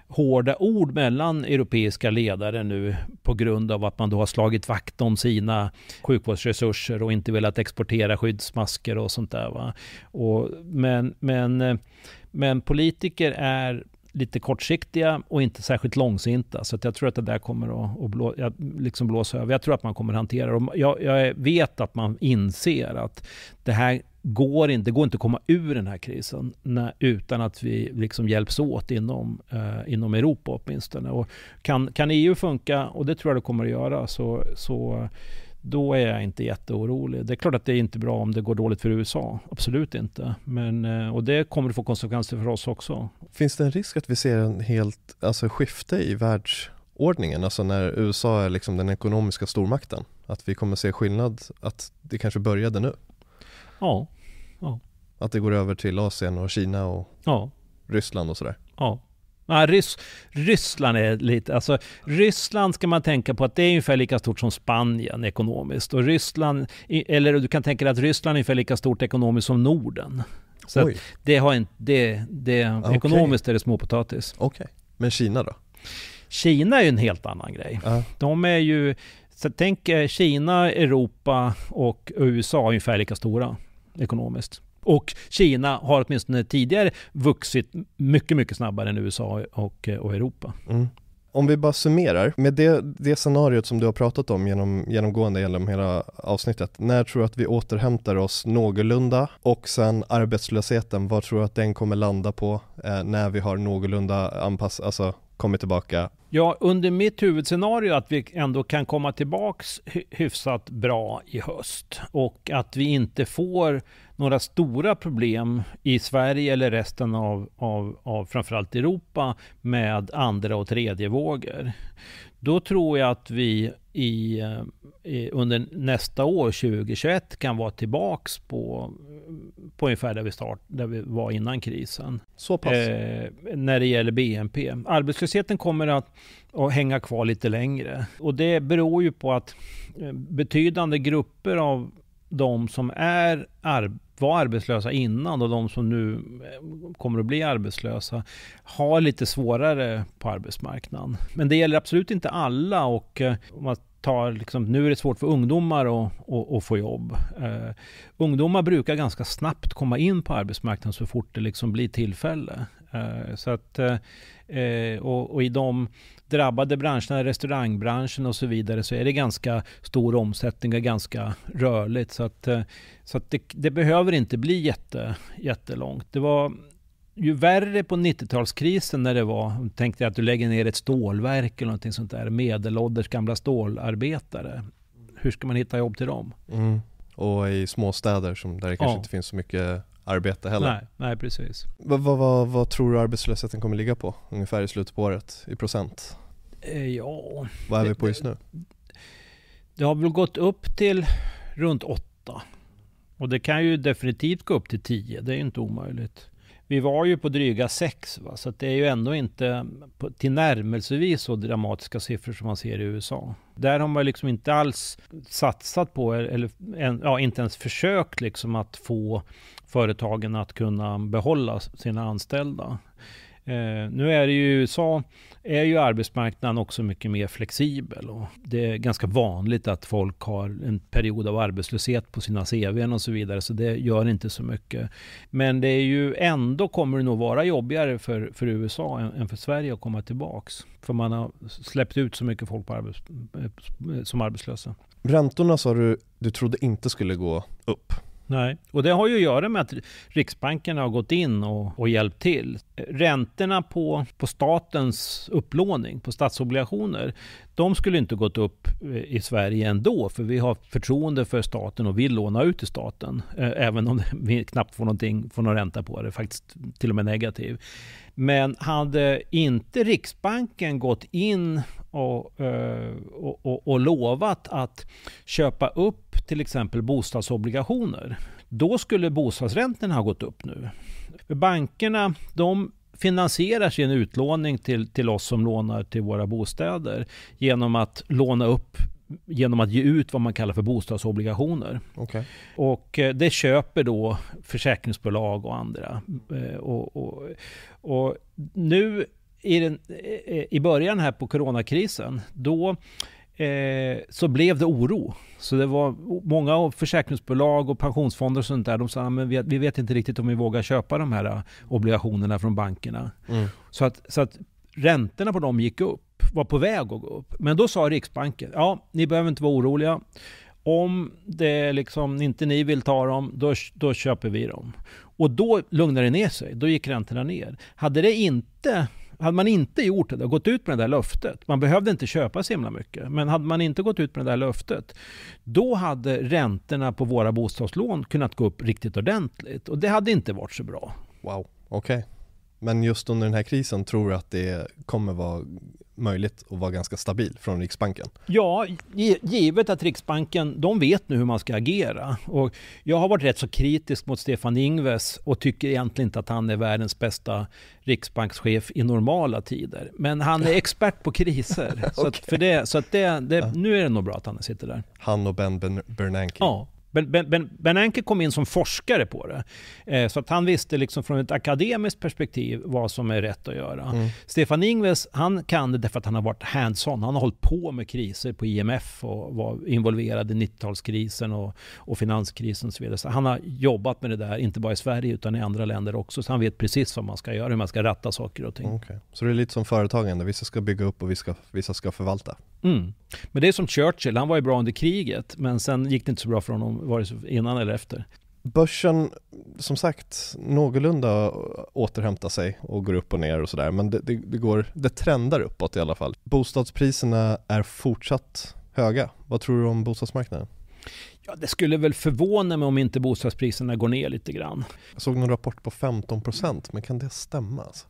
hårda ord mellan europeiska ledare nu på grund av att man då har slagit vakt om sina sjukvårdsresurser och inte velat exportera skyddsmasker och sånt där. Va? Och, men, men, men politiker är lite kortsiktiga och inte särskilt långsinta. Så att jag tror att det där kommer att, att blå, liksom blåsa över. Jag tror att man kommer att hantera det. Jag, jag vet att man inser att det här går inte, det går inte att komma ur den här krisen när, utan att vi liksom hjälps åt inom, eh, inom Europa åtminstone. Och kan, kan EU funka, och det tror jag det kommer att göra, så, så då är jag inte jätteorolig. Det är klart att det är inte bra om det går dåligt för USA. Absolut inte. Men, eh, och det kommer att få konsekvenser för oss också. Finns det en risk att vi ser en helt, alltså skifte i världsordningen, alltså när USA är liksom den ekonomiska stormakten? Att vi kommer se skillnad, att det kanske började nu? Ja, Att det går över till Asien och Kina och ja, Ryssland och sådär? ja. Ja, Rys Ryssland är lite, alltså Ryssland ska man tänka på att det är ungefär lika stort som Spanien ekonomiskt. Och Ryssland, eller du kan tänka dig att Ryssland är ungefär lika stort ekonomiskt som Norden. Så det har inte, det, det, Okej. ekonomiskt är det småpotatis. okej. Men Kina då? Kina är ju en helt annan grej. Ja. De är ju, så tänk eh, Kina, Europa och USA är ungefär lika stora ekonomiskt. Och Kina har åtminstone tidigare vuxit mycket, mycket snabbare än USA och, och Europa. Mm. Om vi bara summerar, med det, det scenariot som du har pratat om genom, genomgående genom hela avsnittet, när tror du att vi återhämtar oss någorlunda? Och sen arbetslösheten, vad tror du att den kommer landa på eh, när vi har någorlunda anpass, alltså kommit tillbaka? Ja, under mitt huvudscenario att vi ändå kan komma tillbaks hyfsat bra i höst och att vi inte får några stora problem i Sverige eller resten av, av, av framförallt Europa med andra och tredje vågor. Då tror jag att vi i, i, under nästa år, 2021, kan vara tillbaks på, på ungefär där vi, start, där vi var innan krisen Så pass? eh, när det gäller BNP. Arbetslösheten kommer att, att hänga kvar lite längre. Och det beror ju på att eh, betydande grupper av de som är var arbetslösa innan och de som nu eh, kommer att bli arbetslösa har lite svårare på arbetsmarknaden. Men det gäller absolut inte alla och eh, om man tar liksom, nu är det svårt för ungdomar att, att, att få jobb. Uh, ungdomar brukar ganska snabbt komma in på arbetsmarknaden så fort det liksom blir tillfälle. Uh, så att, uh, och, och i de drabbade branscherna, restaurangbranschen och så vidare, så är det ganska stor omsättning och ganska rörligt. Så att, eh, så att det, det behöver inte bli jätte, jättelångt. Det var ju värre på 90-talskrisen när det var, tänk dig att du lägger ner ett stålverk eller någonting sånt där, medelålders gamla stålarbetare. Hur ska man hitta jobb till dem? Mm. Och i småstäder som, där det kanske Ja. inte finns så mycket arbete heller. Nej, nej, precis. Vad, vad, vad, vad tror du arbetslösheten kommer ligga på ungefär i slutet på året i procent? Eh, Ja, Vad är Det- vi på just nu? det har väl gått upp till runt 8. Och det kan ju definitivt gå upp till 10, det är ju inte omöjligt. Vi var ju på dryga 6, va? så det är ju ändå inte på, tillnärmelsevis så dramatiska siffror som man ser i USA. Där har man liksom inte alls satsat på, eller ja, inte ens försökt liksom att få företagen att kunna behålla sina anställda. Eh, nu är det ju i USA är ju arbetsmarknaden också mycket mer flexibel och det är ganska vanligt att folk har en period av arbetslöshet på sina CVn och så vidare så det gör inte så mycket. Men det är ju ändå kommer det nog vara jobbigare för, för USA än, än för Sverige att komma tillbaks. För man har släppt ut så mycket folk på arbets, eh, som arbetslösa. Räntorna sa du, du trodde inte skulle gå upp. Nej, och det har ju att göra med att Riksbanken har gått in och, och hjälpt till. Räntorna på, på statens upplåning, på statsobligationer, de skulle inte gått upp eh, i Sverige ändå, för vi har förtroende för staten och vill låna ut till staten, eh, även om [laughs] vi knappt får, någonting, får någon ränta på det, faktiskt till och med negativ. Men hade inte Riksbanken gått in och, eh, och, och, och lovat att köpa upp till exempel bostadsobligationer, då skulle bostadsräntorna ha gått upp nu. Bankerna, de finansierar sin utlåning till, till oss som lånar till våra bostäder genom att låna upp genom att ge ut vad man kallar för bostadsobligationer. Okay. Och eh, det köper då försäkringsbolag och andra. Eh, och, och, och nu i, den, eh, i början här på coronakrisen, då eh, så blev det oro. Så det var många försäkringsbolag och pensionsfonder och sånt där, de sa att vi, vi vet inte riktigt om vi vågar köpa de här obligationerna från bankerna. Mm. Så, att, så att räntorna på dem gick upp var på väg att gå upp. Men då sa Riksbanken, ja, ni behöver inte vara oroliga. Om det liksom inte ni vill ta dem, då, då köper vi dem. Och då lugnade det ner sig. Då gick räntorna ner. Hade det inte hade man inte gjort det, gått ut med det där löftet, man behövde inte köpa så himla mycket, men hade man inte gått ut med det där löftet, då hade räntorna på våra bostadslån kunnat gå upp riktigt ordentligt. Och det hade inte varit så bra. Wow, okej. Okay. Men just under den här krisen tror du att det kommer vara möjligt att vara ganska stabil från Riksbanken? Ja, givet att Riksbanken, de vet nu hur man ska agera. Och jag har varit rätt så kritisk mot Stefan Ingves och tycker egentligen inte att han är världens bästa riksbankschef i normala tider. Men han är expert på kriser. okay. [laughs] Så, att för det, så att det, det nu är det nog bra att han sitter där. Han och Ben Bernanke? Ja, Ben, ben, kom in som forskare på det. Eh, så att han visste liksom från ett akademiskt perspektiv vad som är rätt att göra. Mm. Stefan Ingves, han kan det därför att han har varit hands-on. Han har hållit på med kriser på IMF och var involverad i 90-talskrisen och, och finanskrisen och så vidare. Så han har jobbat med det där, inte bara i Sverige utan i andra länder också. Så han vet precis vad man ska göra, hur man ska ratta saker och ting. Okay. Så det är lite som företagande, vissa ska bygga upp och vissa ska, vissa ska förvalta? Mm. Men det är som Churchill, han var ju bra under kriget, men sen gick det inte så bra för honom, vare sig innan eller efter. Börsen, som sagt, någorlunda återhämtar sig och går upp och ner och sådär, men det, det, det, går, det trendar uppåt i alla fall. Bostadspriserna är fortsatt höga. Vad tror du om bostadsmarknaden? Ja, det skulle väl förvåna mig om inte bostadspriserna går ner lite grann. Jag såg någon rapport på 15%, men kan det stämma? Alltså?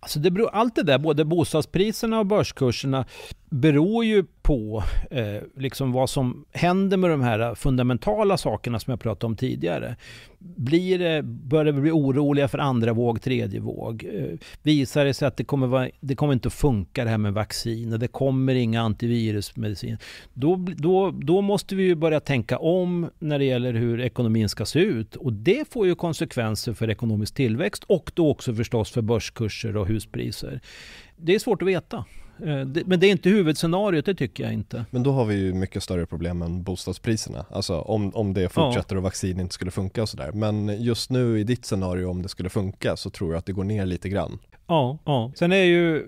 Alltså det beror, allt det där, både bostadspriserna och börskurserna, beror ju på eh, liksom vad som händer med de här fundamentala sakerna som jag pratade om tidigare. Blir det, börjar vi bli oroliga för andra våg, tredje våg? Eh, visar det sig att det kommer, vara, det kommer inte att funka det här med vaccin och det kommer inga antivirusmedicin. Då, då, då måste vi ju börja tänka om när det gäller hur ekonomin ska se ut och det får ju konsekvenser för ekonomisk tillväxt och då också förstås för börskurser och huspriser. Det är svårt att veta. Eh, men det är inte huvudscenariot, det tycker jag inte. Men då har vi ju mycket större problem än bostadspriserna. Alltså om, om det fortsätter ja. och vaccin inte skulle funka och sådär. Men just nu i ditt scenario, om det skulle funka, så tror jag att det går ner lite grann. Ja, ja. Sen är ju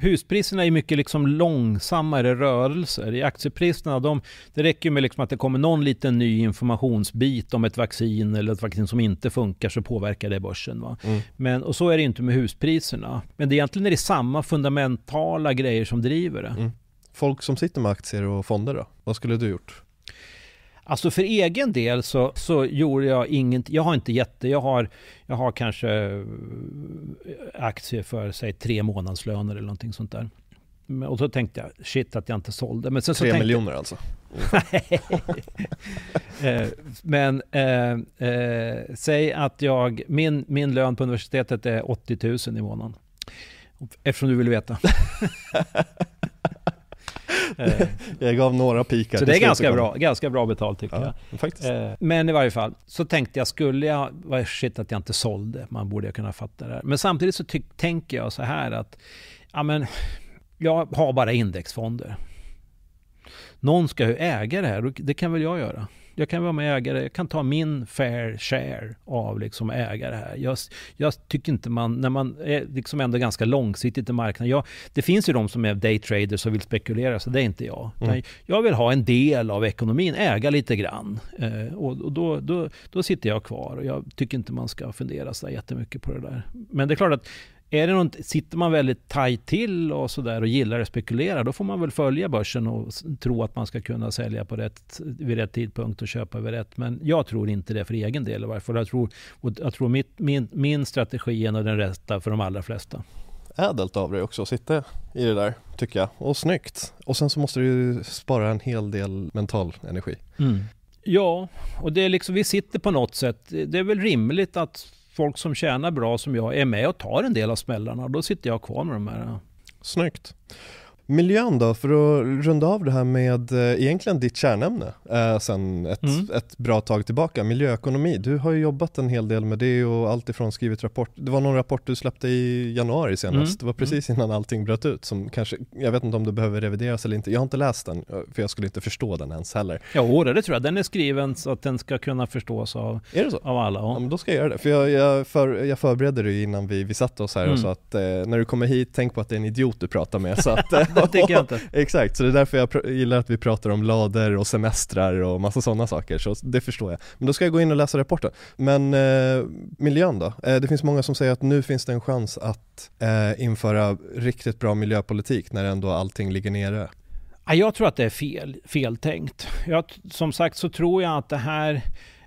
huspriserna är mycket liksom långsammare rörelser. I aktiepriserna, de, det räcker med liksom att det kommer någon liten ny informationsbit om ett vaccin eller ett vaccin som inte funkar så påverkar det börsen. Mm. Men, och så är det inte med huspriserna. Men det egentligen är det samma fundamentala grejer som driver det. Mm. Folk som sitter med aktier och fonder då? Vad skulle du gjort? Alltså för egen del så, så gjorde jag inget. Jag har inte jätte, jag har, jag har kanske eh, aktier för säg tre månadslöner eller någonting sånt där. Och så tänkte jag, shit att jag inte sålde. Men sen så Tre tänkte, miljoner alltså? [laughs] Eh, men eh, eh, säg att jag, min, min lön på universitetet är 80 000 i månaden. Eftersom du vill veta. [laughs] Eh, jag gav några pikar. Så det är ganska bra, ganska bra betalt tycker ja, jag. Faktiskt. Eh, men i varje fall, så tänkte jag, skulle jag, vad shit att jag inte sålde, man borde kunna fatta det här. Men samtidigt så tänker jag så här att, ja men, jag har bara indexfonder. Någon ska ju äga det här, det kan väl jag göra jag kan vara med ägare, jag kan ta min fair share av liksom ägare här. Jag, jag tycker inte man, när man är liksom ändå ganska långsiktigt i marknaden. Jag, det finns ju de som är daytraders och vill spekulera, så det är inte jag. Mm. Jag vill ha en del av ekonomin, äga lite grann. Eh, och, och då, då, då sitter jag kvar och jag tycker inte man ska fundera så jättemycket på det där. Men det är klart att är det något, sitter man väldigt tajt till och sådär och gillar att spekulera, då får man väl följa börsen och tro att man ska kunna sälja på rätt, vid rätt tidpunkt och köpa vid rätt. Men jag tror inte det för egen del i varje fall. Jag tror, jag tror mitt, min, min strategi är nog den rätta för de allra flesta. Ädelt av dig också att sitta i det där, tycker jag. Och snyggt. Och sen så måste du spara en hel del mental energi. Mm. Ja, och det är liksom, vi sitter på något sätt, det är väl rimligt att folk som tjänar bra som jag är med och tar en del av smällarna. Då sitter jag kvar med de här. Snyggt. Miljön då, för att runda av det här med eh, egentligen ditt kärnämne eh, sen ett, mm. ett bra tag tillbaka, miljöekonomi. Du har ju jobbat en hel del med det och alltifrån skrivit rapport. Det var någon rapport du släppte i januari senast. Mm. Det var precis innan allting bröt ut som kanske, jag vet inte om det behöver revideras eller inte. Jag har inte läst den för jag skulle inte förstå den ens heller. Ja, det tror jag. Den är skriven så att den ska kunna förstås av, är det så? av alla. Ja. men då ska jag göra det. För jag, jag, för, jag förberedde det innan vi, vi satte oss här mm. och sa att eh, när du kommer hit, tänk på att det är en idiot du pratar med. Så att, [laughs] det [laughs] tycker jag inte. Exakt, så det är därför jag gillar att vi pratar om lader och semestrar och massa sådana saker, så det förstår jag. Men då ska jag gå in och läsa rapporten. Men eh, miljön då? Eh, det finns många som säger att nu finns det en chans att eh, införa riktigt bra miljöpolitik när ändå allting ligger nere. Jag tror att det är fel, feltänkt. Jag, som sagt så tror jag att det här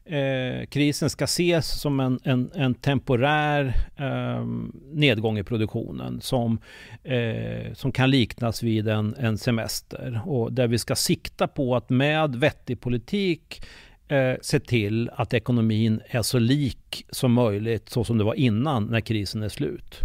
eh, krisen ska ses som en, en, en temporär eh, nedgång i produktionen som, eh, som kan liknas vid en, en semester och där vi ska sikta på att med vettig politik eh, se till att ekonomin är så lik som möjligt så som det var innan när krisen är slut.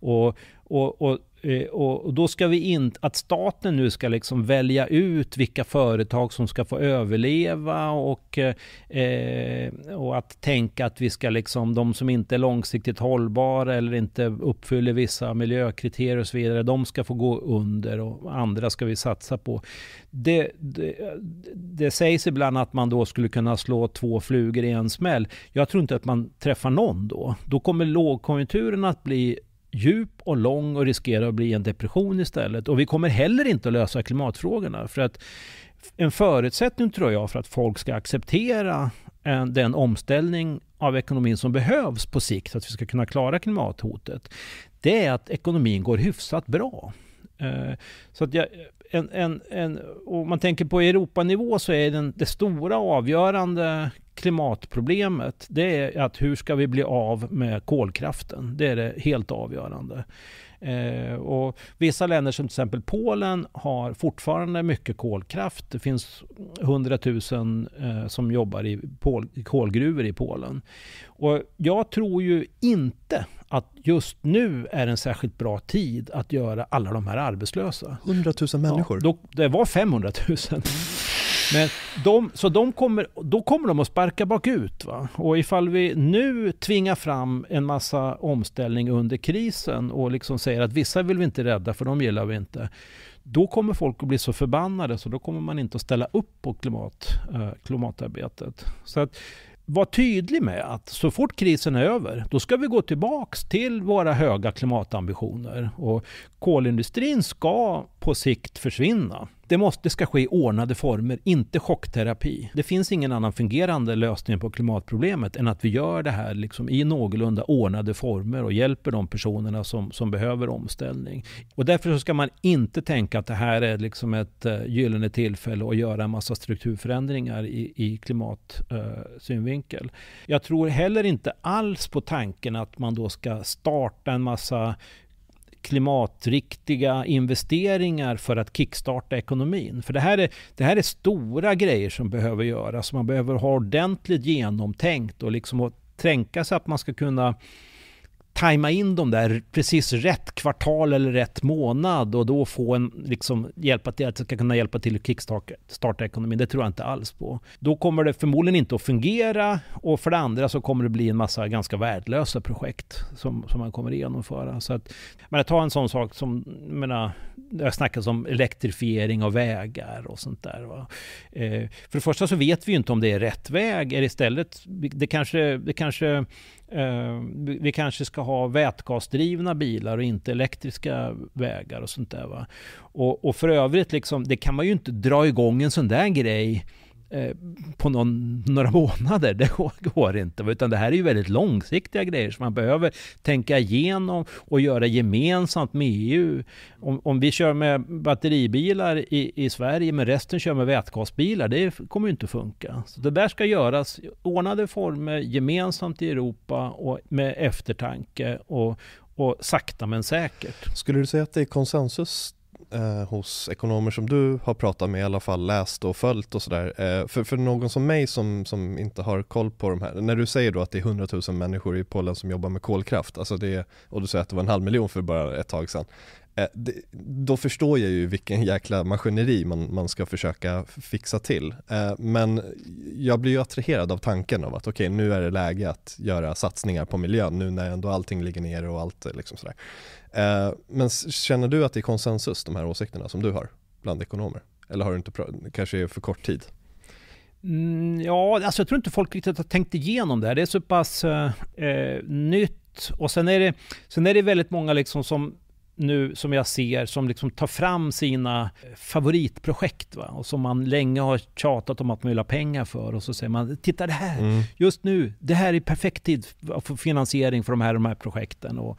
Och, och, och Eh, och då ska vi inte, att staten nu ska liksom välja ut vilka företag som ska få överleva och, eh, och att tänka att vi ska liksom, de som inte är långsiktigt hållbara eller inte uppfyller vissa miljökriterier och så vidare, de ska få gå under och andra ska vi satsa på. Det, det, det sägs ibland att man då skulle kunna slå två flugor i en smäll. Jag tror inte att man träffar någon då. Då kommer lågkonjunkturen att bli djup och lång och riskerar att bli en depression istället. Och vi kommer heller inte att lösa klimatfrågorna. För att en förutsättning tror jag för att folk ska acceptera eh, den omställning av ekonomin som behövs på sikt, för att vi ska kunna klara klimathotet, det är att ekonomin går hyfsat bra. Eh, så att jag, en, en, en, om man tänker på Europanivå så är den, det stora avgörande klimatproblemet det är att hur ska vi bli av med kolkraften? Det är det helt avgörande. Eh, och vissa länder som till exempel Polen har fortfarande mycket kolkraft. Det finns 100 000 eh, som jobbar i, pol, i kolgruvor i Polen. Och jag tror ju inte att just nu är en särskilt bra tid att göra alla de här arbetslösa. 100 000 människor? Ja, då, det var 500 000. Men de, så de kommer, då kommer de att sparka bakut. Va? Och ifall vi nu tvingar fram en massa omställning under krisen och liksom säger att vissa vill vi inte rädda för de gillar vi inte. Då kommer folk att bli så förbannade så då kommer man inte att ställa upp på klimat, äh, klimatarbetet. Så att var tydlig med att så fort krisen är över, då ska vi gå tillbaks till våra höga klimatambitioner. Och kolindustrin ska på sikt försvinna. Det, måste, det ska ske i ordnade former, inte chockterapi. Det finns ingen annan fungerande lösning på klimatproblemet än att vi gör det här liksom i någorlunda ordnade former och hjälper de personerna som, som behöver omställning. Och därför så ska man inte tänka att det här är liksom ett eh, gyllene tillfälle att göra en massa strukturförändringar i, i klimatsynvinkel. Eh, uh, Jag tror heller inte alls på tanken att man då ska starta en massa klimatriktiga investeringar för att kickstarta ekonomin. För det här är, det här är stora grejer som behöver göras. Man behöver ha ordentligt genomtänkt och liksom tänka sig att man ska kunna tajma in dem där precis rätt kvartal eller rätt månad och då få en, liksom, hjälpa till, att det ska kunna hjälpa till att kickstarta ekonomin. Det tror jag inte alls på. Då kommer det förmodligen inte att fungera och för det andra så kommer det bli en massa ganska värdelösa projekt som, som man kommer att genomföra. Så att, men ta en sån sak som, jag menar, det har snackats om elektrifiering av vägar och sånt där. Va? Eh, för det första så vet vi ju inte om det är rätt väg. Är det istället, det kanske, det kanske Eh, vi kanske ska ha vätgasdrivna bilar och inte elektriska vägar och sånt där. Va? Och, och för övrigt, liksom, det kan man ju inte dra igång en sån där grej Eh, på någon, några [laughs] månader. Det går inte. Utan det här är ju väldigt långsiktiga grejer som man behöver tänka igenom och göra gemensamt med EU. Om, om vi kör med batteribilar i, i Sverige men resten kör med vätgasbilar, det kommer ju inte funka. Så det där ska göras i ordnade former, gemensamt i Europa och med eftertanke och, och sakta men säkert. Skulle du säga att det är konsensus eh, hos ekonomer som du har pratat med i alla fall, läst och följt och sådär. Eh, för, för någon som mig som, som inte har koll på de här, när du säger då att det är 100 000 människor i Polen som jobbar med kolkraft, alltså det, och du säger att det var en halv miljon för bara ett tag sedan. Eh, då förstår jag ju vilken jäkla maskineri man, man ska försöka fixa till. Eh, men jag blir ju attraherad av tanken av att okej, okay, nu är det läge att göra satsningar på miljön nu när ändå allting ligger nere och allt eh, liksom sådär. Men känner du att det är konsensus, de här åsikterna som du har bland ekonomer? Eller har du inte, kanske är för kort tid? Mm, ja, alltså jag tror inte folk riktigt har tänkt igenom det här. Det är så pass eh, nytt. Och sen är, det, sen är det väldigt många liksom som nu som jag ser som liksom tar fram sina favoritprojekt va? och som man länge har tjatat om att man vill ha pengar för och så säger man titta det här, mm. just nu, det här är perfekt tid för finansiering för de här, de här projekten. Och,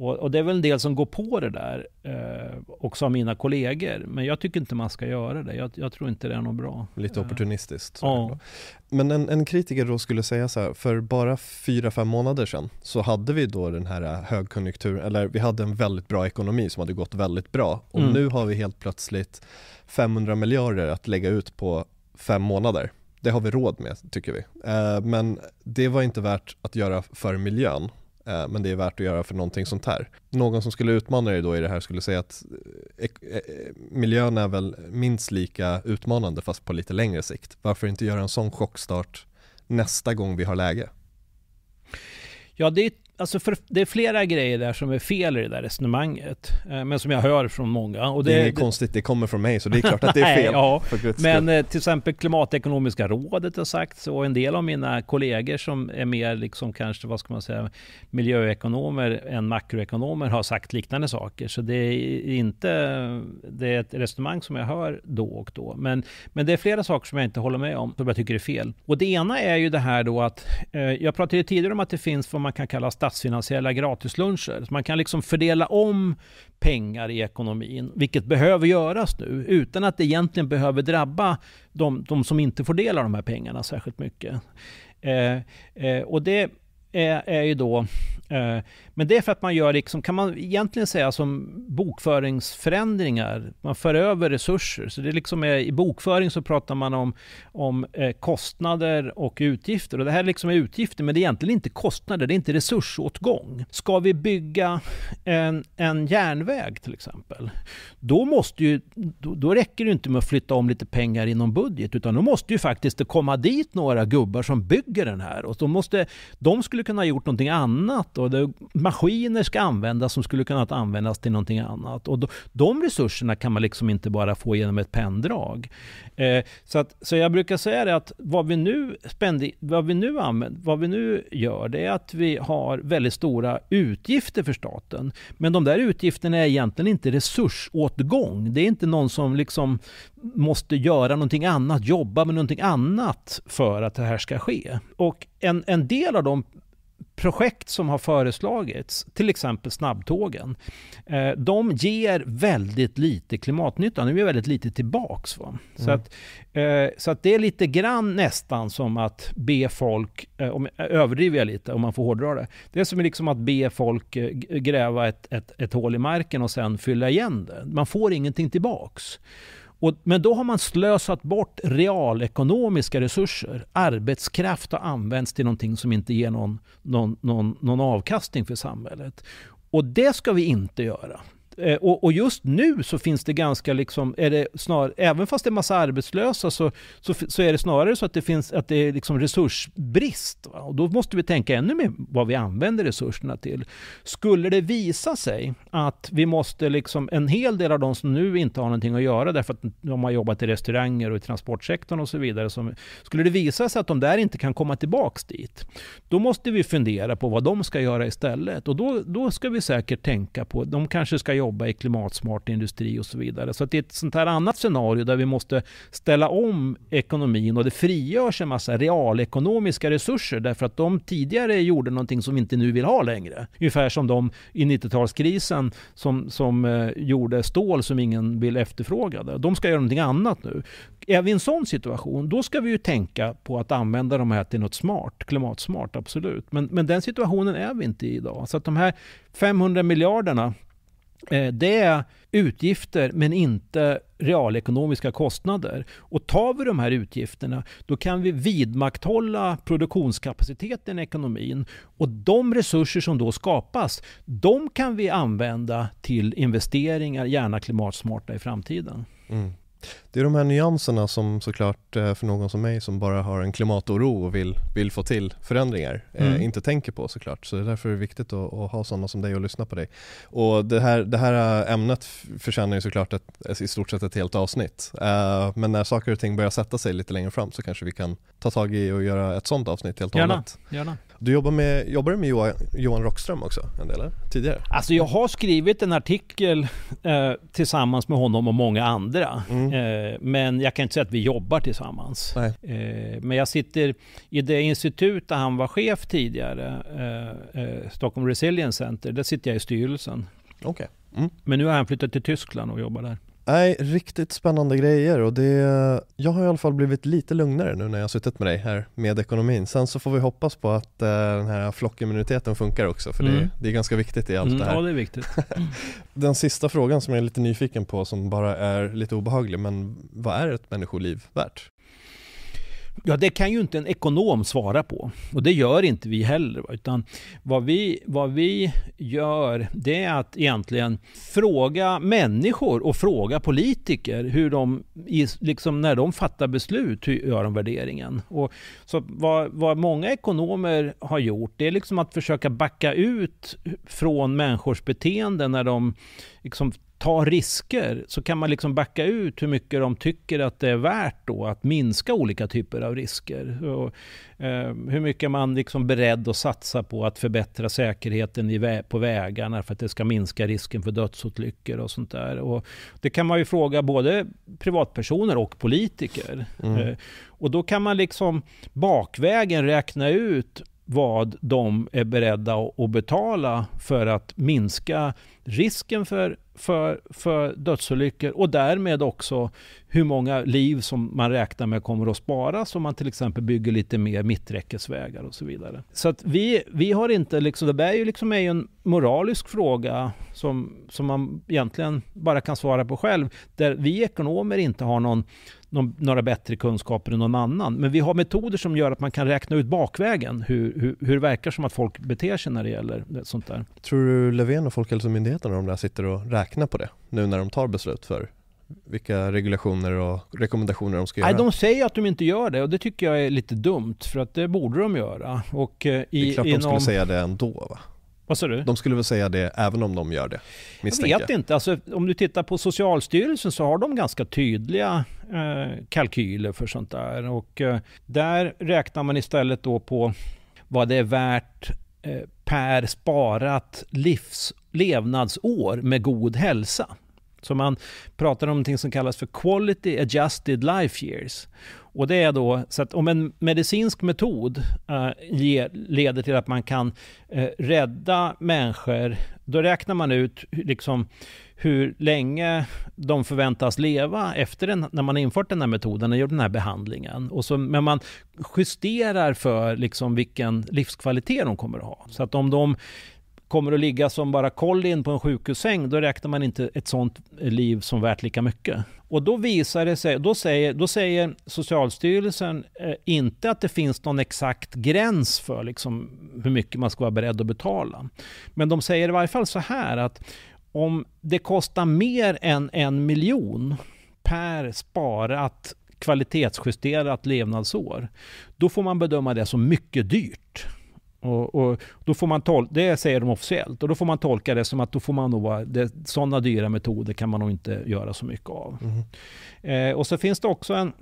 och, och, det är väl en del som går på det där, eh, också av mina kollegor. Men jag tycker inte man ska göra det. Jag, jag tror inte det är något bra. Lite opportunistiskt. Ja. Men en, en, kritiker då skulle säga så här, för bara fyra fem månader sedan så hade vi då den här högkonjunkturen, eller vi hade en väldigt bra ekonomi som hade gått väldigt bra. Och mm. nu har vi helt plötsligt 500 miljarder att lägga ut på fem månader. Det har vi råd med tycker vi. Eh, men det var inte värt att göra för miljön Eh, Eh, men det är värt att göra för någonting sånt här. Någon som skulle utmana dig då i det här skulle säga att eh, eh, miljön är väl minst lika utmanande fast på lite längre sikt. Varför inte göra en sån chockstart nästa gång vi har läge? Ja, det är Alltså för, det är flera grejer där som är fel i det där resonemanget. Eh, men som jag hör från många. Och det, det är det, konstigt, det kommer från mig så det är klart att det är [laughs] fel. ja, men eh, till exempel Klimatekonomiska rådet har sagt. Och en del av mina kollegor som är mer liksom kanske, vad ska man säga, miljöekonomer än makroekonomer har sagt liknande saker. Så det är inte, det är ett resonemang som jag hör då och då. Men, men det är flera saker som jag inte håller med om, som jag tycker är fel. Och det ena är ju det här då att, eh, jag pratade tidigare om att det finns vad man kan kalla statsfinansiella gratisluncher. Så man kan liksom fördela om pengar i ekonomin, vilket behöver göras nu, utan att det egentligen behöver drabba de, de som inte får del av de här pengarna särskilt mycket. Eh, eh, och det är, är ju då Eh, men det är för att man gör, liksom, kan man egentligen säga som bokföringsförändringar. Man för över resurser. Så det liksom är, I bokföring så pratar man om, om eh, kostnader och utgifter. Och det här liksom är utgifter, men det är egentligen inte kostnader, det är inte resursåtgång. Ska vi bygga en, en järnväg till exempel, då, måste ju, då, då räcker det inte med att flytta om lite pengar inom budget, utan då måste ju faktiskt det komma dit några gubbar som bygger den här. Och de, måste, de skulle kunna ha gjort någonting annat och det, maskiner ska användas som skulle kunna användas till någonting annat. Och då, de resurserna kan man liksom inte bara få genom ett penndrag. Eh, så, att, så jag brukar säga det att vad vi nu, spendi, vad vi nu, använder, vad vi nu gör, det är att vi har väldigt stora utgifter för staten. Men de där utgifterna är egentligen inte resursåtgång. Det är inte någon som liksom måste göra någonting annat, jobba med någonting annat för att det här ska ske. Och en, en del av de projekt som har föreslagits, till exempel snabbtågen, eh, de ger väldigt lite klimatnytta. De ger väldigt lite tillbaks. Va? Så, mm. att, eh, så att det är lite grann nästan som att be folk, eh, om, överdriver jag lite om man får hårdra det. Det är som liksom att be folk gräva ett, ett, ett hål i marken och sen fylla igen det. Man får ingenting tillbaks. Och, men då har man slösat bort realekonomiska resurser. Arbetskraft har använts till någonting som inte ger någon, någon, någon, någon avkastning för samhället. Och det ska vi inte göra. Eh, och, och, just nu så finns det ganska liksom, är det snar, även fast det är massa arbetslösa så, så, så, är det snarare så att det finns att det är liksom resursbrist. Va? Och då måste vi tänka ännu mer vad vi använder resurserna till. Skulle det visa sig att vi måste liksom, en hel del av de som nu inte har någonting att göra därför att de har jobbat i restauranger och i transportsektorn och så vidare. Som, skulle det visa sig att de där inte kan komma tillbaks dit, då måste vi fundera på vad de ska göra istället. Och då, då ska vi säkert tänka på, de kanske ska jobba jobba i klimatsmart industri och så vidare. Så det är ett sånt här annat scenario där vi måste ställa om ekonomin och det frigörs en massa realekonomiska resurser därför att de tidigare gjorde någonting som vi inte nu vill ha längre. Ungefär som de i 90-talskrisen som, som eh, gjorde stål som ingen vill efterfråga. De ska göra någonting annat nu. Är vi i en sån situation, då ska vi ju tänka på att använda de här till något smart, klimatsmart, absolut. Men, men den situationen är vi inte i idag. Så att de här 500 miljarderna Eh, det är utgifter men inte realekonomiska kostnader. Och tar vi de här utgifterna då kan vi vidmakthålla produktionskapaciteten i ekonomin. Och de resurser som då skapas, de kan vi använda till investeringar, gärna klimatsmarta i framtiden. Mm. Det är de här nyanserna som såklart eh, för någon som mig som bara har en klimatoro och vill, vill få till förändringar eh, mm. inte tänker på såklart. Så det är därför det är viktigt att, att, ha sådana som dig och lyssna på dig. Och det här, det här ämnet förtjänar ju såklart ett, i stort sett ett helt avsnitt. Uh, men när saker och ting börjar sätta sig lite längre fram så kanske vi kan ta tag i och göra ett sådant avsnitt helt och hållet. Gärna. Du jobbar, med, jobbar du med Johan, Johan Rockström också en del, eller? tidigare? Alltså jag har skrivit en artikel eh, tillsammans med honom och många andra. Mm. Eh, men jag kan inte säga att vi jobbar tillsammans. Eh, men jag sitter i det institut där han var chef tidigare, eh, eh, Stockholm Resilience Center. Där sitter jag i styrelsen. Okay. Mm. Men nu har han flyttat till Tyskland och jobbar där. Nej, riktigt spännande grejer och det, jag har i alla fall blivit lite lugnare nu när jag har suttit med dig här med ekonomin. Sen så får vi hoppas på att uh, den här flockimmuniteten funkar också för mm. det, det, är ganska viktigt i allt mm, det här. Ja, det är viktigt. [laughs] den sista frågan som jag är lite nyfiken på som bara är lite obehaglig, men vad är ett människoliv värt? Ja, det kan ju inte en ekonom svara på. Och det gör inte vi heller. Utan vad vi, vad vi gör, det är att egentligen fråga människor och fråga politiker hur de, liksom när de fattar beslut, hur gör de värderingen? Och så vad, vad många ekonomer har gjort, det är liksom att försöka backa ut från människors beteende när de liksom ta risker så kan man liksom backa ut hur mycket de tycker att det är värt då att minska olika typer av risker. Och, eh, hur mycket man liksom beredd att satsa på att förbättra säkerheten vä på vägarna för att det ska minska risken för dödsolyckor och sånt där. Och det kan man ju fråga både privatpersoner och politiker. Mm. Eh, och då kan man liksom bakvägen räkna ut vad de är beredda att betala för att minska risken för, för, för dödsolyckor och därmed också hur många liv som man räknar med kommer att sparas om man till exempel bygger lite mer mitträckesvägar och så vidare. Så att vi, vi har inte, liksom, det där är ju liksom en moralisk fråga som, som man egentligen bara kan svara på själv, där vi ekonomer inte har någon någon, några bättre kunskaper än någon annan. Men vi har metoder som gör att man kan räkna ut bakvägen hur, hur, hur det verkar som att folk beter sig när det gäller sånt där. Tror du Löfven och Folkhälsomyndigheten och de där sitter och räknar på det nu när de tar beslut för vilka regulationer och rekommendationer de ska göra? Nej, de säger att de inte gör det och det tycker jag är lite dumt för att det borde de göra. Och, eh, i, det är klart inom... de skulle säga det ändå va? Vad sa du? De skulle väl säga det även om de gör det? Jag vet inte. Alltså, om du tittar på Socialstyrelsen så har de ganska tydliga eh, kalkyler för sånt där. Och eh, där räknar man istället då på vad det är värt eh, per sparat livs, levnadsår med god hälsa. Så man pratar om någonting som kallas för quality adjusted life years. Och det är då så att om en medicinsk metod eh, ge, leder till att man kan eh, rädda människor, då räknar man ut liksom hur länge de förväntas leva efter den, när man infört den här metoden och gjort den här behandlingen. Och så, men man justerar för liksom vilken livskvalitet de kommer att ha. Så att om de kommer att ligga som bara kollin på en sjukhussäng, då räknar man inte ett sånt liv som värt lika mycket. Och då visar det sig, då säger, då säger Socialstyrelsen eh, inte att det finns någon exakt gräns för liksom hur mycket man ska vara beredd att betala. Men de säger i varje fall så här att om det kostar mer än en miljon per sparat kvalitetsjusterat levnadsår, då får man bedöma det som mycket dyrt. Och, och, då får man tol- det säger de officiellt och då får man tolka det som att då får man nog vara, det, sådana dyra metoder kan man nog inte göra så mycket av. Mm. Eh, och så finns det också en,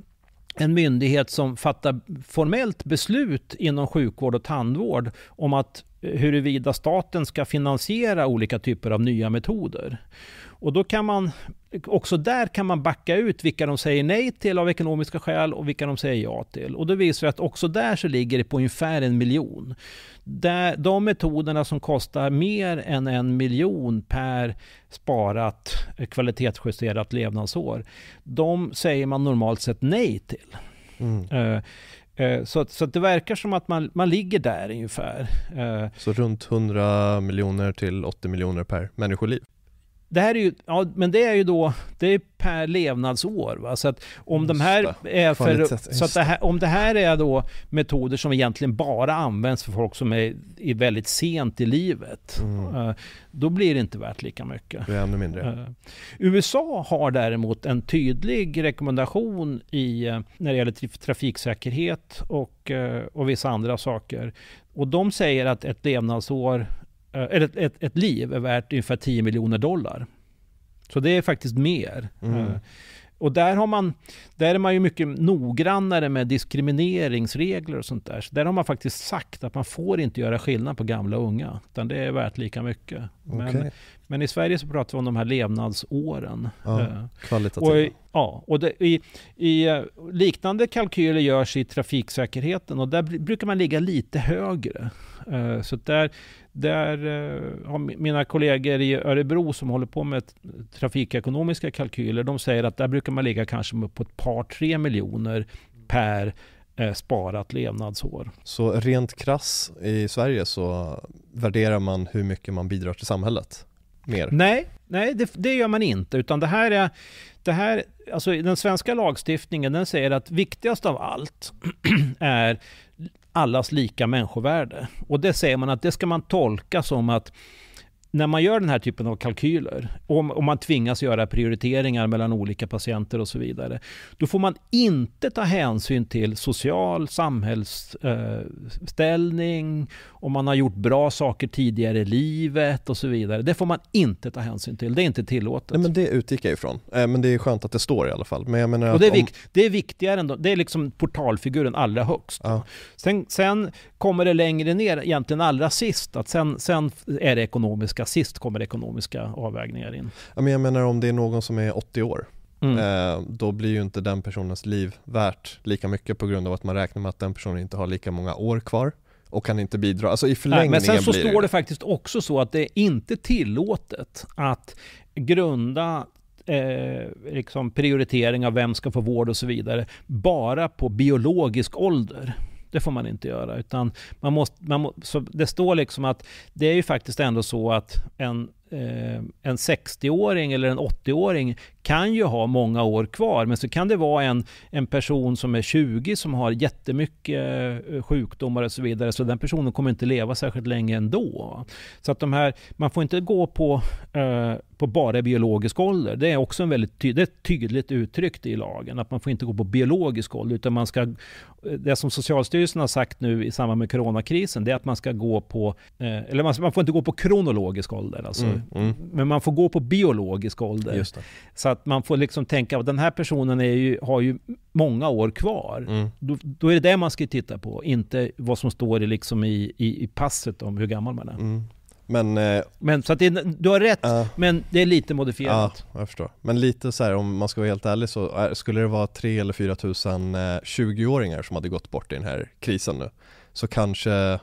en myndighet som fattar formellt beslut inom sjukvård och tandvård om att huruvida staten ska finansiera olika typer av nya metoder. Och då kan man, också där kan man backa ut vilka de säger nej till av ekonomiska skäl och vilka de säger ja till. Och då visar det att också där så ligger det på ungefär en miljon. Där, de metoderna som kostar mer än en miljon per sparat kvalitetsjusterat levnadsår, de säger man normalt sett nej till. Mm. Uh, så, så det verkar som att man, man ligger där ungefär. Så runt 100 miljoner till 80 miljoner per människoliv? Det här är ju, ja, men det är ju då, det är per levnadsår. Va? Så att om just de här är för, så att det här, om det här är då metoder som egentligen bara används för folk som är, är väldigt sent i livet, mm. uh, då blir det inte värt lika mycket. Det är ännu mindre. Uh, USA har däremot en tydlig rekommendation i, uh, när det gäller trafiksäkerhet och, och vissa andra saker. Och de säger att ett levnadsår eller ett, ett, ett, liv är värt ungefär 10 miljoner dollar. Så det är faktiskt mer. Mm. Och där, har man, där är man ju mycket noggrannare med diskrimineringsregler och sånt där. Så där har man faktiskt sagt att man får inte göra skillnad på gamla och unga. Utan det är värt lika mycket. Okay. Men, men, i Sverige så pratar vi om de här levnadsåren. Ja, kvalitativa. Och, ja, och det, i, i, liknande kalkyler görs i trafiksäkerheten och där brukar man ligga lite högre. Så där, där eh, har mina kollegor i Örebro som håller på med trafikekonomiska kalkyler, de säger att där brukar man ligga kanske på ett par, tre miljoner per eh, sparat levnadsår. Så rent krass i Sverige så värderar man hur mycket man bidrar till samhället? Mer? Nej, nej det, det gör man inte. Utan det här är, det här, alltså den svenska lagstiftningen den säger att viktigast av allt [clears throat] är allas lika människovärde. Och det säger man att det ska man tolka som att när man gör den här typen av kalkyler, om, om man tvingas göra prioriteringar mellan olika patienter och så vidare, då får man inte ta hänsyn till social samhällsställning, eh, om man har gjort bra saker tidigare i livet och så vidare. Det får man inte ta hänsyn till, det är inte tillåtet. Nej, men det utgick jag ifrån, eh, men det är skönt att det står i alla fall. Men jag menar och det, är vik- om... det är viktigare än, det är liksom portalfiguren allra högst. Ja. Sen, sen kommer det längre ner, egentligen allra sist, att sen, sen är det ekonomiska, sist kommer ekonomiska avvägningar in. Ja, men jag menar om det är någon som är 80 år, Mm. Eh, då blir ju inte den personens liv värt lika mycket på grund av att man räknar med att den personen inte har lika många år kvar och kan inte bidra. Alltså i förlängningen Nej, Men sen så blir står det faktiskt också så att det är inte tillåtet att grunda eh, liksom prioritering av vem ska få vård och så vidare bara på biologisk ålder. Det får man inte göra. Utan man måste, man må, så det står liksom att det är ju faktiskt ändå så att en, eh, en 60-åring eller en 80-åring kan ju ha många år kvar, men så kan det vara en, en person som är 20 som har jättemycket eh, sjukdomar och så vidare, så den personen kommer inte leva särskilt länge ändå. Så att de här, man får inte gå på, eh, på bara biologisk ålder. Det är också en väldigt ty det är tydligt uttryckt i lagen, att man får inte gå på biologisk ålder, utan man ska, det som Socialstyrelsen har sagt nu i samband med coronakrisen, det är att man ska gå på, eh, eller man, man, får inte gå på kronologisk ålder, alltså, mm, mm. men man får gå på biologisk ålder. Så att man får liksom tänka att den här personen är ju, har ju många år kvar. Mm. Då, då, är det det man ska titta på, inte vad som står i, liksom i, i, i passet om hur gammal man är. Mm. Men, eh, Men så att det, du har rätt, ja, men det är lite ja, modifierat. jag förstår. Men lite så här, om man ska vara helt ärlig så är, skulle det vara 3 eller 4 tusen eh, 20-åringar som hade gått bort i den här krisen nu så kanske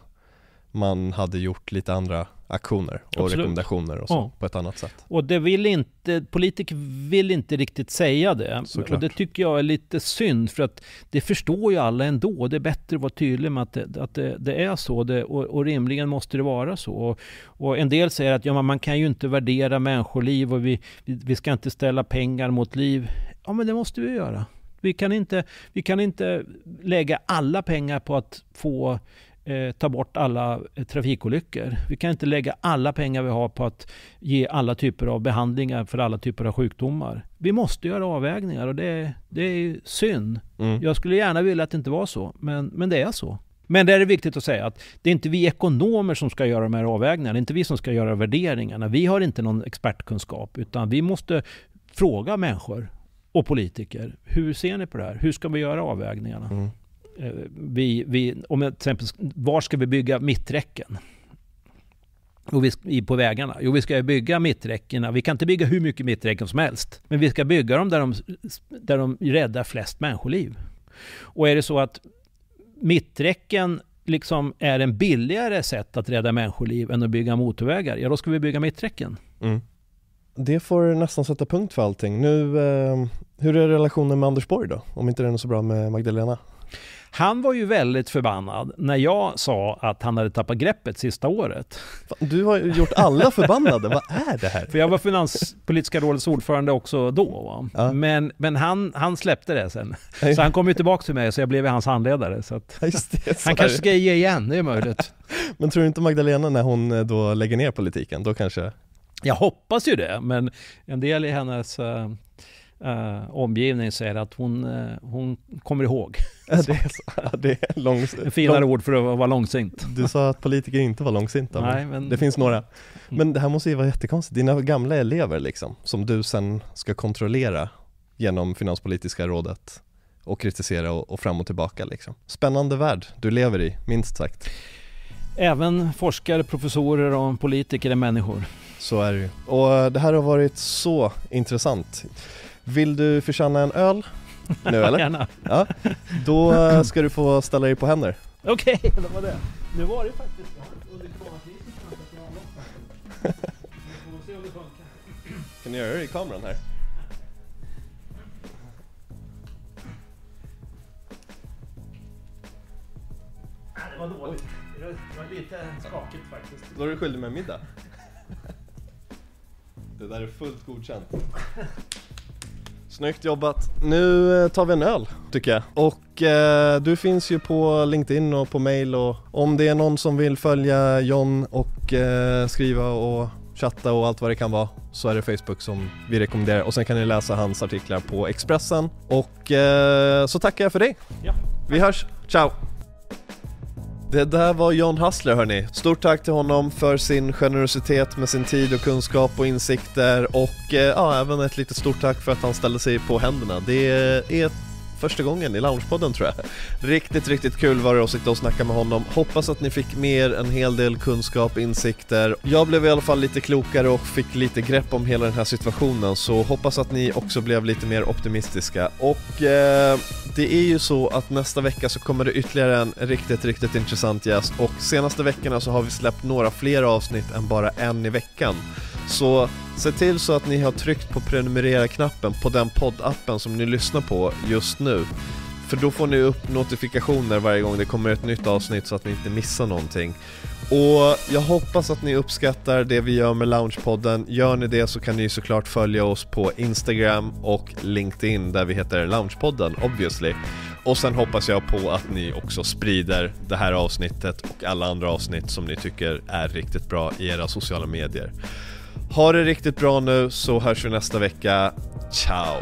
man hade gjort lite andra aktioner och Absolut. rekommendationer och så Ja. på ett annat sätt. Och det vill inte, politiker vill inte riktigt säga det. Såklart. Och det tycker jag är lite synd för att det förstår ju alla ändå. Det är bättre att vara tydlig med att det, att det, det är så det, och, och rimligen måste det vara så. Och, och en del säger att ja, man kan ju inte värdera människoliv och vi, vi, vi ska inte ställa pengar mot liv. Ja men det måste vi göra. Vi kan inte, vi kan inte lägga alla pengar på att få eh, ta bort alla eh, trafikolyckor. Vi kan inte lägga alla pengar vi har på att ge alla typer av behandlingar för alla typer av sjukdomar. Vi måste göra avvägningar och det, det är synd. Mm. Jag skulle gärna vilja att det inte var så, men, men det är så. Men det är viktigt att säga att det är inte vi ekonomer som ska göra de här avvägningarna. Det är inte vi som ska göra värderingarna. Vi har inte någon expertkunskap, utan vi måste fråga människor och politiker. Hur ser ni på det här? Hur ska vi göra avvägningarna? Mm. Eh, vi, vi, om jag till exempel, var ska vi bygga mitträcken? Och vi, på vägarna? Jo, vi ska bygga mitträckena. Vi kan inte bygga hur mycket mitträcken som helst. Men vi ska bygga dem där de, där de räddar flest människoliv. Och är det så att mitträcken liksom är en billigare sätt att rädda människoliv än att bygga motorvägar, ja då ska vi bygga mitträcken. Mm. Det får nästan sätta punkt för allting. Nu, eh, hur är relationen med Anders Borg då? Om inte den är så bra med Magdalena? Han var ju väldigt förbannad när jag sa att han hade tappat greppet sista året. Du har ju gjort alla förbannade, vad är det här? För jag var Finanspolitiska rådets ordförande också då. Ja. Men, men han, han släppte det sen. Så han kom ju tillbaka till mig så jag blev hans handledare. Så att det, så han kanske ska ge igen, det är möjligt. [laughs] Men tror du inte Magdalena när hon eh, då lägger ner politiken, då kanske Jag hoppas ju det, men en del i hennes eh, eh, omgivning säger att hon, eh, hon kommer ihåg. [laughs] Ja, det är, ja, det är långs... En finare lång... ord för att vara långsint. Du sa att politiker inte var långsinta, Nej, men det finns några. Men det här måste ju vara jättekonstigt, dina gamla elever liksom, som du sen ska kontrollera genom Finanspolitiska rådet och kritisera och, och fram och tillbaka liksom. Spännande värld du lever i, minst sagt. även forskare, professorer och politiker är människor. Så är det ju. Och eh, det här har varit så intressant. Vill du förtjäna en öl nu eller? [laughs] Gärna. Ja, då eh, ska du få ställa dig på händer. Okej, [laughs] det var det. Nu var det faktiskt... Kan du göra det i kameran här? Det var dåligt. Det var lite skakigt faktiskt. Då är du skyldig med en middag. Det där är fullt godkänt. Snyggt jobbat. Nu eh, tar vi en öl tycker jag. Och eh, du finns ju på LinkedIn och på mail och om det är någon som vill följa John och eh, skriva och chatta och allt vad det kan vara så är det Facebook som vi rekommenderar och sen kan ni läsa hans artiklar på Expressen och eh, så tackar jag för dig. Ja. Vi hörs, ciao! Det där var John Hassler hörni. Stort tack till honom för sin generositet med sin tid och kunskap och insikter och eh, ja, även ett litet stort tack för att han ställde sig på händerna. Det är första gången i Loungepodden tror jag. Riktigt, riktigt kul var det att sitta och snacka med honom. Hoppas att ni fick med er en hel del kunskap, insikter. Jag blev i alla fall lite klokare och fick lite grepp om hela den här situationen så hoppas att ni också blev lite mer optimistiska. Och eh, det är ju så att nästa vecka så kommer det ytterligare en riktigt, riktigt intressant gäst och senaste veckorna så har vi släppt några fler avsnitt än bara en i veckan. Så se till så att ni har tryckt på prenumerera-knappen på den poddappen som ni lyssnar på just nu. För då får ni upp notifikationer varje gång det kommer ett nytt avsnitt så att ni inte missar någonting. Och jag hoppas att ni uppskattar det vi gör med Loungepodden. Gör ni det så kan ni såklart följa oss på Instagram och LinkedIn där vi heter Loungepodden obviously. Och sen hoppas jag på att ni också sprider det här avsnittet och alla andra avsnitt som ni tycker är riktigt bra i era sociala medier. Ha det riktigt bra nu så hörs vi nästa vecka. Ciao!